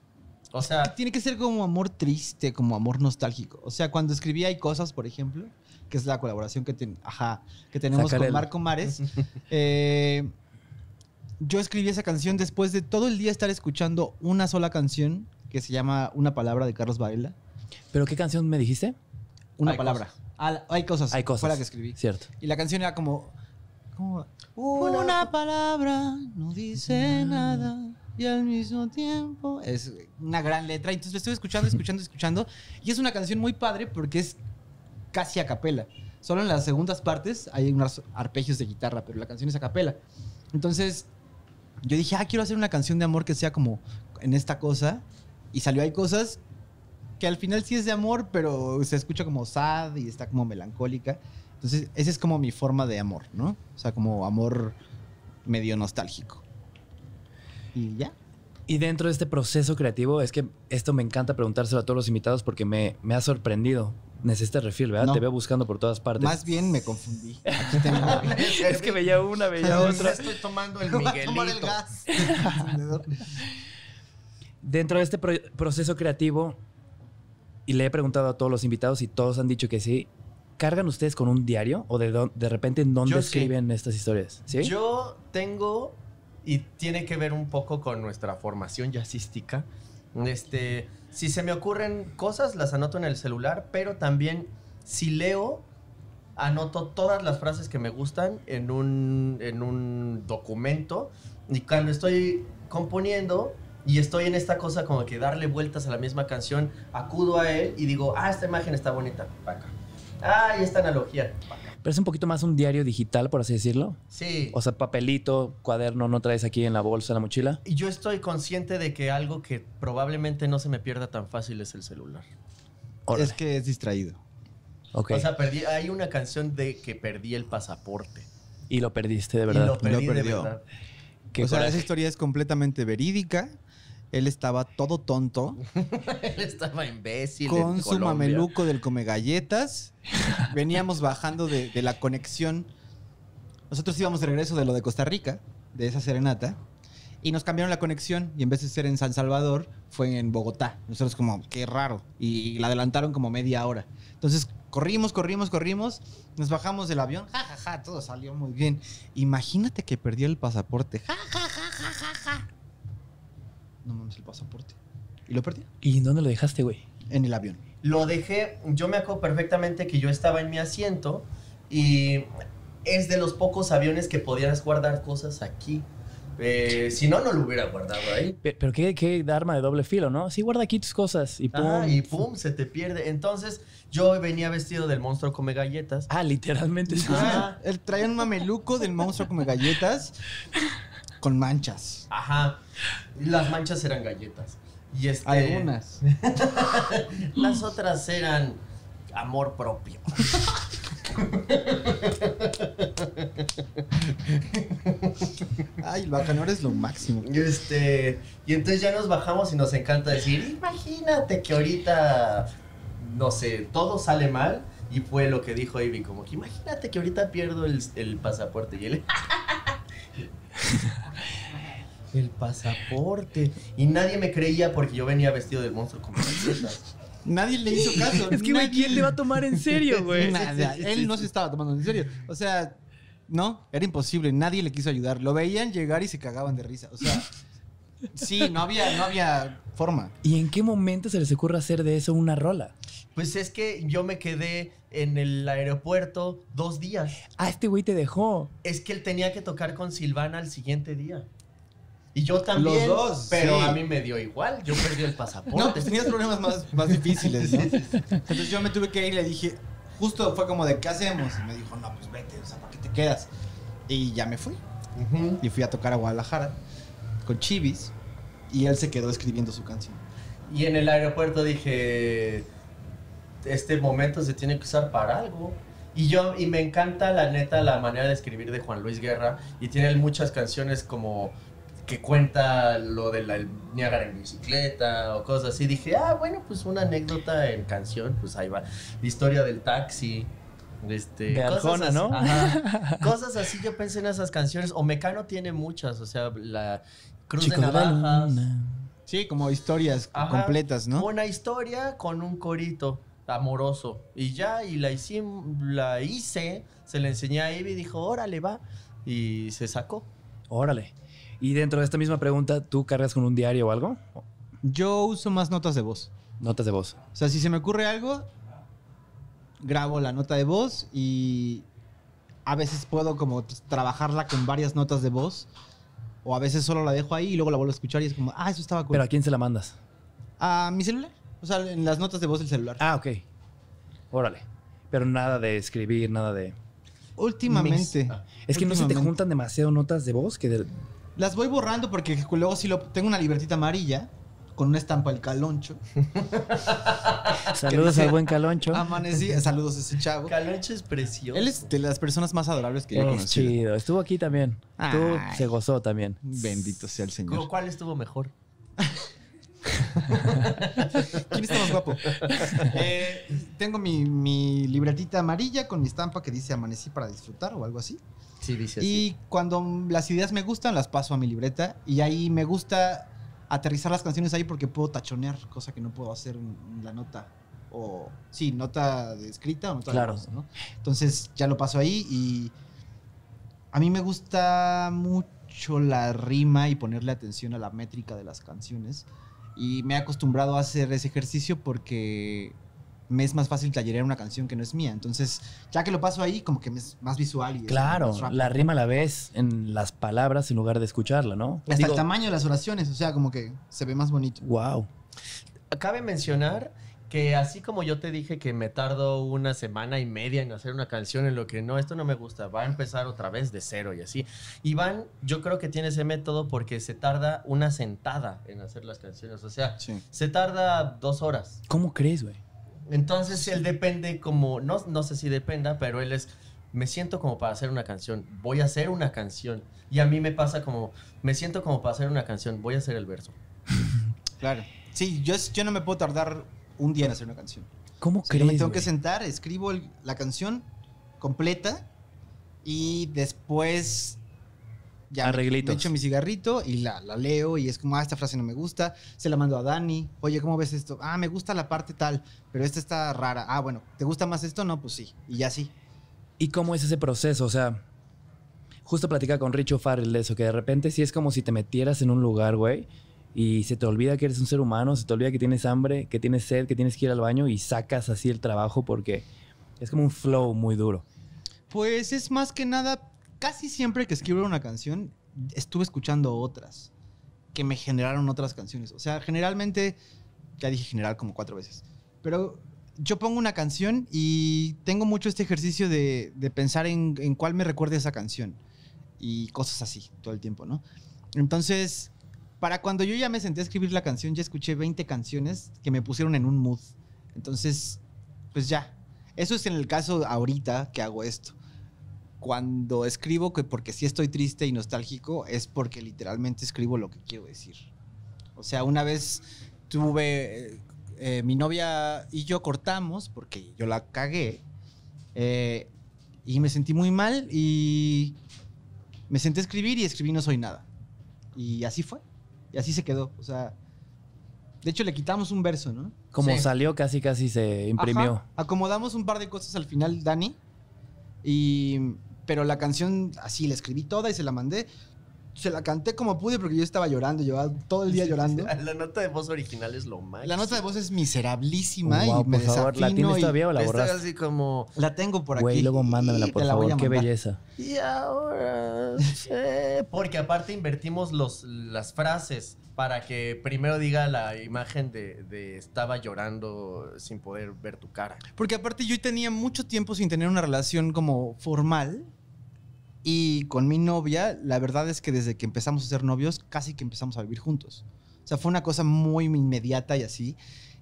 O sea, Tiene que ser como amor triste, como amor nostálgico. O sea, cuando escribí Hay Cosas, por ejemplo, que es la colaboración que, ten- ajá, que tenemos con Marco Mares, eh, yo escribí esa canción después de todo el día estar escuchando una sola canción que se llama Una palabra de Carlos Varela. ¿Pero qué canción me dijiste? Una Hay palabra. Cosas. Ah, hay cosas. Hay cosas. Fue la que escribí. Cierto. Y la canción era como. como, una palabra no dice nada y al mismo tiempo. Es una gran letra. Entonces lo estoy escuchando, escuchando, *laughs* escuchando. Y es una canción muy padre porque es casi a capela. Solo en las segundas partes hay unos arpegios de guitarra, pero la canción es a capela. Entonces yo dije, ah, quiero hacer una canción de amor que sea como en esta cosa. Y salió Hay cosas que al final sí es de amor, pero se escucha como sad y está como melancólica. Entonces, esa es como mi forma de amor, ¿no? O sea, como amor medio nostálgico. Y ya. Y dentro de este proceso creativo, es que esto me encanta preguntárselo a todos los invitados porque me, me ha sorprendido. Necesitas refil, ¿verdad? No. Te veo buscando por todas partes. Más bien me confundí. Aquí tengo. *laughs* es que veía una, veía otra. estoy tomando el *laughs* Voy a tomar el Miguelito. gas. *laughs* Dentro de este pro- proceso creativo, y le he preguntado a todos los invitados y todos han dicho que sí, ¿cargan ustedes con un diario? ¿O de, de repente en dónde Yo sí. escriben estas historias? ¿Sí? Yo tengo, y tiene que ver un poco con nuestra formación jazzística. Este, si se me ocurren cosas, las anoto en el celular, pero también si leo, anoto todas las frases que me gustan en un, en un documento. Y cuando estoy componiendo y estoy en esta cosa como que darle vueltas a la misma canción, acudo a él y digo, ah, esta imagen está bonita, acá. Ah, y esta analogía, acá. Pero es un poquito más un diario digital, por así decirlo. Sí. O sea, papelito, cuaderno, no traes aquí en la bolsa, en la mochila. Y yo estoy consciente de que algo que probablemente no se me pierda tan fácil es el celular. Órale. Es que es distraído. Ok. O sea, perdí, hay una canción de que perdí el pasaporte. y lo perdiste, de Y verdad. lo perdí de perdió. verdad. Qué o sea, coraje. esa historia es completamente verídica. Él estaba todo tonto *laughs* Él estaba imbécil. con su Colombia. mameluco del come galletas. Veníamos bajando de, de la conexión. Nosotros íbamos de regreso de lo de Costa Rica, de esa serenata, y nos cambiaron la conexión. Y en vez de ser en San Salvador, fue en Bogotá. Nosotros, como, qué raro. Y la adelantaron como media hora. Entonces, corrimos, corrimos, corrimos. Nos bajamos del avión. Ja, ja, ja, todo salió muy bien. Imagínate que perdió el pasaporte. Ja, ja, ja, ja, ja, ja. No mames, el pasaporte. Y lo perdió ¿Y dónde lo dejaste, güey? en el avión. Lo dejé, yo me acuerdo perfectamente que yo estaba en mi asiento y es de los pocos aviones que podías guardar cosas aquí. Eh, si no, no lo hubiera guardado ahí. Pe- Pero qué, qué arma de doble filo, ¿no? Sí, guarda aquí tus cosas y pum. Ajá, y pum, se te pierde. Entonces, yo venía vestido del monstruo come galletas. Ah, literalmente. Ah, *laughs* Él traía un mameluco del monstruo come galletas con manchas. Ajá. Las manchas eran galletas. Y este, Algunas. *laughs* Las otras eran amor propio. Ay, el bacanor es lo máximo. Y este, y entonces ya nos bajamos y nos encanta decir, imagínate que ahorita, no sé, todo sale mal. Y fue lo que dijo Ivy, como que imagínate que ahorita pierdo el, el pasaporte. Y él, *laughs* *laughs* el pasaporte. Y nadie me creía porque yo venía vestido del monstruo con. Nadie le hizo caso. Es que, güey, Nadie- ¿quién te va a tomar en serio, *laughs* güey? Nada, él no se estaba tomando en serio. O sea, no, era imposible. Nadie le quiso ayudar. Lo veían llegar y se cagaban de risa. O sea, *laughs* sí, no había, no había forma. ¿Y en qué momento se les ocurre hacer de eso una rola? Pues es que yo me quedé en el aeropuerto dos días. Ah, este güey te dejó. Es que él tenía que tocar con Silvana al siguiente día. Y yo también. Los dos, Pero sí. a mí me dio igual. Yo perdí el pasaporte. No, tenías problemas más, más difíciles, ¿no? *laughs* Entonces yo me tuve que ir y le dije, justo fue como de, ¿qué hacemos? Y me dijo, no, pues vete, o sea, ¿para qué te quedas? Y ya me fui. Y fui a tocar a Guadalajara con Chivis y él se quedó escribiendo su canción. Y en el aeropuerto dije, este momento se tiene que usar para algo. Y yo, y me encanta la neta la manera de escribir de Juan Luis Guerra. Y tiene muchas canciones como que cuenta lo de la el Niágara en bicicleta o cosas así. Dije, ah, bueno, pues una anécdota en canción, pues ahí va. La historia del taxi. Este, De Arjona, así. ¿no? Ajá. *laughs* Cosas así yo pensé en esas canciones. O Mecano tiene muchas, o sea, la Cruz Chico de de la Navajas. luna. Sí, como historias Ajá. completas, ¿no? Una historia con un corito amoroso. Y ya, y la, hicim- la hice, se la enseñé a Ivy y dijo, órale, va. Y se sacó. Órale. Y dentro de esta misma pregunta, ¿tú cargas con un diario o algo? Yo uso más notas de voz. Notas de voz. O sea, si se me ocurre algo, grabo la nota de voz y a veces puedo como trabajarla con varias notas de voz. O a veces solo la dejo ahí y luego la vuelvo a escuchar y es como, ah, eso estaba cool. ¿Pero a quién se la mandas? A mi celular. O sea, en las notas de voz del celular. Ah, ok. Órale. Pero nada de escribir, nada de... Últimamente. Mix. Es que no se te juntan demasiado notas de voz que... de- Las voy borrando porque luego sí lo tengo una libretita amarilla con una estampa del caloncho. *laughs* Saludos dice- al buen Caloncho. Amanecí, saludos a ese chavo. Caloncho es precioso. Él es de las personas más adorables que yo he Es conocido. chido. Estuvo aquí también. Tú Ay. se gozó también. Bendito sea el Señor. ¿Cuál estuvo mejor? *laughs* ¿Quién está más guapo? Eh, tengo mi, mi libretita amarilla con mi estampa que dice Amanecí para disfrutar o algo así. Sí, dice así. Y cuando las ideas me gustan, las paso a mi libreta. Y ahí me gusta aterrizar las canciones ahí porque puedo tachonear, cosa que no puedo hacer en la nota. O, sí, nota de escrita o nota Claro. de voz, ¿no? Entonces ya lo paso ahí y a mí me gusta mucho la rima y ponerle atención a la métrica de las canciones. Y me he acostumbrado a hacer ese ejercicio porque me es más fácil tallerear una canción que no es mía. Entonces, ya que lo paso ahí, como que me es más visual. Y es Claro, la rima la ves en las palabras en lugar de escucharla, ¿no? Hasta el tamaño de las oraciones, o sea, como que se ve más bonito. Wow. Cabe mencionar que así como yo te dije que me tardo una semana y media en hacer una canción en lo que no, esto no me gusta, va a empezar otra vez de cero y así. Iván, yo creo que tiene ese método porque se tarda una sentada en hacer las canciones, o sea, Sí. se tarda dos horas. ¿Cómo crees, güey? Entonces él depende como, no, no sé si dependa, pero él es, me siento como para hacer una canción, voy a hacer una canción. Y a mí me pasa como, me siento como para hacer una canción, voy a hacer el verso. *laughs* Claro. Sí, yo, yo no me puedo tardar un día en hacer una canción. ¿Cómo O sea, crees? yo me tengo que sentar, escribo el- la canción completa y después ya me- Arreglitos. me echo mi cigarrito y la, la leo y es como, ah, esta frase no me gusta, se la mando a Dani, oye, ¿cómo ves esto? Ah, me gusta la parte tal, pero esta está rara. Ah, bueno, ¿te gusta más esto? No, pues sí, y ya sí. ¿Y cómo es ese proceso? O sea, justo platicaba con Richo Farrell de eso, que de repente sí es como si te metieras en un lugar, güey, y se te olvida que eres un ser humano, se te olvida que tienes hambre, que tienes sed, que tienes que ir al baño y sacas así el trabajo porque es como un flow muy duro. Pues es más que nada, casi siempre que escribo una canción, estuve escuchando otras que me generaron otras canciones. O sea, generalmente, ya dije general como cuatro veces, pero yo pongo una canción y tengo mucho este ejercicio de, pensar en, en cuál me recuerda esa canción y cosas así todo el tiempo, ¿no? Entonces, para cuando yo ya me senté a escribir la canción, ya escuché 20 canciones que me pusieron en un mood. Entonces, pues ya. Eso es en el caso ahorita que hago esto. Cuando escribo que porque sí estoy triste y nostálgico es porque literalmente escribo lo que quiero decir. O sea, una vez tuve, eh, eh, mi novia y yo cortamos porque yo la cagué eh, y me sentí muy mal y me senté a escribir y escribí No Soy Nada. Y así fue. Y así se quedó. O sea, de hecho le quitamos un verso, ¿no? Como Sí. salió, casi casi se imprimió. Ajá. Acomodamos un par de cosas al final, Dani. Y, pero la canción así la escribí toda y se la mandé. Se la canté como pude porque yo estaba llorando, llevaba todo el día llorando. La nota de voz original es lo más. La nota de voz es miserablísima Wow, y me por favor, ¿la tienes y- todavía o la Está borraste? así como. La tengo por aquí. Güey, luego mándamela, por la favor. Qué belleza. Y ahora sé. Porque aparte invertimos los, las frases para que primero diga la imagen de, de estaba llorando sin poder ver tu cara. Porque aparte yo tenía mucho tiempo sin tener una relación como formal. Y con mi novia, la verdad es que desde que empezamos a ser novios, casi que empezamos a vivir juntos. O sea, fue una cosa muy inmediata y así.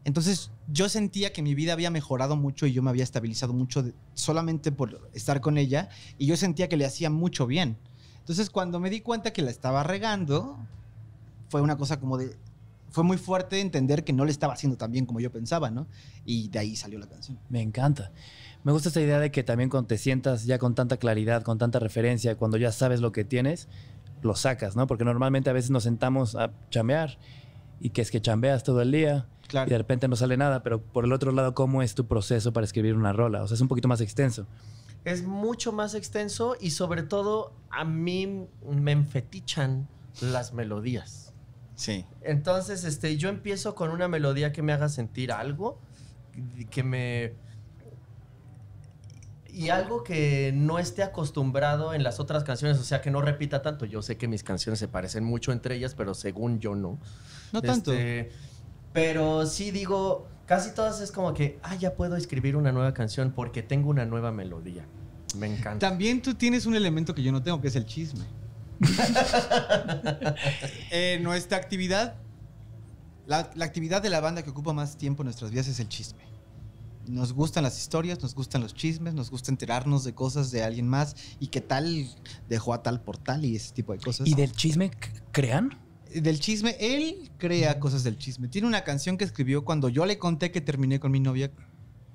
Entonces yo sentía que mi vida había mejorado mucho y yo me había estabilizado mucho solamente por estar con ella. Y yo sentía que le hacía mucho bien. Entonces cuando me di cuenta que la estaba regando, fue una cosa como de... Fue muy fuerte entender que no le estaba haciendo tan bien como yo pensaba, ¿no? Y de ahí salió la canción. Me encanta. Me gusta esta idea de que también cuando te sientas ya con tanta claridad, con tanta referencia, cuando ya sabes lo que tienes, lo sacas, ¿no? Porque normalmente a veces nos sentamos a chambear y que es que chambeas todo el día Claro. y de repente no sale nada, pero por el otro lado, ¿cómo es tu proceso para escribir una rola? O sea, es un poquito más extenso. Es mucho más extenso y sobre todo a mí me enfetichan las melodías. Sí. Entonces, este, yo empiezo con una melodía que me haga sentir algo, que me... Y algo que no esté acostumbrado en las otras canciones, o sea, que no repita tanto. Yo sé que mis canciones se parecen mucho entre ellas, pero según yo no. No tanto. Este, pero sí digo, casi todas es como que, ah, ya puedo escribir una nueva canción porque tengo una nueva melodía. Me encanta. También tú tienes un elemento que yo no tengo, que es el chisme. *laughs* Eh, nuestra actividad, la, la actividad de la banda que ocupa más tiempo en nuestras vidas es el chisme. Nos gustan las historias, nos gustan los chismes, nos gusta enterarnos de cosas de alguien más y qué tal dejó a tal por tal y ese tipo de cosas. ¿Y del chisme crean? del chisme, él crea cosas del chisme. Tiene una canción que escribió cuando yo le conté que terminé con mi novia,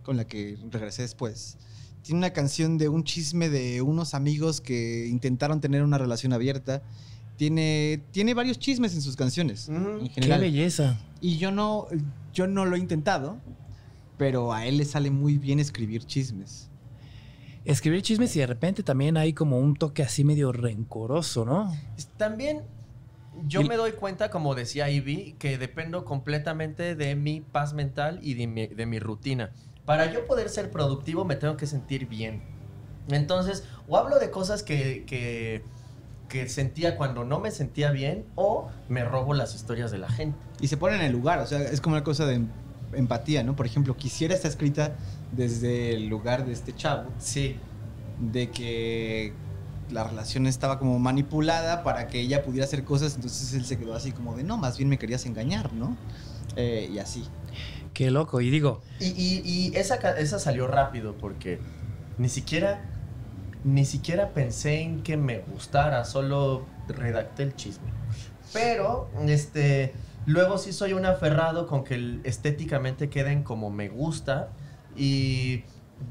con la que regresé después. Tiene una canción de un chisme de unos amigos que intentaron tener una relación abierta. Tiene, tiene varios chismes en sus canciones, en Qué belleza. Y yo no, yo no lo he intentado, pero a él le sale muy bien escribir chismes. Escribir chismes y de repente también hay como un toque así medio rencoroso, ¿no? También yo me doy cuenta, como decía Ivy, que dependo completamente de mi paz mental y de mi, de mi rutina. Para yo poder ser productivo me tengo que sentir bien. Entonces, o hablo de cosas que, que, que sentía cuando no me sentía bien, o me robo las historias de la gente. Y se pone en el lugar, o sea, es como una cosa de empatía, ¿no? Por ejemplo, quisiera está escrita desde el lugar de este chavo, Sí. de que la relación estaba como manipulada para que ella pudiera hacer cosas, entonces él se quedó así como de, no, más bien me querías engañar, ¿no? Eh, y así. Qué loco. Y digo, Y, y- y esa, esa salió rápido porque ni siquiera, ni siquiera pensé en que me gustara, solo redacté el chisme. Pero, este, luego sí soy un aferrado con que estéticamente queden como me gusta y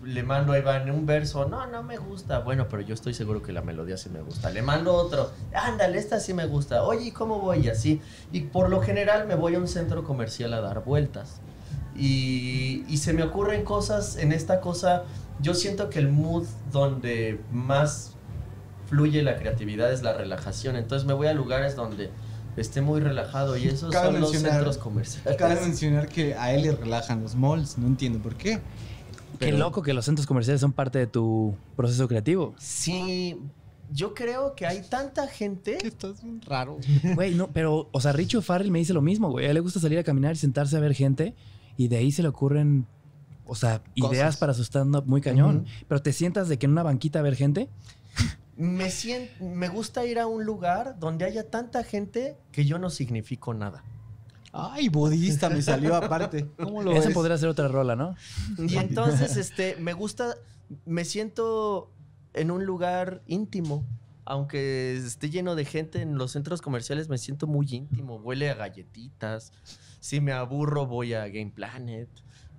le mando a Iván un verso, no, no me gusta, bueno, pero yo estoy seguro que la melodía sí me gusta. Le mando otro, ándale, esta sí me gusta, oye, ¿y cómo voy? Y así. Y por lo general me voy a un centro comercial a dar vueltas. Y, y se me ocurren cosas en esta cosa. Yo siento que el mood donde más fluye la creatividad es la relajación. Entonces me voy a lugares donde esté muy relajado y esos Cabe son los mencionar- centros comerciales. Cabe mencionar que a él le relajan los malls, no entiendo por qué. qué Pero- loco que los centros comerciales son parte de tu proceso creativo. Sí, yo creo que hay tanta gente. Estás bien raro. Güey, no, pero, o sea, Richo Farrell me dice lo mismo, güey. A él le gusta salir a caminar y sentarse a ver gente y de ahí se le ocurren, o sea, Cosas. ideas para su stand-up muy cañón. Pero te sientas de que en una banquita a ver gente. Me, sien- me gusta ir a un lugar donde haya tanta gente que yo no significo nada. Ay, budista me salió aparte. ¿Cómo lo Esa ves? podría ser otra rola, ¿no? Y entonces, este, me gusta, me siento en un lugar íntimo. Aunque esté lleno de gente en los centros comerciales, me siento muy íntimo. Huele a galletitas. Si me aburro, voy a Game Planet.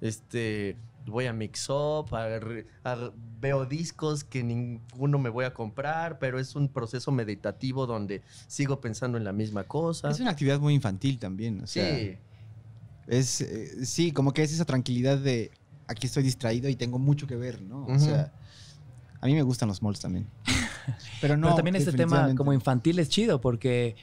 Este, voy a Mix Up. a- veo discos que ninguno me voy a comprar, pero es un proceso meditativo donde sigo pensando en la misma cosa. Es una actividad muy infantil también. O sea, sí. Es, eh, sí, como que es esa tranquilidad de aquí estoy distraído y tengo mucho que ver, ¿no? O sea, a mí me gustan los malls también. *laughs* Pero no. Pero también este tema como infantil es chido porque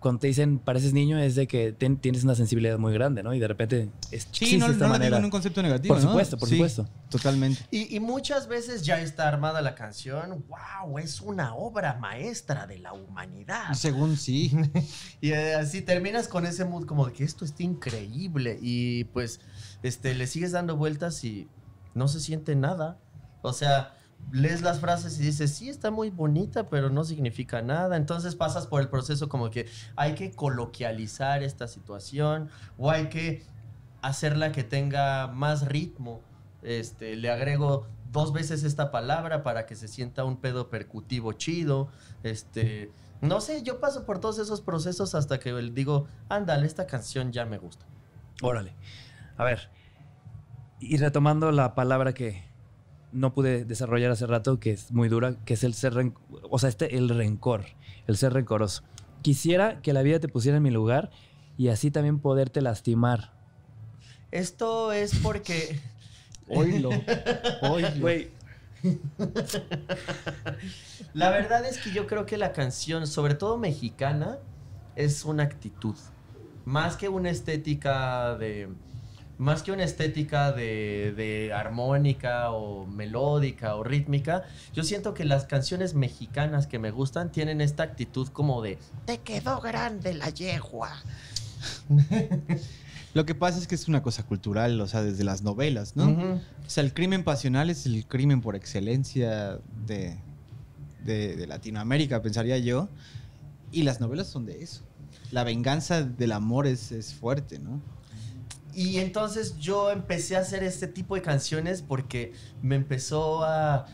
cuando te dicen pareces niño es de que ten- tienes una sensibilidad muy grande, ¿no? Y de repente es Sí, no, esta no lo digo manera. en un concepto negativo. Por ¿no? supuesto, por Sí, supuesto. Totalmente. Y, y muchas veces ya está armada la canción. ¡Wow! Es una obra maestra de la humanidad. Según sí. *laughs* Y eh, así terminas con ese mood como de que esto está increíble. Y pues este, le sigues dando vueltas y no se siente nada. O sea, lees las frases y dices, sí, está muy bonita, pero no significa nada. Entonces pasas por el proceso como que hay que coloquializar esta situación o hay que hacerla que tenga más ritmo. Este, le agrego dos veces esta palabra para que se sienta un pedo percutivo chido. Este, no sé, yo paso por todos esos procesos hasta que digo, ándale, esta canción ya me gusta. Órale. A ver. Y retomando la palabra que no pude desarrollar hace rato, que es muy dura, que es el ser, ren- o sea, este, el rencor, el ser rencoroso. Quisiera que la vida te pusiera en mi lugar y así también poderte lastimar. Esto es porque *laughs* Oílo. Oílo. Güey, *laughs* la verdad es que yo creo que la canción, sobre todo mexicana, es una actitud. Más que una estética de. Más que una estética de, de armónica o melódica o rítmica, yo siento que las canciones mexicanas que me gustan tienen esta actitud como de te quedó grande la yegua. *laughs* Lo que pasa es que es una cosa cultural, o sea, desde las novelas, ¿no? O sea, el crimen pasional es el crimen por excelencia de, de- de Latinoamérica, pensaría yo. Y las novelas son de eso. La venganza del amor es, es fuerte, ¿no? Y entonces yo empecé a hacer este tipo de canciones porque me empezó a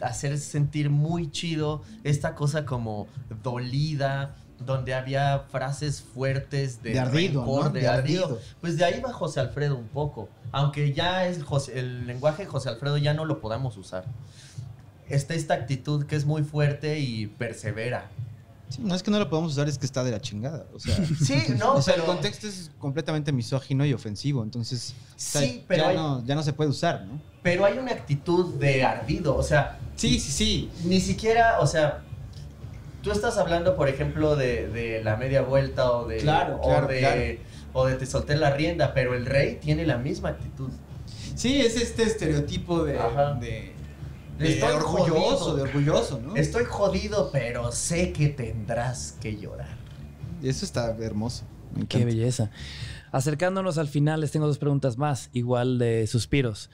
hacer sentir muy chido esta cosa como dolida, donde había frases fuertes de, De ardido, rencor, ¿no? de, De ardido. ardido. Pues de ahí va José Alfredo un poco, aunque ya es José- el lenguaje de José Alfredo ya no lo podamos usar. Está esta actitud que es muy fuerte y persevera. Sí, no es que no lo podamos usar, es que está de la chingada. O sea, *laughs* Sí, *laughs* no, o sea pero- el contexto es completamente misógino y ofensivo, entonces o sea, Sí, pero ya, hay- no, ya no se puede usar, ¿no? Pero hay una actitud de ardido, o sea, Sí, sí, sí. ni siquiera, o sea, tú estás hablando, por ejemplo, de, de la media vuelta o de, Claro, o claro, de, claro. o de te solté la rienda, pero el rey tiene la misma actitud. Sí, es este estereotipo de, Estoy orgulloso, jodido. de orgulloso, ¿no? Estoy jodido, pero sé que tendrás que llorar. Y eso está hermoso. Me qué belleza. Acercándonos al final, les tengo dos preguntas más, igual de suspiros.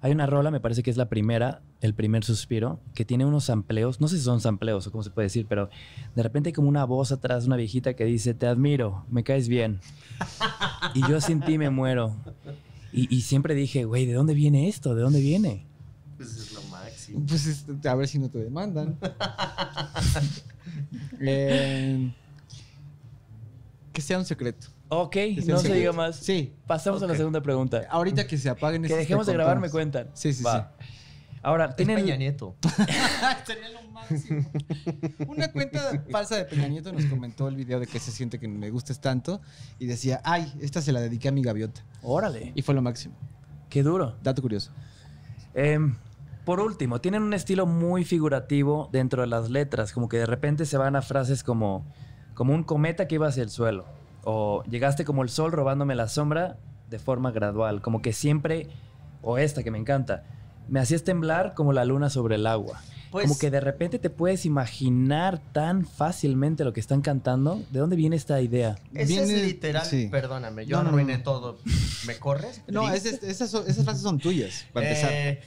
Hay una rola, me parece que es la primera, el primer suspiro, que tiene unos sampleos, no sé si son sampleos o cómo se puede decir, pero de repente hay como una voz atrás, una viejita que dice, te admiro, me caes bien. Y yo sin ti me muero. Y, y siempre dije, güey, ¿de dónde viene esto? ¿De dónde viene? Pues a ver si no te demandan. *laughs* Eh, que sea un secreto. Ok, Que no se diga más. Sí. Pasamos a la segunda pregunta. Ahorita que se apaguen Que dejemos de grabar, me cuentan. Sí, sí, Va. Ahora, Es tienen... Peña Nieto. *laughs* *laughs* Sería lo máximo. Una cuenta falsa de Peña Nieto nos comentó el video de que se siente que me gustes tanto y decía, ay, esta se la dediqué a mi gaviota. Órale, Y fue lo máximo. qué duro. Dato curioso. Em, por último, tienen un estilo muy figurativo dentro de las letras, como que de repente se van a frases como, como un cometa que iba hacia el suelo, o llegaste como el sol robándome la sombra de forma gradual, como que siempre, o esta que me encanta, me hacías temblar como la luna sobre el agua. Pues, como que de repente te puedes imaginar tan fácilmente lo que están cantando. ¿De dónde viene esta idea? ese viene- es literal. sí. Perdóname, yo No, no, arruiné no. todo. ¿Me corres? No, esas, son- esas frases son tuyas, para empezar.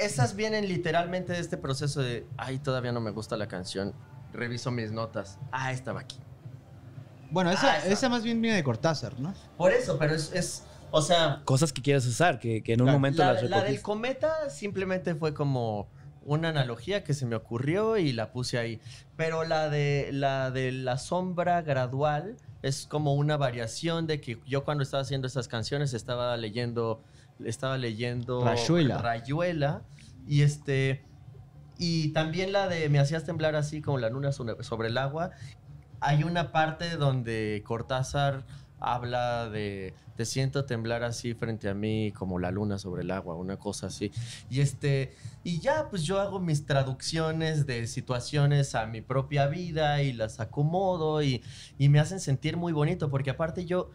Esas vienen literalmente de este proceso de, ay, todavía no me gusta la canción. Reviso mis notas. Ah, estaba aquí. Bueno, esa, Ah, esa. esa más bien viene de Cortázar, ¿no? Por eso, pero es, es o sea, Cosas que quieres usar, que, que en un momento la, las la del recogiste. cometa simplemente fue como una analogía que se me ocurrió y la puse ahí. Pero la de la de la sombra gradual es como una variación de que yo cuando estaba haciendo esas canciones estaba leyendo estaba leyendo Rayuela. Rayuela y este y también la de me hacías temblar así como la luna sobre el agua. Hay una parte donde Cortázar habla de te siento temblar así frente a mí como la luna sobre el agua, una cosa así. Y este y ya pues yo hago mis traducciones de situaciones a mi propia vida y las acomodo y, y me hacen sentir muy bonito porque aparte yo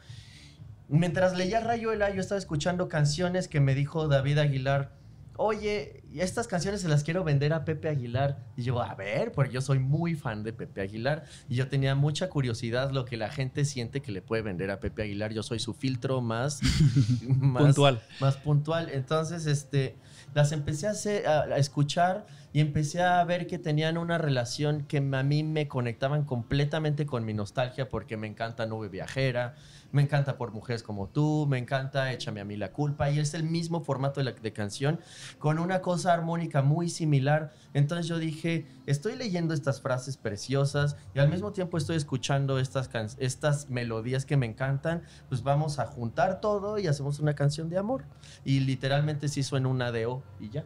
mientras leía Rayuela yo estaba escuchando canciones que me dijo David Aguilar Oye, estas canciones se las quiero vender a Pepe Aguilar. Y yo, a ver, porque yo soy muy fan de Pepe Aguilar. Y yo tenía mucha curiosidad lo que la gente siente que le puede vender a Pepe Aguilar. Yo soy su filtro más, *laughs* más Puntual. más puntual. Entonces, este, las empecé a, hacer- a- a escuchar y empecé a ver que tenían una relación que a mí me conectaban completamente con mi nostalgia porque me encanta Nube Viajera, me encanta Por Mujeres como tú, me encanta Échame a mí la culpa y es el mismo formato de, canción con una cosa armónica muy similar. Entonces yo dije, estoy leyendo estas frases preciosas y al mismo tiempo estoy escuchando estas melodías que me encantan, pues vamos a juntar todo y hacemos una canción de amor. Y literalmente se hizo en una DO y ya.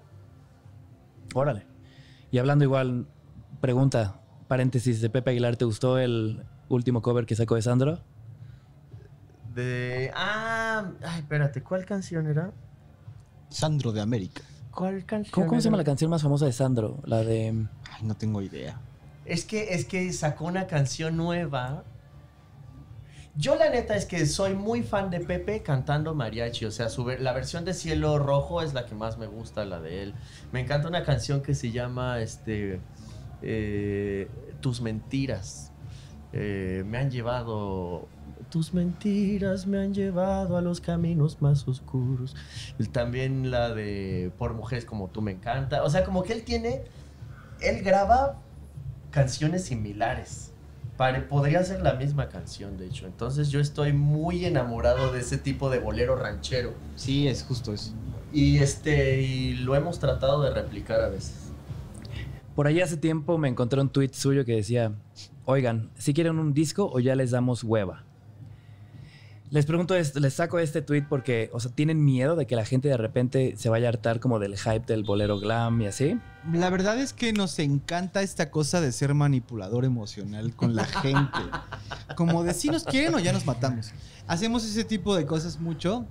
Órale. Y hablando igual, pregunta, paréntesis, de Pepe Aguilar, ¿te gustó el último cover que sacó de Sandro? De... Ah, ay, espérate, ¿cuál canción era? Sandro de América. ¿Cuál canción? ¿Cómo, cómo se llama la canción más famosa de Sandro? La de... Ay, no tengo idea. Es que, es que sacó una canción nueva. Yo la neta es que soy muy fan de Pepe cantando mariachi. O sea, su ver- la versión de Cielo Rojo es la que más me gusta, la de él. Me encanta una canción que se llama este, eh, Tus mentiras. Eh, me han llevado... Tus mentiras me han llevado a los caminos más oscuros. También la de Por mujeres como tú me encanta. O sea, como que él tiene... Él graba canciones similares. Pare- podría ser la misma canción, de hecho. Entonces yo estoy muy enamorado de ese tipo de bolero ranchero. Sí, es justo eso. Y este, y lo hemos tratado de replicar a veces. Por ahí hace tiempo me encontré un tweet suyo que decía, oigan, si quieren un disco o ya les damos hueva. Les pregunto esto, les saco este tweet porque, o sea, ¿tienen miedo de que la gente de repente se vaya a hartar como del hype del bolero glam y así? La verdad es que nos encanta esta cosa de ser manipulador emocional con la gente. Como de si nos quieren o ya nos matamos. Hacemos ese tipo de cosas mucho,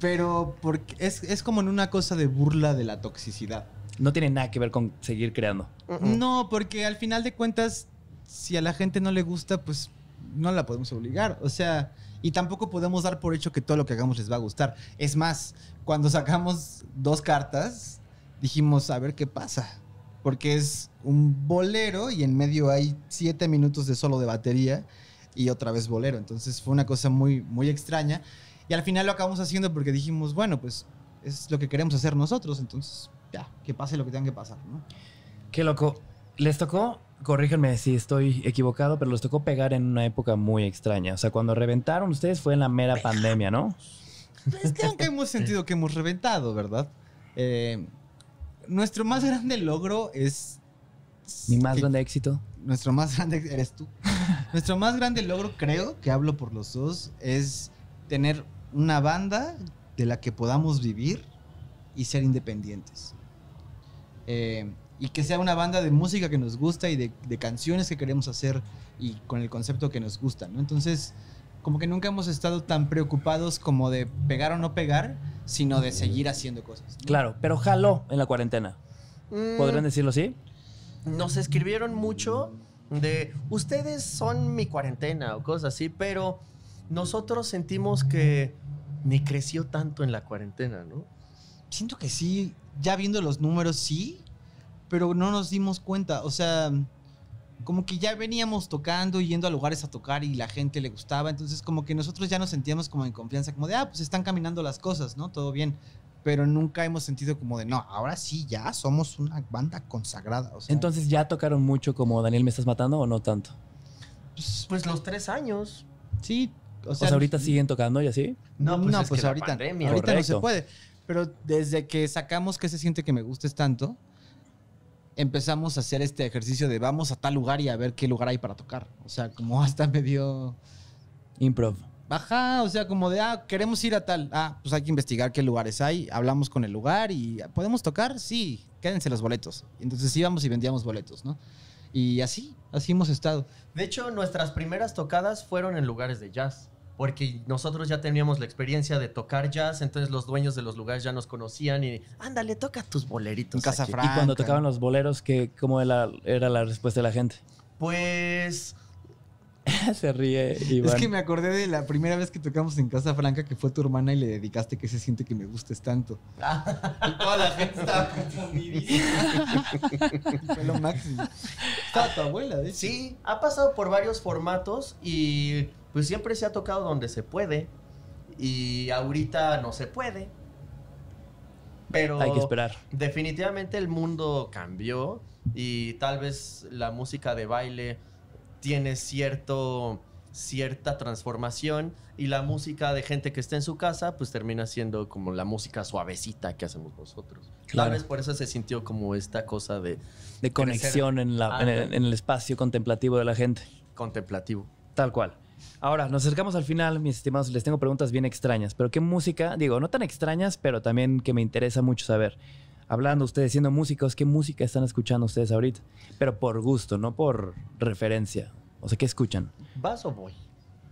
pero porque es, es como en una cosa de burla de la toxicidad. No tiene nada que ver con seguir creando. No, porque al final de cuentas, si a la gente no le gusta, pues no la podemos obligar. O sea, y tampoco podemos dar por hecho que todo lo que hagamos les va a gustar. Es más, cuando sacamos dos cartas, dijimos, a ver qué pasa. Porque es un bolero y en medio hay siete minutos de solo de batería y otra vez bolero. Entonces fue una cosa muy, muy extraña. Y al final lo acabamos haciendo porque dijimos, bueno, pues es lo que queremos hacer nosotros. Entonces, ya, que pase lo que tenga que pasar, ¿no? Qué loco. Les tocó, corríjanme si estoy equivocado, pero les tocó pegar en una época muy extraña. O sea, cuando reventaron ustedes fue en la mera pandemia, ¿no? Es que aunque hemos *laughs* sentido que hemos reventado, ¿verdad? Eh, nuestro más grande logro es... Mi más que- grande éxito. Nuestro más grande eres tú. *laughs* nuestro más grande logro, creo, que hablo por los dos, es tener una banda de la que podamos vivir y ser independientes. Eh, y que sea una banda de música que nos gusta y de, de canciones que queremos hacer y con el concepto que nos gusta, ¿no? Entonces, como que nunca hemos estado tan preocupados como de pegar o no pegar, sino de seguir haciendo cosas. ¿no? Claro, pero jaló en la cuarentena. Mm, ¿Podrían decirlo así? nos escribieron mucho de ustedes son mi cuarentena o cosas así, pero nosotros sentimos que ni creció tanto en la cuarentena, ¿no? Siento que sí, ya viendo los números sí, pero no nos dimos cuenta. O sea, como que ya veníamos tocando y yendo a lugares a tocar y la gente le gustaba. Entonces, como que nosotros ya nos sentíamos como en confianza, como de, ah, pues están caminando las cosas, ¿no? Todo bien. Pero nunca hemos sentido como de, no, ahora sí, ya somos una banda consagrada. O sea, Entonces, ¿ya tocaron mucho como Daniel me estás matando o no tanto? Pues, pues los tres años. Sí, O sea, ahorita siguen tocando y así. No, pues no, es pues que la ahorita, pandemia. ahorita no se puede. Pero desde que sacamos que se siente que me gustes tanto, empezamos a hacer este ejercicio de vamos a tal lugar y a ver qué lugar hay para tocar. O sea, como *laughs* hasta medio Improv. baja, o sea, como de, ah, queremos ir a tal. Ah, pues hay que investigar qué lugares hay. Hablamos con el lugar y ¿podemos tocar? Sí, quédense los boletos. Entonces íbamos y vendíamos boletos, ¿no? Y así, así hemos estado. De hecho, nuestras primeras tocadas fueron en lugares de jazz. Porque nosotros ya teníamos la experiencia de tocar jazz, entonces los dueños de los lugares ya nos conocían y ándale, toca tus boleritos. En Casa aquí". Franca. Y cuando tocaban los boleros, ¿qué, ¿cómo era, era la respuesta de la gente? Pues *laughs* Se ríe Iván. Es que me acordé de la primera vez que tocamos en Casa Franca, que fue tu hermana y le dedicaste que se siente que me gustes tanto. Y *laughs* toda la gente estaba fue lo máximo. Estaba tu abuela, de hecho. sí, ha pasado por varios formatos y pues siempre se ha tocado donde se puede. Y ahorita no se puede. Pero Hay que esperar. definitivamente el mundo cambió y tal vez la música de baile tiene cierto cierta transformación y la música de gente que está en su casa pues termina siendo como la música suavecita que hacemos nosotros. Claro. Tal vez por eso se sintió como esta cosa de De conexión en, la, en, el, en el espacio contemplativo de la gente. contemplativo. Tal cual. Ahora, nos acercamos al final, mis estimados. Les tengo preguntas bien extrañas. Pero qué música, digo, no tan extrañas, pero también que me interesa mucho saber. Hablando ustedes, siendo músicos, ¿qué música están escuchando ustedes ahorita? Pero por gusto, no por referencia. O sea, ¿qué escuchan? ¿Vas o voy?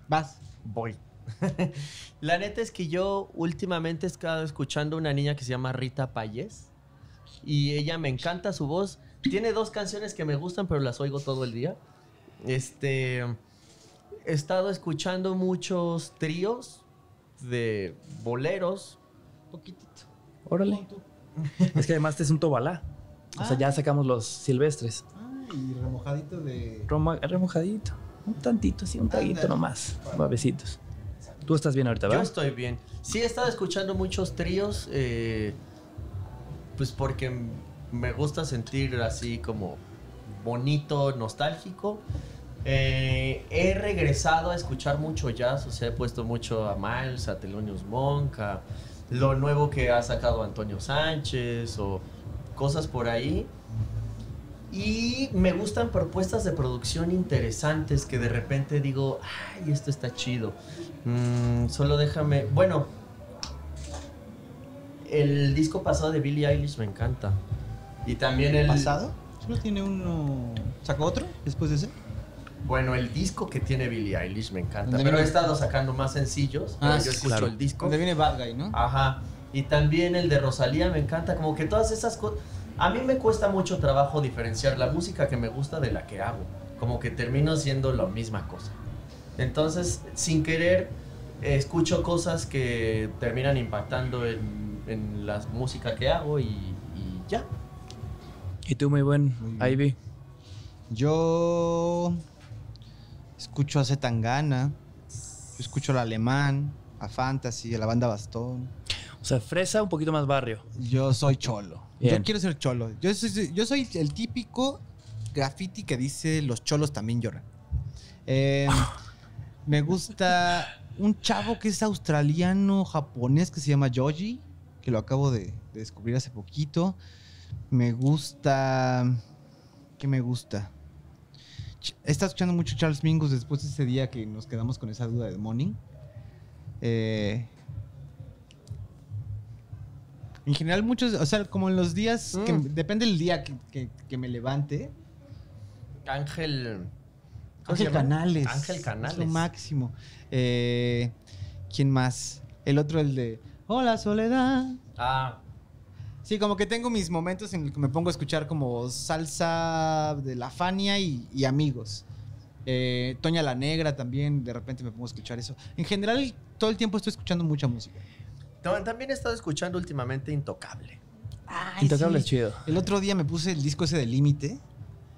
Vas. Voy. *laughs* la neta es que yo últimamente he estado escuchando una niña que se llama Rita Payés. Y ella me encanta su voz. Tiene dos canciones que me gustan, pero las oigo todo el día. Este. He estado escuchando muchos tríos de boleros. Poquitito. Órale. Es que además este es un tobalá. O sea, Ah. ya sacamos los silvestres. Ay, remojadito de. Roma- remojadito. Un tantito, así, un traguito Ándale. nomás. Suavecitos. Tú estás bien ahorita, Yo ¿verdad? estoy bien. Sí, he estado escuchando muchos tríos. eh, pues porque me gusta sentir así como bonito, nostálgico. Eh, he regresado a escuchar mucho jazz, o sea, he puesto mucho a Miles, a Thelonious Monk, lo nuevo que ha sacado Antonio Sánchez o cosas por ahí. Y me gustan propuestas de producción interesantes que de repente digo, ay, esto está chido. Mm, solo déjame. Bueno, el disco pasado de Billie Eilish me encanta. Y también el. ¿Pasado? ¿Solo tiene uno. ¿Sacó otro después de ese? Bueno, el disco que tiene Billie Eilish me encanta. ¿Dónde Pero he estado sacando más sencillos. pero Ah, yo escucho claro. el disco. Donde viene Bad Guy, ¿no? Ajá. Y también el de Rosalía me encanta. Como que todas esas cosas. A mí me cuesta mucho trabajo diferenciar la música que me gusta de la que hago. Como que termino siendo la misma cosa. Entonces, sin querer, escucho cosas que terminan impactando en, en la música que hago y, y ya. Y tú, muy buen. Ivy. Yo escucho a Zetangana, escucho al Alemán, a Fantasy, a la banda Bastón. O sea, fresa, un poquito más barrio. Yo soy cholo. Bien. Yo quiero ser cholo. Yo soy, yo soy el típico graffiti que dice los cholos también lloran. Eh, *laughs* me gusta un chavo que es australiano, japonés, que se llama Joji, que lo acabo de, de descubrir hace poquito. Me gusta... ¿Qué me gusta? He estado escuchando mucho Charles Mingus después de ese día que nos quedamos con esa duda de Morning. Eh, en general, muchos, o sea, como en los días, que, Mm. depende del día que, que- que me levante. Ángel. ¿cómo se Ángel? Canales. Ángel Es Canales. lo máximo. Eh, ¿Quién más? El otro, el de Hola Soledad. Ah, Sí, como que tengo mis momentos en los que me pongo a escuchar como salsa de la Fania y, y amigos. Eh, Toña la Negra también, de repente me pongo a escuchar eso. En general, todo el tiempo estoy escuchando mucha música. tam- también he estado escuchando últimamente Intocable. Intocable es chido. El otro día me puse el disco ese de Límite.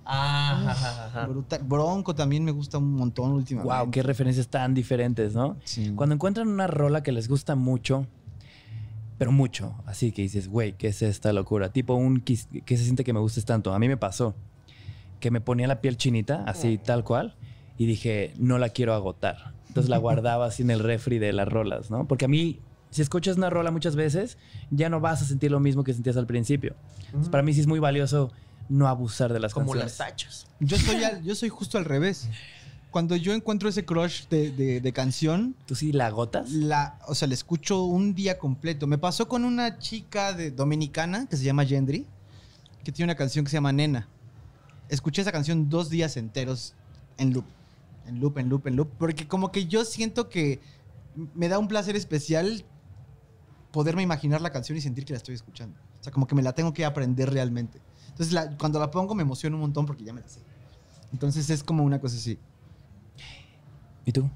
Ah, ajá, ajá. Brutal. Bronco también me gusta un montón últimamente. Wow, qué referencias tan diferentes, ¿no? Sí. Cuando encuentran una rola que les gusta mucho, pero mucho, así que dices, güey, ¿qué es esta locura? Tipo un que se siente que me gustes tanto. A mí me pasó que me ponía la piel chinita, así tal cual, y dije, no la quiero agotar. Entonces la guardaba así en el refri de las rolas, ¿no? Porque a mí, si escuchas una rola muchas veces, ya no vas a sentir lo mismo que sentías al principio. Entonces, para mí sí es muy valioso no abusar de las Como canciones. las tachas. Yo soy, al- yo soy justo al revés. Cuando yo encuentro ese crush de, de- de canción, ¿Tú sí la agotas? la, o sea, la escucho un día completo. Me pasó con una chica de, dominicana que se llama Gendry, que tiene una canción que se llama Nena. Escuché esa canción dos días enteros en loop. En loop, en loop, en loop. Porque como que yo siento que me da un placer especial poderme imaginar la canción y sentir que la estoy escuchando. O sea, como que me la tengo que aprender realmente. Entonces, la- cuando la pongo me emociona un montón porque ya me la sé. Entonces es como una cosa así. ¿Y tú?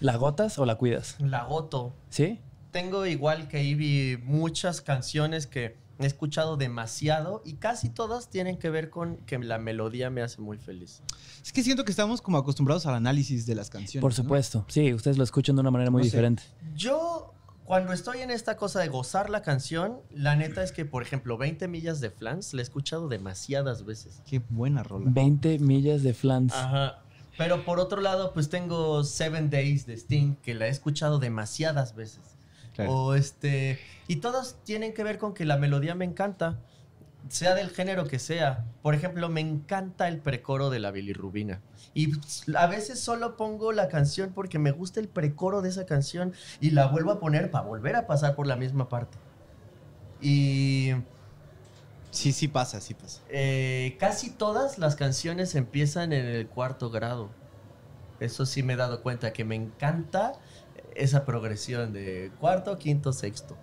¿La agotas o la cuidas? La goto. ¿Sí? Tengo igual que Ivy muchas canciones que he escuchado demasiado y casi todas tienen que ver con que la melodía me hace muy feliz. Es que siento que estamos como acostumbrados al análisis de las canciones. Por ¿no? supuesto. Sí, ustedes lo escuchan de una manera muy No sé. diferente. Yo, cuando estoy en esta cosa de gozar la canción, la neta es que, por ejemplo, 20 millas de Flans la he escuchado demasiadas veces. Qué buena rola. 20 millas de flans. Ajá. Pero por otro lado, pues tengo Seven Days de Sting, que la he escuchado demasiadas veces. Claro. O este. Y todos tienen que ver con que la melodía me encanta. Sea del género que sea. Por ejemplo, me encanta el precoro de la bilirrubina. Y a veces solo pongo la canción porque me gusta el precoro de esa canción y la vuelvo a poner para volver a pasar por la misma parte. Y Sí, sí pasa, sí pasa. eh, casi todas las canciones empiezan en el cuarto grado. Eso sí me he dado cuenta que me encanta esa progresión de cuarto, quinto, sexto.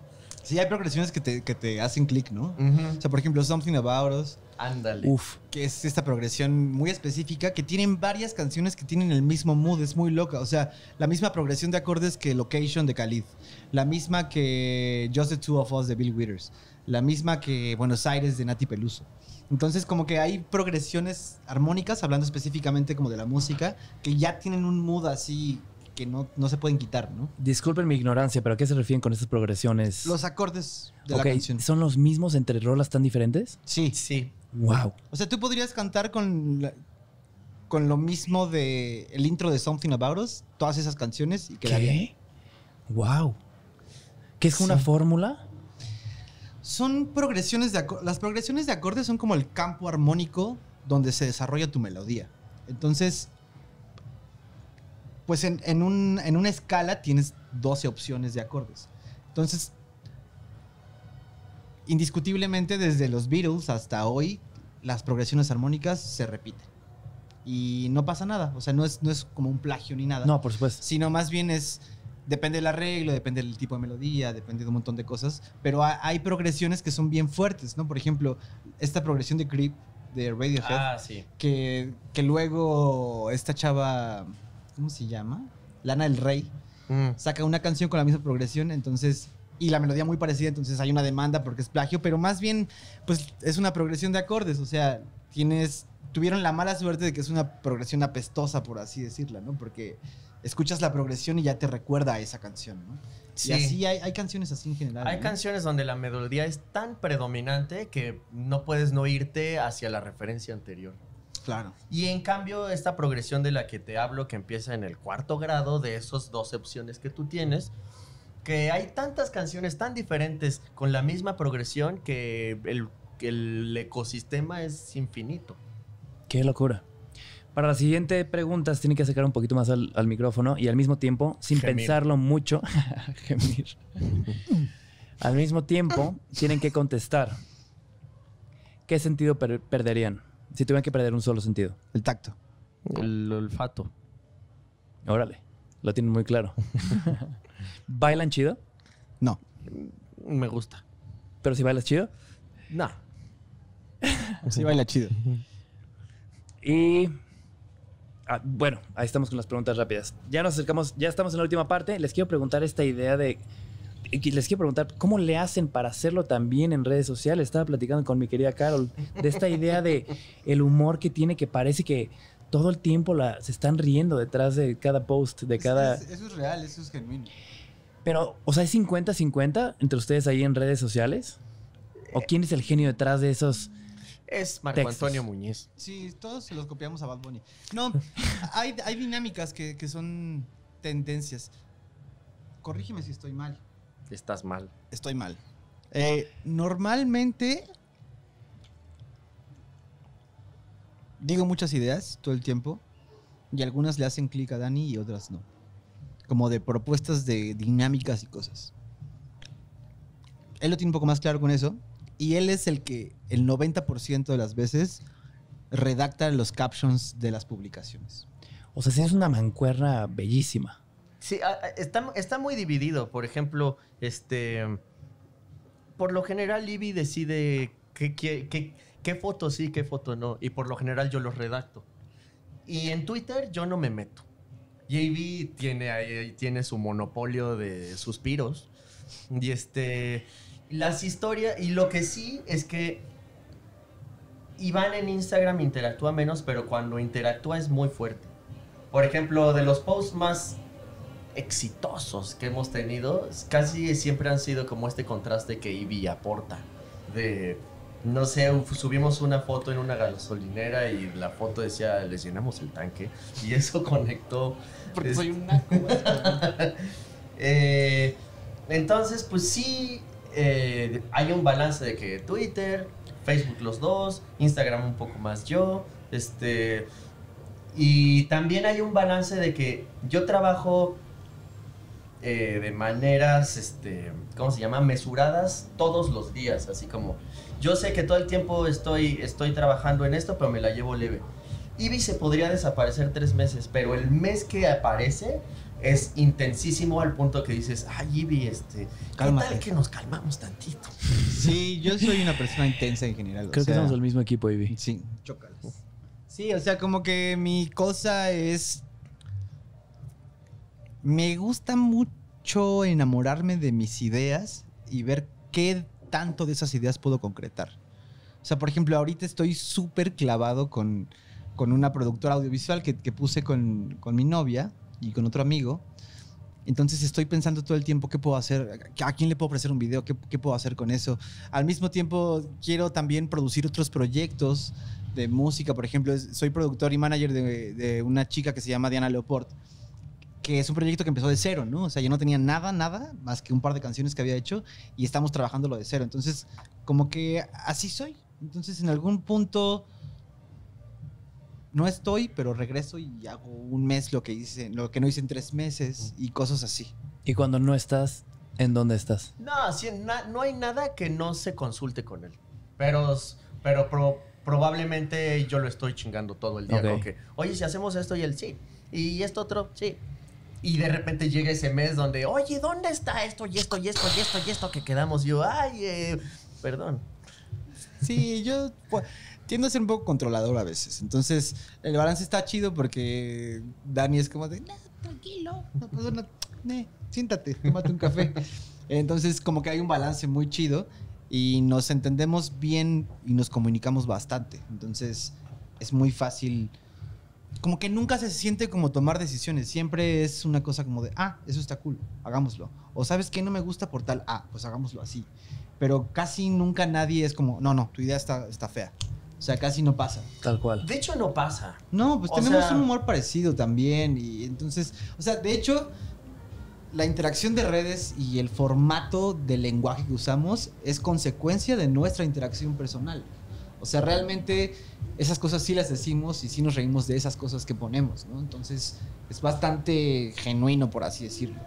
Sí, hay progresiones que te, que te hacen clic, ¿no? Ujú. O sea, por ejemplo, Something About Us, Ándale. Uf. que es esta progresión muy específica, que tienen varias canciones que tienen el mismo mood, es muy loca. O sea, la misma progresión de acordes que Location de Khalid, la misma que Just the Two of Us de Bill Withers, la misma que Buenos Aires de Nati Peluso. Entonces, como que hay progresiones armónicas, hablando específicamente como de la música, que ya tienen un mood así que no, no se pueden quitar, ¿no? Disculpen mi ignorancia, pero ¿a qué se refieren con estas progresiones? Los acordes de la canción. ¿Son los mismos entre rolas tan diferentes? Sí. Sí. Wow. O sea, tú podrías cantar con, la- con lo mismo de el intro de Something About Us, todas esas canciones y quedaría. ¿Qué? Wow. ¿Qué es una fórmula? Son progresiones de acordes. Las progresiones de acordes son como el campo armónico donde se desarrolla tu melodía. Entonces, pues en, en un- en una escala tienes 12 opciones de acordes. Entonces, indiscutiblemente desde los Beatles hasta hoy, las progresiones armónicas se repiten. Y no pasa nada. O sea, no es, no es como un plagio ni nada No, por supuesto. sino más bien es depende del arreglo, depende del tipo de melodía, depende de un montón de cosas, pero ha- hay progresiones que son bien fuertes, ¿no? Por ejemplo, esta progresión de Creep de Radiohead, Ah, sí. que, que luego esta chava, ¿cómo se llama? Lana del Rey, Mm. saca una canción con la misma progresión, entonces y la melodía muy parecida, entonces hay una demanda porque es plagio, pero más bien pues es una progresión de acordes, o sea, tienes tuvieron la mala suerte de que es una progresión apestosa por así decirla, ¿no? Porque escuchas la progresión y ya te recuerda a esa canción, ¿no? Sí. Y así hay, hay canciones así en general. Hay ¿no? canciones donde la melodía es tan predominante que no puedes no irte hacia la referencia anterior. Claro. Y en cambio, esta progresión de la que te hablo, que empieza en el cuarto grado de esas dos opciones que tú tienes, que hay tantas canciones tan diferentes con la misma progresión que el, el ecosistema es infinito. Qué locura. Para la siguiente pregunta, tienen que acercar un poquito más al, al micrófono y al mismo tiempo, sin Gemir. pensarlo mucho, *laughs* gemir. *laughs* al mismo tiempo, tienen que contestar. ¿Qué sentido per- perderían si tuvieran que perder un solo sentido? El tacto. El olfato. Órale, lo tienen muy claro. *laughs* ¿Bailan chido? No. Me gusta. Pero si bailas chido. No. Sí baila chido. Y ah, bueno, ahí estamos con las preguntas rápidas. Ya nos acercamos, ya estamos en la última parte. Les quiero preguntar esta idea de. y Les quiero preguntar cómo le hacen para hacerlo también en redes sociales. Estaba platicando con mi querida Carol de esta idea de el humor que tiene, que parece que todo el tiempo la, se están riendo detrás de cada post, de cada. Eso es, eso es real, eso es genuino. Pero, o sea, ¿es 50-50 entre ustedes ahí en redes sociales? ¿O quién es el genio detrás de esos? Es Marco Textos. Antonio Muñiz. Sí, todos se los copiamos a Bad Bunny. No, *laughs* hay, hay dinámicas que, que son tendencias. Corrígeme si estoy mal. Estás mal. Estoy mal. Eh, normalmente digo muchas ideas todo el tiempo y algunas le hacen clic a Dani y otras no. Como de propuestas de dinámicas y cosas. Él lo tiene un poco más claro con eso y él es el que el 90% de las veces redacta los captions de las publicaciones. O sea, sí es una mancuerna bellísima. Sí, a- a- está, está muy dividido. Por ejemplo, este. Por lo general, Libby decide qué, qué, qué, qué foto sí, qué foto no. Y por lo general yo los redacto. Y en Twitter yo no me meto. JB tiene, tiene su monopolio de suspiros. Y este. Las historias. Y lo que sí es que. Iván en Instagram interactúa menos, pero cuando interactúa es muy fuerte. Por ejemplo, de los posts más exitosos que hemos tenido, casi siempre han sido como este contraste que Ivy aporta. De, no sé, subimos una foto en una gasolinera y la foto decía, les llenamos el tanque. Y eso *laughs* conectó. Es- un naco. *laughs* eh, entonces, pues sí, eh, hay un balance de que Twitter, Facebook los dos, Instagram un poco más yo, este... Y también hay un balance de que yo trabajo eh, de maneras, este, ¿cómo se llama? Mesuradas todos los días, así como yo sé que todo el tiempo estoy, estoy trabajando en esto, pero me la llevo leve. Ivy se podría desaparecer tres meses, pero el mes que aparece es intensísimo al punto que dices, ay, Ivy, este, ¿qué Cálmate. tal que nos calmamos tantito? Sí, yo soy una persona intensa en general. o Creo que sea, somos el mismo equipo, Ivy. Sí, chócalas. Sí, o sea, como que mi cosa es. Me gusta mucho enamorarme de mis ideas y ver qué tanto de esas ideas puedo concretar. O sea, por ejemplo, ahorita estoy súper clavado con, con una productora audiovisual que, puse con, con mi novia y con otro amigo. Entonces estoy pensando todo el tiempo qué puedo hacer, a quién le puedo ofrecer un video, qué, qué puedo hacer con eso. Al mismo tiempo quiero también producir otros proyectos de música, por ejemplo, soy productor y manager de, de una chica que se llama Diana Leoport, que es un proyecto que empezó de cero, ¿no? O sea, yo no tenía nada, nada, más que un par de canciones que había hecho y estamos trabajándolo de cero. Entonces, como que así soy. Entonces, en algún punto no estoy, pero regreso y hago un mes lo que hice, lo que no hice en tres meses y cosas así. Y cuando no estás, ¿en dónde estás? No, sí, na- no hay nada que no se consulte con él. Pero, pero pro- probablemente yo lo estoy chingando todo el día. Ok. Como que, oye, si hacemos esto y él sí. Y esto otro, sí. Y de repente llega ese mes donde, oye, ¿dónde está esto y esto y esto y esto y esto que quedamos? Yo, ay, eh, perdón. Sí, yo pues, tiendo a ser un poco controlador a veces. Entonces, el balance está chido porque Dani es como de, "No, tranquilo, no pasa nada. Ne, siéntate, tómate un café. Entonces, como que hay un balance muy chido y nos entendemos bien y nos comunicamos bastante. Entonces, es muy fácil. Como que nunca se siente como tomar decisiones. Siempre es una cosa como de, ah, eso está cool, hagámoslo. O sabes que no me gusta por tal, ah, pues hagámoslo así pero casi nunca nadie es como, no, no, tu idea está, está fea. O sea, casi no pasa. Tal cual. De hecho, no pasa. No, pues O tenemos sea- un humor parecido también. Y entonces, o sea, de hecho, la interacción de redes y el formato del lenguaje que usamos es consecuencia de nuestra interacción personal. O sea, realmente esas cosas sí las decimos y sí nos reímos de esas cosas que ponemos, ¿no? Entonces, es bastante genuino, por así decirlo.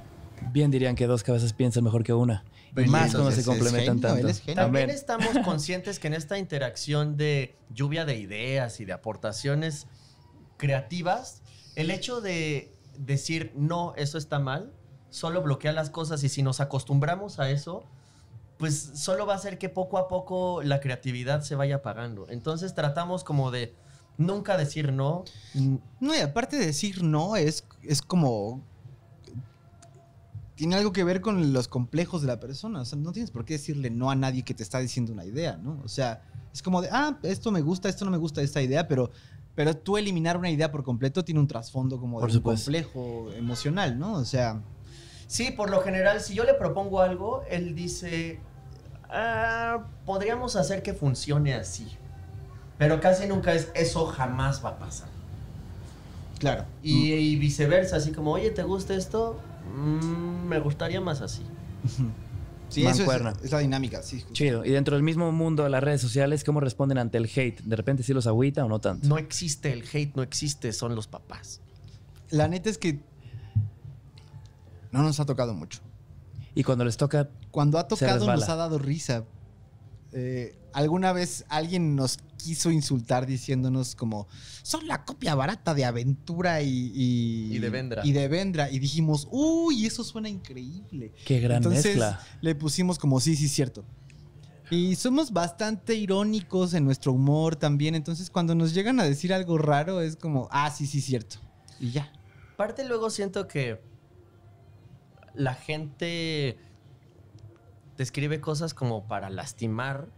Bien dirían que dos cabezas piensan mejor que una. Y Pues más cuando se complementan genio, tanto. También estamos *laughs* conscientes que en esta interacción de lluvia de ideas y de aportaciones creativas, el hecho de decir no, eso está mal, solo bloquea las cosas y si nos acostumbramos a eso, pues solo va a hacer que poco a poco la creatividad se vaya apagando. Entonces tratamos como de nunca decir no. Mm, No, y aparte de decir no, es, es como. Tiene algo que ver con los complejos de la persona. O sea, no tienes por qué decirle no a nadie que te está diciendo una idea, ¿no? O sea, es como de, ah, esto me gusta, esto no me gusta esta idea, pero, pero tú eliminar una idea por completo tiene un trasfondo como Por de un complejo emocional, ¿no? O sea, Sí, por lo general, si yo le propongo algo, él dice, "Ah, podríamos hacer que funcione así. Pero casi nunca es, eso jamás va a pasar. Claro. Y, y viceversa, así como, oye, ¿te gusta esto? Mm, me gustaría más así. Sí, eso es, es la dinámica, sí. Chido. Y dentro del mismo mundo de las redes sociales, ¿cómo responden ante el hate? ¿De repente sí los agüita o no tanto? No existe el hate, no existe, son los papás. La neta es que no nos ha tocado mucho. Y cuando les toca, Cuando ha tocado nos ha dado risa. Eh, alguna vez alguien nos quiso insultar diciéndonos como son la copia barata de Aventura y, y, Y de Vendra. Y de Vendra. Y dijimos, uy, eso suena increíble. qué gran Entonces mezcla. le pusimos como sí, sí, cierto. Y somos bastante irónicos en nuestro humor también. Entonces cuando nos llegan a decir algo raro es como, ah, sí, sí, cierto. Y ya. Aparte luego siento que la gente te escribe cosas como para lastimar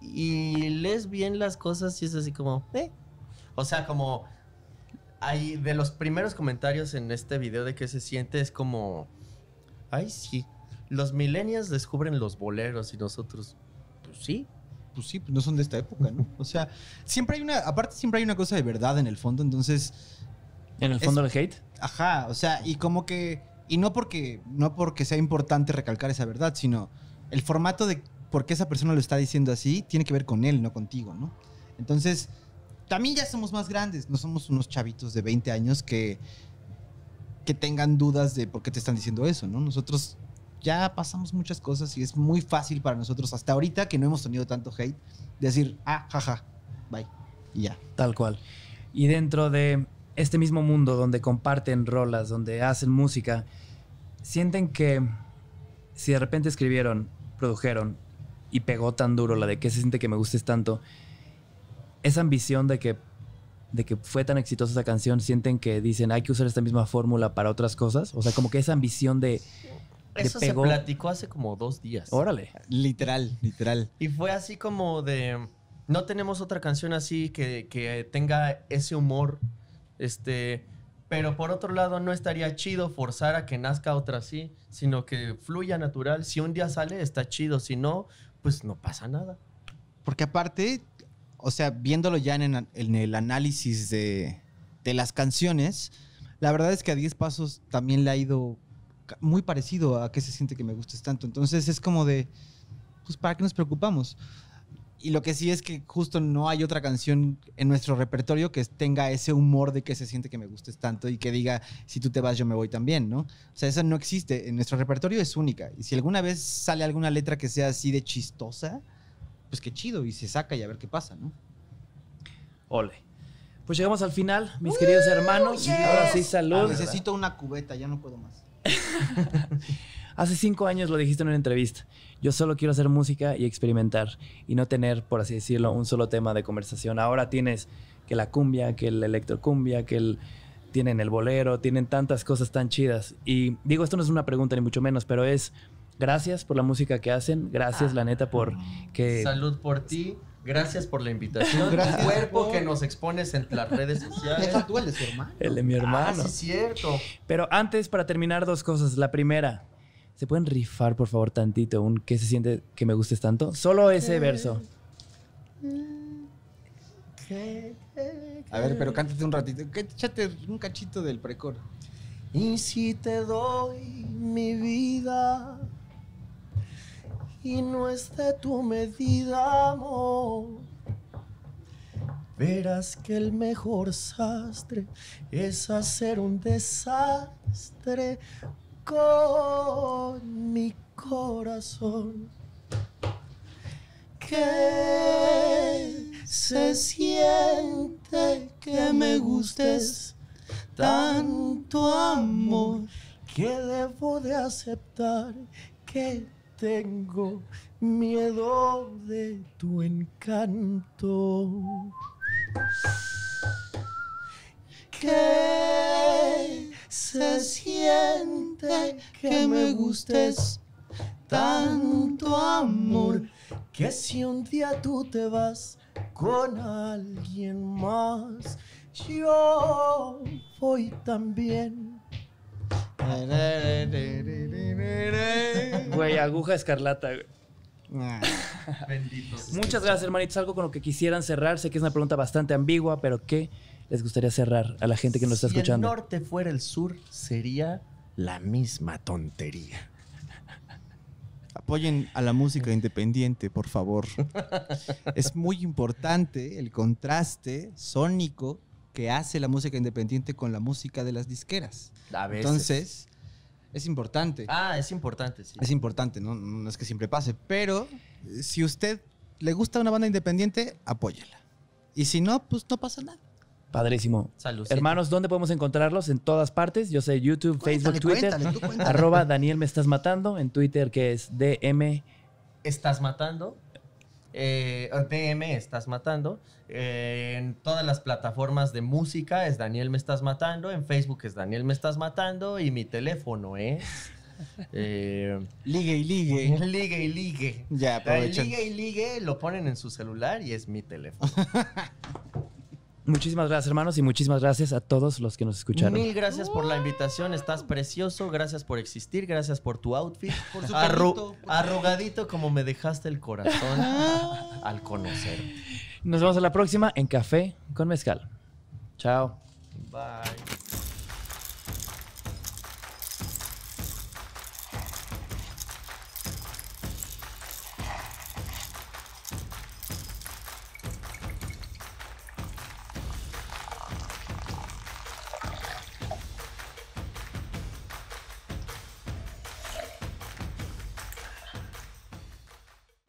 y lees bien las cosas y es así como, eh. O sea, como hay de los primeros comentarios en este video de qué se siente es como, ay sí, los millennials descubren los boleros y nosotros, pues sí. Pues sí, pues no son de esta época, ¿no? *laughs* O sea, siempre hay una, aparte siempre hay una cosa de verdad en el fondo, entonces, En el fondo del hate. ajá, o sea, y como que, y no porque, no porque sea importante recalcar esa verdad, sino el formato de por qué esa persona lo está diciendo así tiene que ver con él, no contigo, ¿no? Entonces, también ya somos más grandes, no somos unos chavitos de 20 años que, que tengan dudas de por qué te están diciendo eso, ¿no? Nosotros ya pasamos muchas cosas y es muy fácil para nosotros, hasta ahorita que no hemos tenido tanto hate, decir, ah, jaja, bye, y ya. Tal cual. Y dentro de este mismo mundo donde comparten rolas, donde hacen música, sienten que si de repente escribieron, produjeron y pegó tan duro la de que se siente que me gustes tanto, esa ambición de que de que fue tan exitosa esa canción, sienten que dicen hay que usar esta misma fórmula para otras cosas, o sea, como que esa ambición de, de Eso se platicó hace como dos días. Órale. Literal, literal. Y fue así como de. No tenemos otra canción así que, que tenga ese humor. Este. Pero por otro lado, no estaría chido forzar a que nazca otra así, sino que fluya natural. Si un día sale, está chido. Si no, pues no pasa nada. Porque aparte, o sea, viéndolo ya en, el análisis de, de las canciones, la verdad es que a 10 pasos también le ha ido muy parecido a qué se siente que me gustes tanto. Entonces es como de, pues, ¿para qué nos preocupamos? Y lo que sí es que justo no hay otra canción en nuestro repertorio que tenga ese humor de que se siente que me gustes tanto y que diga, si tú te vas, yo me voy también, ¿no? O sea, esa no existe. En nuestro repertorio es única. Y si alguna vez sale alguna letra que sea así de chistosa, pues qué chido. Y se saca y a ver qué pasa, ¿no? Ole. Pues llegamos al final, mis queridos hermanos. Ahora sí, salud. Necesito una cubeta, ya no puedo más. *laughs* Hace cinco años lo dijiste en una entrevista. Yo solo quiero hacer música y experimentar y no tener, por así decirlo, un solo tema de conversación. Ahora tienes que la cumbia, que el electrocumbia, que el tienen el bolero, tienen tantas cosas tan chidas. Y digo, esto no es una pregunta ni mucho menos, pero es gracias por la música que hacen, gracias la neta por que Salud por ti. Gracias por la invitación. Gracias Tu cuerpo que nos expones en las redes sociales. Deja tú el de su hermano. el de mi Ah, hermano. sí, es cierto. Pero antes, para terminar, dos cosas. La primera, ¿se pueden rifar, por favor, tantito un qué se siente que me gustes tanto? Solo ese verso. A ver, pero cántate un ratito. Échate un cachito del precoro. Y si te doy mi vida y no es de tu medida, amor, verás que el mejor sastre es hacer un desastre con mi corazón. Que se siente que me gustes tanto amor que debo de aceptar que tengo miedo de tu encanto. Se siente que me gustes tanto amor que si un día tú te vas con alguien más, yo voy también. Güey, aguja escarlata. güey. Bendito. Muchas gracias, hermanitos. Algo con lo que quisieran cerrar. Sé que es una pregunta bastante ambigua, pero ¿qué les gustaría cerrar a la gente que nos está si escuchando? el norte fuera el sur, sería la misma tontería. Apoyen a la música independiente, por favor. es muy importante el contraste sónico que hace la música independiente con la música de las disqueras. A veces. Entonces, es importante. Ah, es importante, sí. Es importante, ¿no? No es que siempre pase, pero eh, si usted le gusta una banda independiente, apóyela. Y si no, pues no pasa nada. Padrísimo. Salud. Hermanos, ¿dónde podemos encontrarlos? En todas partes. Yo sé YouTube, Cuéntale, Facebook, Twitter. cuéntale, tú cuéntale. Arroba Daniel me estás matando. En Twitter que es DM. Estás matando. Eh, DM Estás matando. Eh, en todas las plataformas de música es Daniel Me Estás Matando. En Facebook es Daniel Me Estás Matando. Y mi teléfono es. *laughs* eh, Ligue y ligue. ligue y ligue. Ya, aprovechen. ligue y ligue lo ponen en su celular y es mi teléfono. *laughs* Muchísimas gracias, hermanos, y muchísimas gracias a todos los que nos escucharon. Mil gracias por la invitación, estás precioso, gracias por existir, gracias por tu outfit. Por su Arru- carrito, por- arrugadito como me dejaste el corazón al conocer. Nos vemos a la próxima en Café con Mezcal. Chao. Bye.